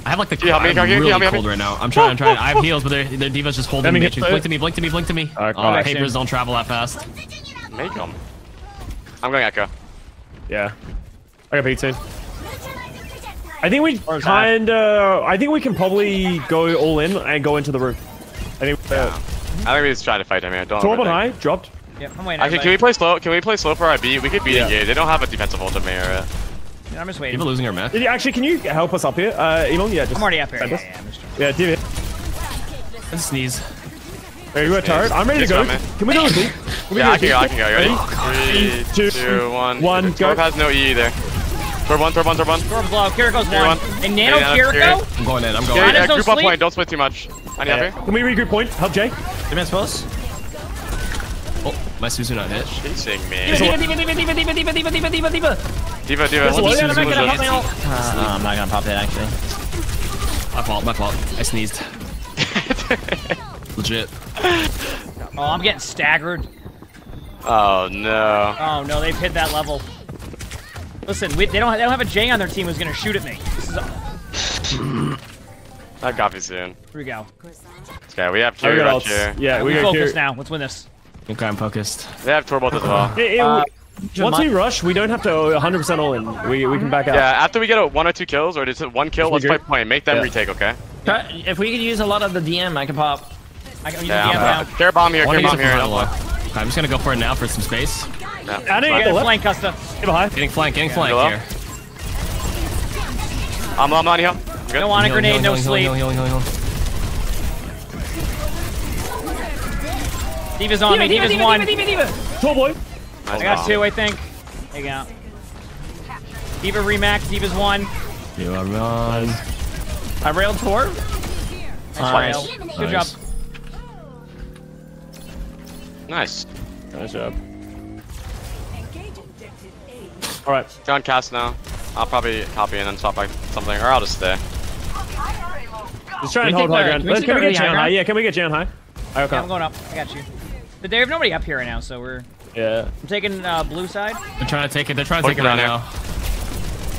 I have like the. you help me, I'm Kaki? Really help me, me? cold right now. I'm trying. I'm trying. I have heals, but their their D.Va's just holding me me. Blink to me. Blink to me. Blink to me. Alright, Oh, cool. papers don't travel that fast. Make them. I'm going Echo. Yeah. I got beat soon. I think we Or is that- kind of. I think we can probably go all in and go into the roof. I think. Uh, I think we just try to fight him here. Don't. Torb on high dropped. Yep, I'm waiting. Actually, can we play slow? Can we play slow for IB? We could beat Yeah. engage. They don't have a defensive ultimate here. we? I'm just waiting. D.Va losing her mech. Did you, actually, can you help us up here? Uh, Elon? Yeah, just. I'm already up here. Yeah, us. yeah, I'm just Yeah, div it. And sneeze. There you go, turret. I'm ready to go. man. Can we do a beat? Can Yeah, I can go. I can go. You ready? Ready? Three, two, two, one. one, go. Torb has no E either. Torb one, Torb one, Torb one. Torb's low. Kiriko's Here, one. one. And Nano Kiriko. I'm going in. I'm going Yeah, in. Nana's yeah, no group up point. Don't split too much. Any Yeah. up here? Can we regroup point? Help Jay. Two minutes close. Oh, my Suzu not hit. Chasing me. D.Va, D.Va, D.Va, D.Va, D.Va, D.Va, D.Va, D.Va, D.Va, D.Va. D.Va, D.Va. There's Suzu, lot I'm not gonna pop my ult. Uh, I'm not gonna pop it actually. My fault. My fault. I sneezed. Legit. Oh, I'm getting staggered. Oh no. Oh no, they've hit that level. Listen, we, they don't they don't have a Jay on their team who's gonna shoot at me. This is, here got you soon. Here we go. Okay, we have I Kiri got right here. Yeah, we we got focus Kiri. now. Let's win this. Okay, I'm focused. They have Turbo as well. It- it- Uh, once we rush, we don't have to 100% all in. We, we can back out. Yeah, after we get a one or two kills, or just one kill, Should we let's fight point. Make them Yeah. retake, okay? Try- If we could use a lot of the DM, I can pop. I can use Yeah, the DM now. care bomb here, One care bomb here. for no my more. Okay, I'm just gonna go for it now for some space. Yeah. I didn't Get get the a flank, Custa. Give a high. Getting flank, getting flank Hello? here. I'm, I'm on here. Don't want a Healing, grenade, no healing, sleep. D.Va's on me. D.Va's one. Tall boy. Nice I got bomb. two, I think. There you go. D.Va remax. D.Va's one. You are on. I railed Tor. Nice. Nice. Good job. Nice. Nice job. All right. John cast now. I'll probably copy and then swap back something, or I'll just stay. Let's try and hold high ground. can we Let's- take Can we get Jan high? Yeah, can we get Jan high? I Yeah, okay. I'm going up. I got you. But they have nobody up here right now, so we're Yeah. I'm taking uh, blue side. They're trying to take it. They're trying to Point take it right down now.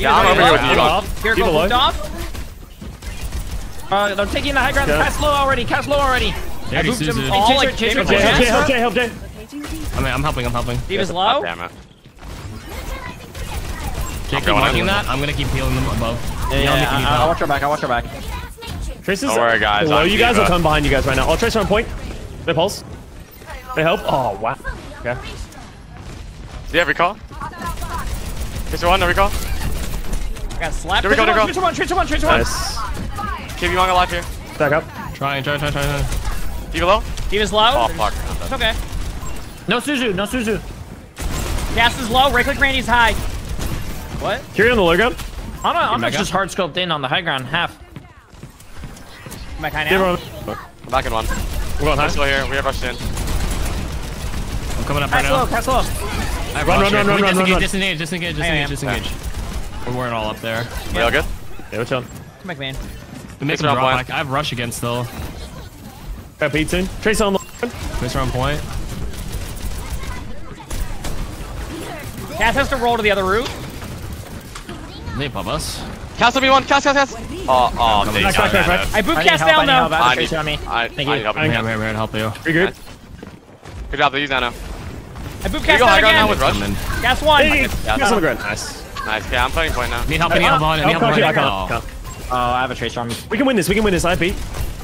Yeah, I'm over here with D.Va D.Va. off. Here goes low. off. Uh, they're taking the high ground. Yeah. Cast low already. Cast low already. They already booped him Suzu. all Chaser, like chaser, David Jay, help. Jay, help Jay, help Jay. I mean, I'm helping. I'm helping. D.Va's God low. damn it. Jake, keep going marking that. I'm gonna keep healing them above. Yeah, Heal me yeah, I, need I'll watch her back. I'll watch her back. Trace is Don't worry, guys, below you guys will D.Va. come behind you guys right now. I'll trace on point. They pulse. They help. Oh, wow. Okay. Do you have recall? Is there one? No recall? Got slapped. There we go, there we go. Tracer one. Tracer one. Tracer one. Nice. Keep you on alive here. Back up. Try, try, try, try, try. D.Va low? D.Va's low. Oh, fuck. It's okay. No Suzu. No Suzu. Cast is low. Right click Randy's high. What? Kiri on the low ground. I'm not, I'm not just hard scoped in on the high ground. Half. Am I kind of? on. I'm back in one. We're going I'm high. still here. We have rushed in. I'm coming up right Cast low. now. Cast low. I have Run, rush run, run, run, run, disengage, disengage, disengage, disengage, We're wearing all up there. We all good? Yeah, we're chilling. Come back, man. We make Tracer them on drop back. I have rush again still. Got beat soon. Trace on the low ground. Tracer on point. Cast has to roll to the other route. They above us. Cast on me one. Cast, cast, cast. Oh, oh, they Back, back, back, back. I boot I cast help. I down need help. though. I have I a need, tracer on me. I, I Thank need you. help. I'm here, I'm here to help you. You good? Good job. They use that now. I boot Can cast go high down now with again. rush? Coming. Cast one. Hey, Yeah, Trace on the ground. Nice. Nice. Okay, I'm playing point now. Need help, need help on, need help Oh, on. I Oh. can't. Oh, I have a tracer on me. We can win this. We can win this. I beat.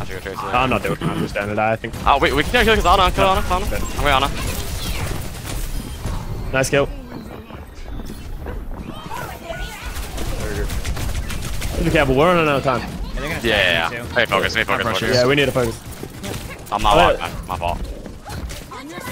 I should go trace it. I'm not doing it. I'm just standing I think. Oh, wait, we can kill because Ana, kill Ana, kill Ana. I'm with Ana. Nice kill. Be careful. We're running out of time. Yeah, Yeah, yeah, attack me yeah. too. Hey, focus, hey, focus, focus. Yeah, we need to focus. I'm not oh, Alright. locked, man. My fault.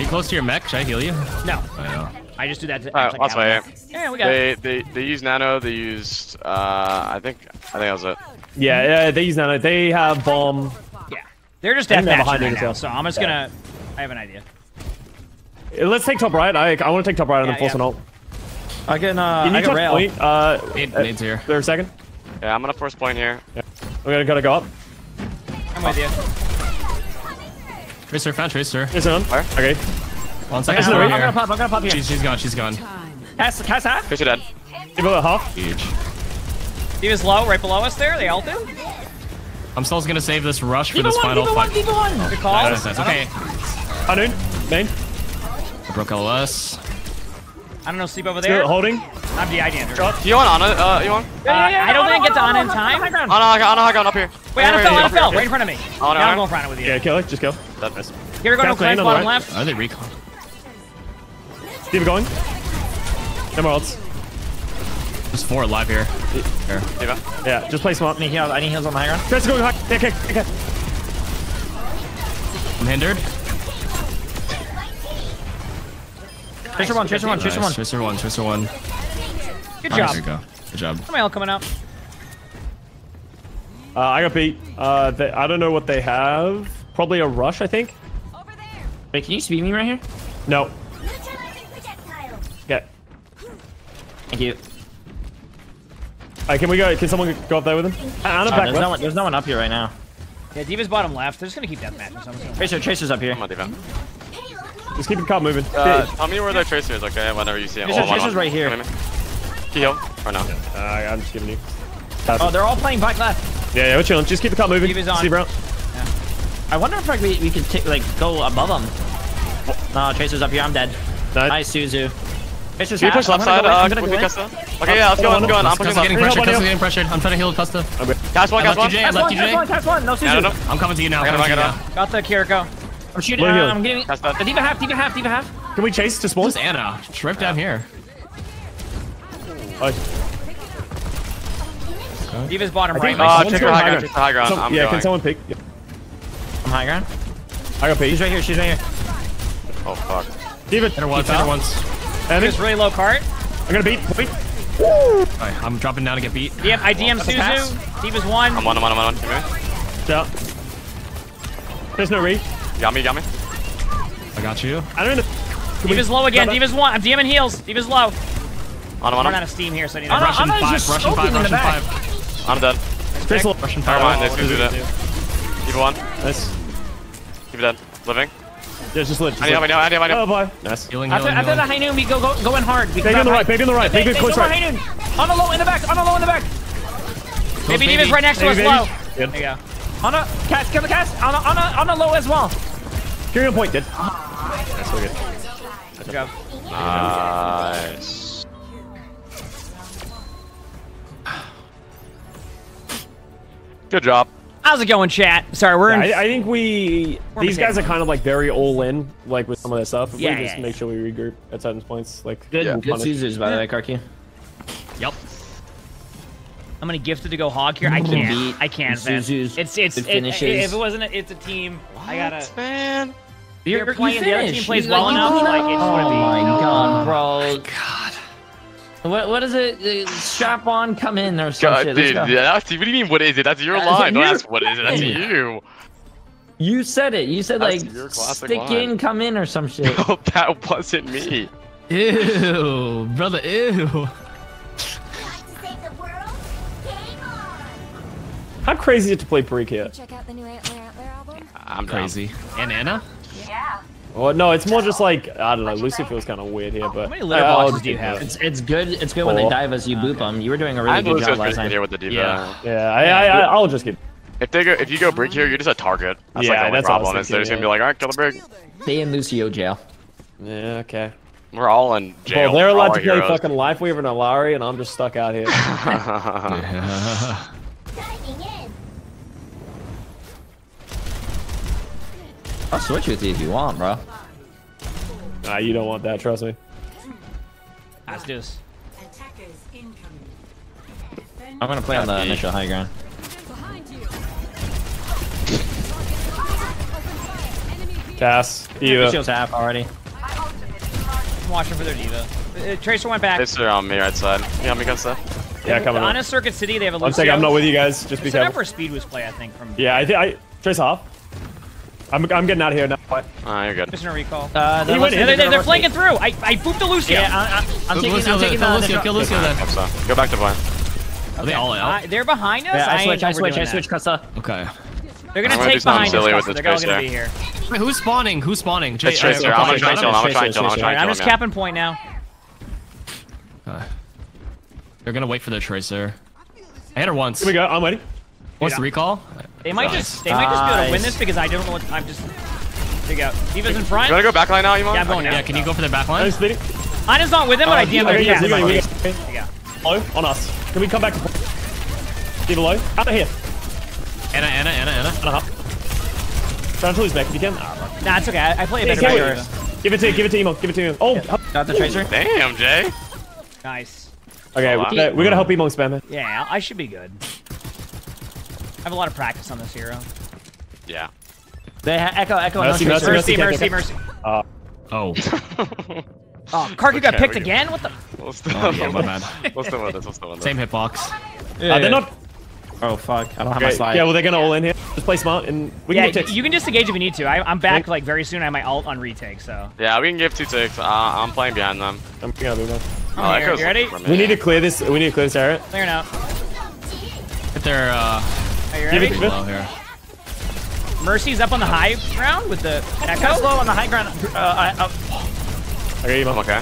Are you close to your mech? Should I heal you? No, I know. I just do that. To, Alright, to let's counter. wait. Yeah, we got it. They, they, they used nano. They used, uh, I think, I think that was it. Yeah, yeah, they use nano. They have bomb. Yeah, they're just I they're deathmatching behind right you now. So I'm just gonna. I have an idea. Uh, Let's take top right. I, I want to take top right and then force yeah. an ult. I can. Uh, Can I you can touch rail. point? Uh, Nade, uh, Nade's here. there a second. Yeah, I'm gonna force point here. We're gonna gotta go up. I'm with you. Tracer, found Tracer. Yes, on. Where? Okay. One second. Isn't it over right? I'm gonna pop. I'm gonna pop here. She's, she's gone, she's gone. Cast. Cast half. Fish are dead. Give it a half. Huge. D.Va's low, right below us there. They ulted. I'm still gonna save this rush for D.Va this one. final D.Va one. fight. D.Va one. Oh. Good call. Nice, nice, nice. Okay. Unknown. Main. I broke LOS. I don't know, sleep over Still there. holding. I'm the idea. Uh, You want Ana? Uh, you want? I don't think it gets on in time. Ana, Ana, Ana, Ana, up here. Wait, Ana Here, fell, here, Ana here, fell, right in front of me. No, now I'm no. going for Ana with you. Yeah, kill it. Just kill. That's- Here we go, no Cast lane cleanse, on the bottom right. left. Are they recon? Keep going. No more ults. There's four alive here. Here. D.Va. Yeah, just play smart. I need heals. I need heals on the high ground. Tracer going high. Yeah, okay, okay. I'm hindered. Tracer one. Tracer one. Nice. Tracer one. Tracer one, Tracer one. Good Alright, job. There you go. Good job. Somebody else coming up. Uh, I got beat. Uh, they, I don't know what they have. Probably a rush, I think. Over there. Wait, can you speed me right here? No. Yeah. Thank you. Uh, can we go? Can someone go up there with him? Uh, Ana back there's no one. There's no one up here right now. Yeah, D.Va's bottom left. They're just gonna keep death matching. So gonna- Tracer. Tracer's up here. Come on, D.Va. Just keep the car moving. Uh, tell me where the tracer is, okay? Whenever you see him. Tracer- Oh, one, Tracer's one. right here. Heal? Or no? Uh, I'm just giving you. Oh, they're all playing back left. Yeah, yeah, we're chilling. Just keep the car moving. Keep his on. Steve Brown. I wonder if like we, we could take like go above them. No, Tracer's up here. I'm dead. Nice. Nice, Suzu. Tracer's Can you push left side? gonna go Uh, I'm gonna go in. Okay, yeah, let's go. Let's go. I'm pushing Custa's getting pressured. buddy. Getting pressured. I'm trying to heal Custa. Catch one, I catch left one. I left one, you, catch Jay. one, one. No, Suzu. I don't know. I'm coming to you now. Got him, coming I to you got now. him. Got the Kiriko. I'm shooting. Where are you? I'm getting. That's. D.Va half, D.Va half, D.Va half. Can we chase to spawn? Where's Ana? She's right down here. Oh, D.Va's bottom I right. think- Uh, Someone's take her high high ground. ground. Take the high ground. some- I'm yeah, can someone pick? Yeah. I'm high ground. I got P. She's right here. She's right here. Oh, fuck. David, Hit her once. Hit her once. And D.Va's really low cart. I'm gonna beat. Wait. Alright, I'm dropping down to get beat. Yep, I DM pass. Suzu. D.Va's one. I'm on, I'm on, I'm on. Give me. Yeah. There's no re. You got me, you got me. I got you. I don't know. D.Va's low again. Got it. D.Va's one. I'm DMing heals. D.Va's low. On him, I'm on running out of steam here, so I need to Ana. Russian Ana's five. just Russian five. the Russian back. five. I'm dead. Chris, look. Russian Never mind, let's do that. Keep it one. Nice. Keep it dead. Living. Yeah, just live. Just I need help, I need help, I need help, Oh, help. bye. Nice. Healing, After, healing, after the high noon, we go, go go in hard. We Big on the right. Big on the right. Big Big, close right. high noon. On a low in the back. On a low in the back. Baby baby. D.Va's right next to us low. baby. There you go. On a cast, kill the cast. On a on a on a low as well. Carry on point, dead. That's so good. Good job. Nice. Good job. How's it going, chat? Sorry, we're in. I, I think we We're these guys are kind of like very all in, like with some of their stuff. If Yeah, we just yeah, make sure we regroup at certain points, like Good, Yeah. good Suzu's by the way, Karki. Yep. I'm gonna gift it to go hog here. I can't. I can't. man. Suzu's It's it's good it, finishes. if it wasn't a, it's a team. I gotta. Man. You're, you playing. The other team plays You- well you enough. clean Like it's Oh gonna be. Oh oh my god, bro. God. What what is it? Strap on, come in or some God, shit. Let's dude, go. yeah, that's, what do you mean, what is it? That's your That's line. Don't ask what is it. That's you. You said it. You said That's like your classic stick line. in, come in or some shit. Oh, that wasn't me. Ew, brother, ew. how crazy is it to play Parik here? Check out the new Antler Antler album. I'm down. Crazy. And Ana? Well, no, it's more just like I don't know. Lucy feels kind of weird here, but How many litter I'll boxes do you have? It's it's good. It's good when they dive us. You boop them. You were doing a really had good Lucius job last Christian time. here with the D.Va. Yeah. Yeah, I, I, I, I'll just get. If they go, if you go brick here, you're just a target. That's Yeah, like the only that's what I was problem. Is they're just gonna be like, all right, kill the brick. Stay in Lucio jail. Yeah, okay. We're all in jail. Well, they're allowed all to play heroes. fucking Life Weaver and Illari, and I'm just stuck out here. I'll switch with you if you want, bro. nah, you don't want that. Trust me. Let's do this. I'm gonna play on the initial high ground. Cass, Eva. Lucio's half already. I'm watching for their D.Va. Uh, Tracer went back. It's on me right side. Yeah, me against that. Yeah, coming on on. a Circuit City, they have a One Lucio. second, I'm not with you guys. Just be Set up careful. for speed boost play, I think. From Yeah, I think I trace off. I'm, I'm getting out of here now. What? Ah, you're good. just a recall. Uh, He the went in. they're, they're, they're flanking through. I, I booped the Lucio. Yeah, I, I, I'm taking. Lucio, I'm taking kill the, Lucio, the kill Lucio then. Hope so. Go back to point. Are they all out? Uh, they're behind us. Yeah, I ain't switch. I switch. I switch. Custa. Okay. They're gonna gonna take something behind us. silly with Custa. the They're all gonna be here. Wait, who's spawning? Who's spawning? Jay, It's Tracer. I'm gonna try and kill him. I'm gonna try and kill him. I'm gonna try Alright, and I'm kill just him. yeah. capping point now. They're gonna wait for their tracer. I hit her once. Here we go. I'm ready. What's the recall? They might Nice. just they might just be able to win this because I don't know what I'm just. There you go. D.Va's in front. You wanna go back line now, you Yeah, I'm going now. Yeah, can you go for the back line? Nice leading. Ana's not with him, but I DM their Okay, yeah. we got, we got, There you go. low on us. Can we come back to point? Eva low. Out of here. Ana, Ana, Ana, Ana. And a half. Try and pull back if you can. Ah, Nah, it's okay. I, I play a better give, player. it, give it to give it to Emo. Give it to Emo. Oh, Got the tracer. Damn, Jay. Nice. okay. Oh, We gotta, we gotta help Emo spam it. Yeah, I should be good. I have a lot of practice on this hero. Yeah. They ha- echo, echo. Mercy, no mercy. Mercy, mercy, mercy, okay, mercy. Oh. Oh, Karki got picked we- again? What the? We'll still Oh, yeah, my bad. We'll still win this. We'll still win this. Same hitbox. Uh, they're not. Oh fuck! I don't have my slide. yeah, well, they're gonna all in here. Just play smart and we Yeah, can get ticks. you can disengage if you need to. I, I'm back like very soon. I have my ult on retake, so. Yeah, we can give two ticks. Uh, I'm playing behind them. I'm gonna move on. Oh, here, you ready? We need to clear this. We need to clear this area. Clear now. Hit their, uh, Are you Give it here. Mercy's up on the high ground with the Cast echo. low on the high ground. Uh, I, uh, Okay, Emo. I'm okay.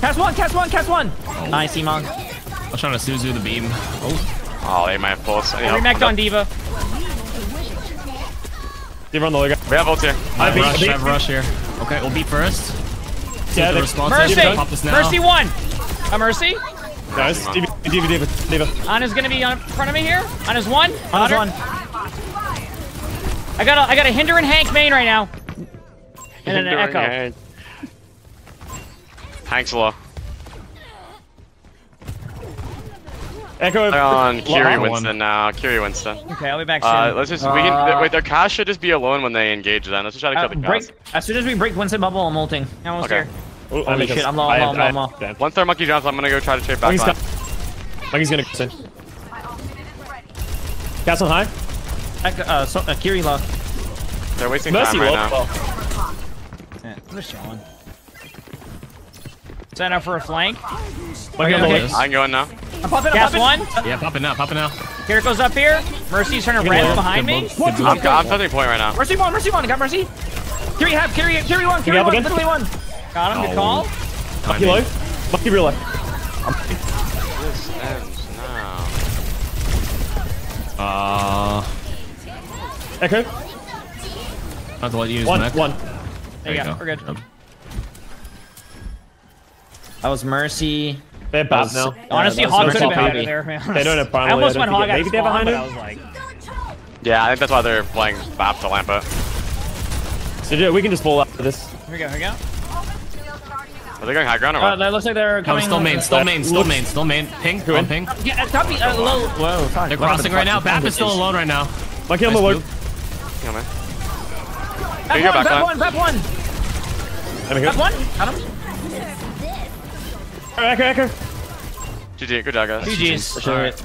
cast one. Cast one. Cast one. Nice, Emon. I'm trying to Suzu the beam. Oh, Oh, they might have pulse. Yeah, Remect on Diva. D.Va on the low guy. We have ult here. I have beat- rush, I have rush here. Okay, we'll beat first. Yeah, the response Mercy! Pop this now. Mercy one! A Mercy? Nice. D.Va, Ana's gonna be on front of me here. Ana's one. Ana's one. I got a, I got a Hinder and Hank main right now. And then an Echo. Hank. Hank's low. Echo. They're on Kiri Winston now. Kiri Winston. Okay, I'll be back soon. Uh, let's just we can Uh, wait. Their cash should just be alone when they engage. Then let's just try to Uh, kill the break. As soon as we break Winston bubble, I'm ulting. Almost okay. here. Oh, Holy shit, I'm low, I I'm low, I I'm low. Once their monkey jumps, I'm gonna go try to trade back Monkey's line. gonna go soon. Castle high. Echo, uh, so, uh, Kiri low. They're wasting Mercy time right low. now. Well, Yeah, I'm just. Sign up for a flank. Monkey on the okay. I'm going now. I'm popping, I'm Gas popping. one. Yeah, pop it now, pop it now. Kiriko's up here. Mercy's turning red low. behind Good me. move. Good I'm, move. I'm touching point right now. Mercy one, Mercy one, got Mercy. Kiri half, Kiri, Kiri one, Kiri one, literally one. Got him. Good Oh. call. Monkey low. Monkey real low. This ends now. Uh, Echo. I have to let you use One. mech. One. There you go. We're good. That was Mercy. They're bad now. Honestly, Yeah, that Hog was could have been Mercy better there, man. They don't have primal I almost I went Hog think. at Maybe they're spawn, behind but him? I was like, Yeah, I think that's why they're playing BAP to lamp it. So yeah, we can just pull out of this. here we go, here we go. Are they going high ground or Uh, what? that looks like they're No, coming. still main, still main, still main, still main. Ping, Go in. on ping. Yeah, uh, copy, uh, low. Whoa, fuck. They're crossing the right now. Bap is still alone right now. Monkey on the Nice low. move. Yeah, man. Bap you go one, back bap one, bap one. There we go. Bap one. Got him. Echo, Echo. GG, good job, guys. GG's. Alright.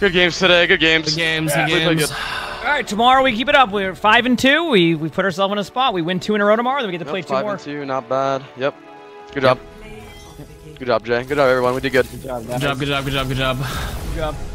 Good games today, good games. Good games, Yeah, good games. good. All right, tomorrow we keep it up. We're five and two. We we put ourselves in a spot. We win two in a row tomorrow. Then we get to play Yep, two five more. and two, not bad. Yep. Good job. Good job, Jay. Good job, everyone. We did good. Good job, good job, good job, good job. Good job.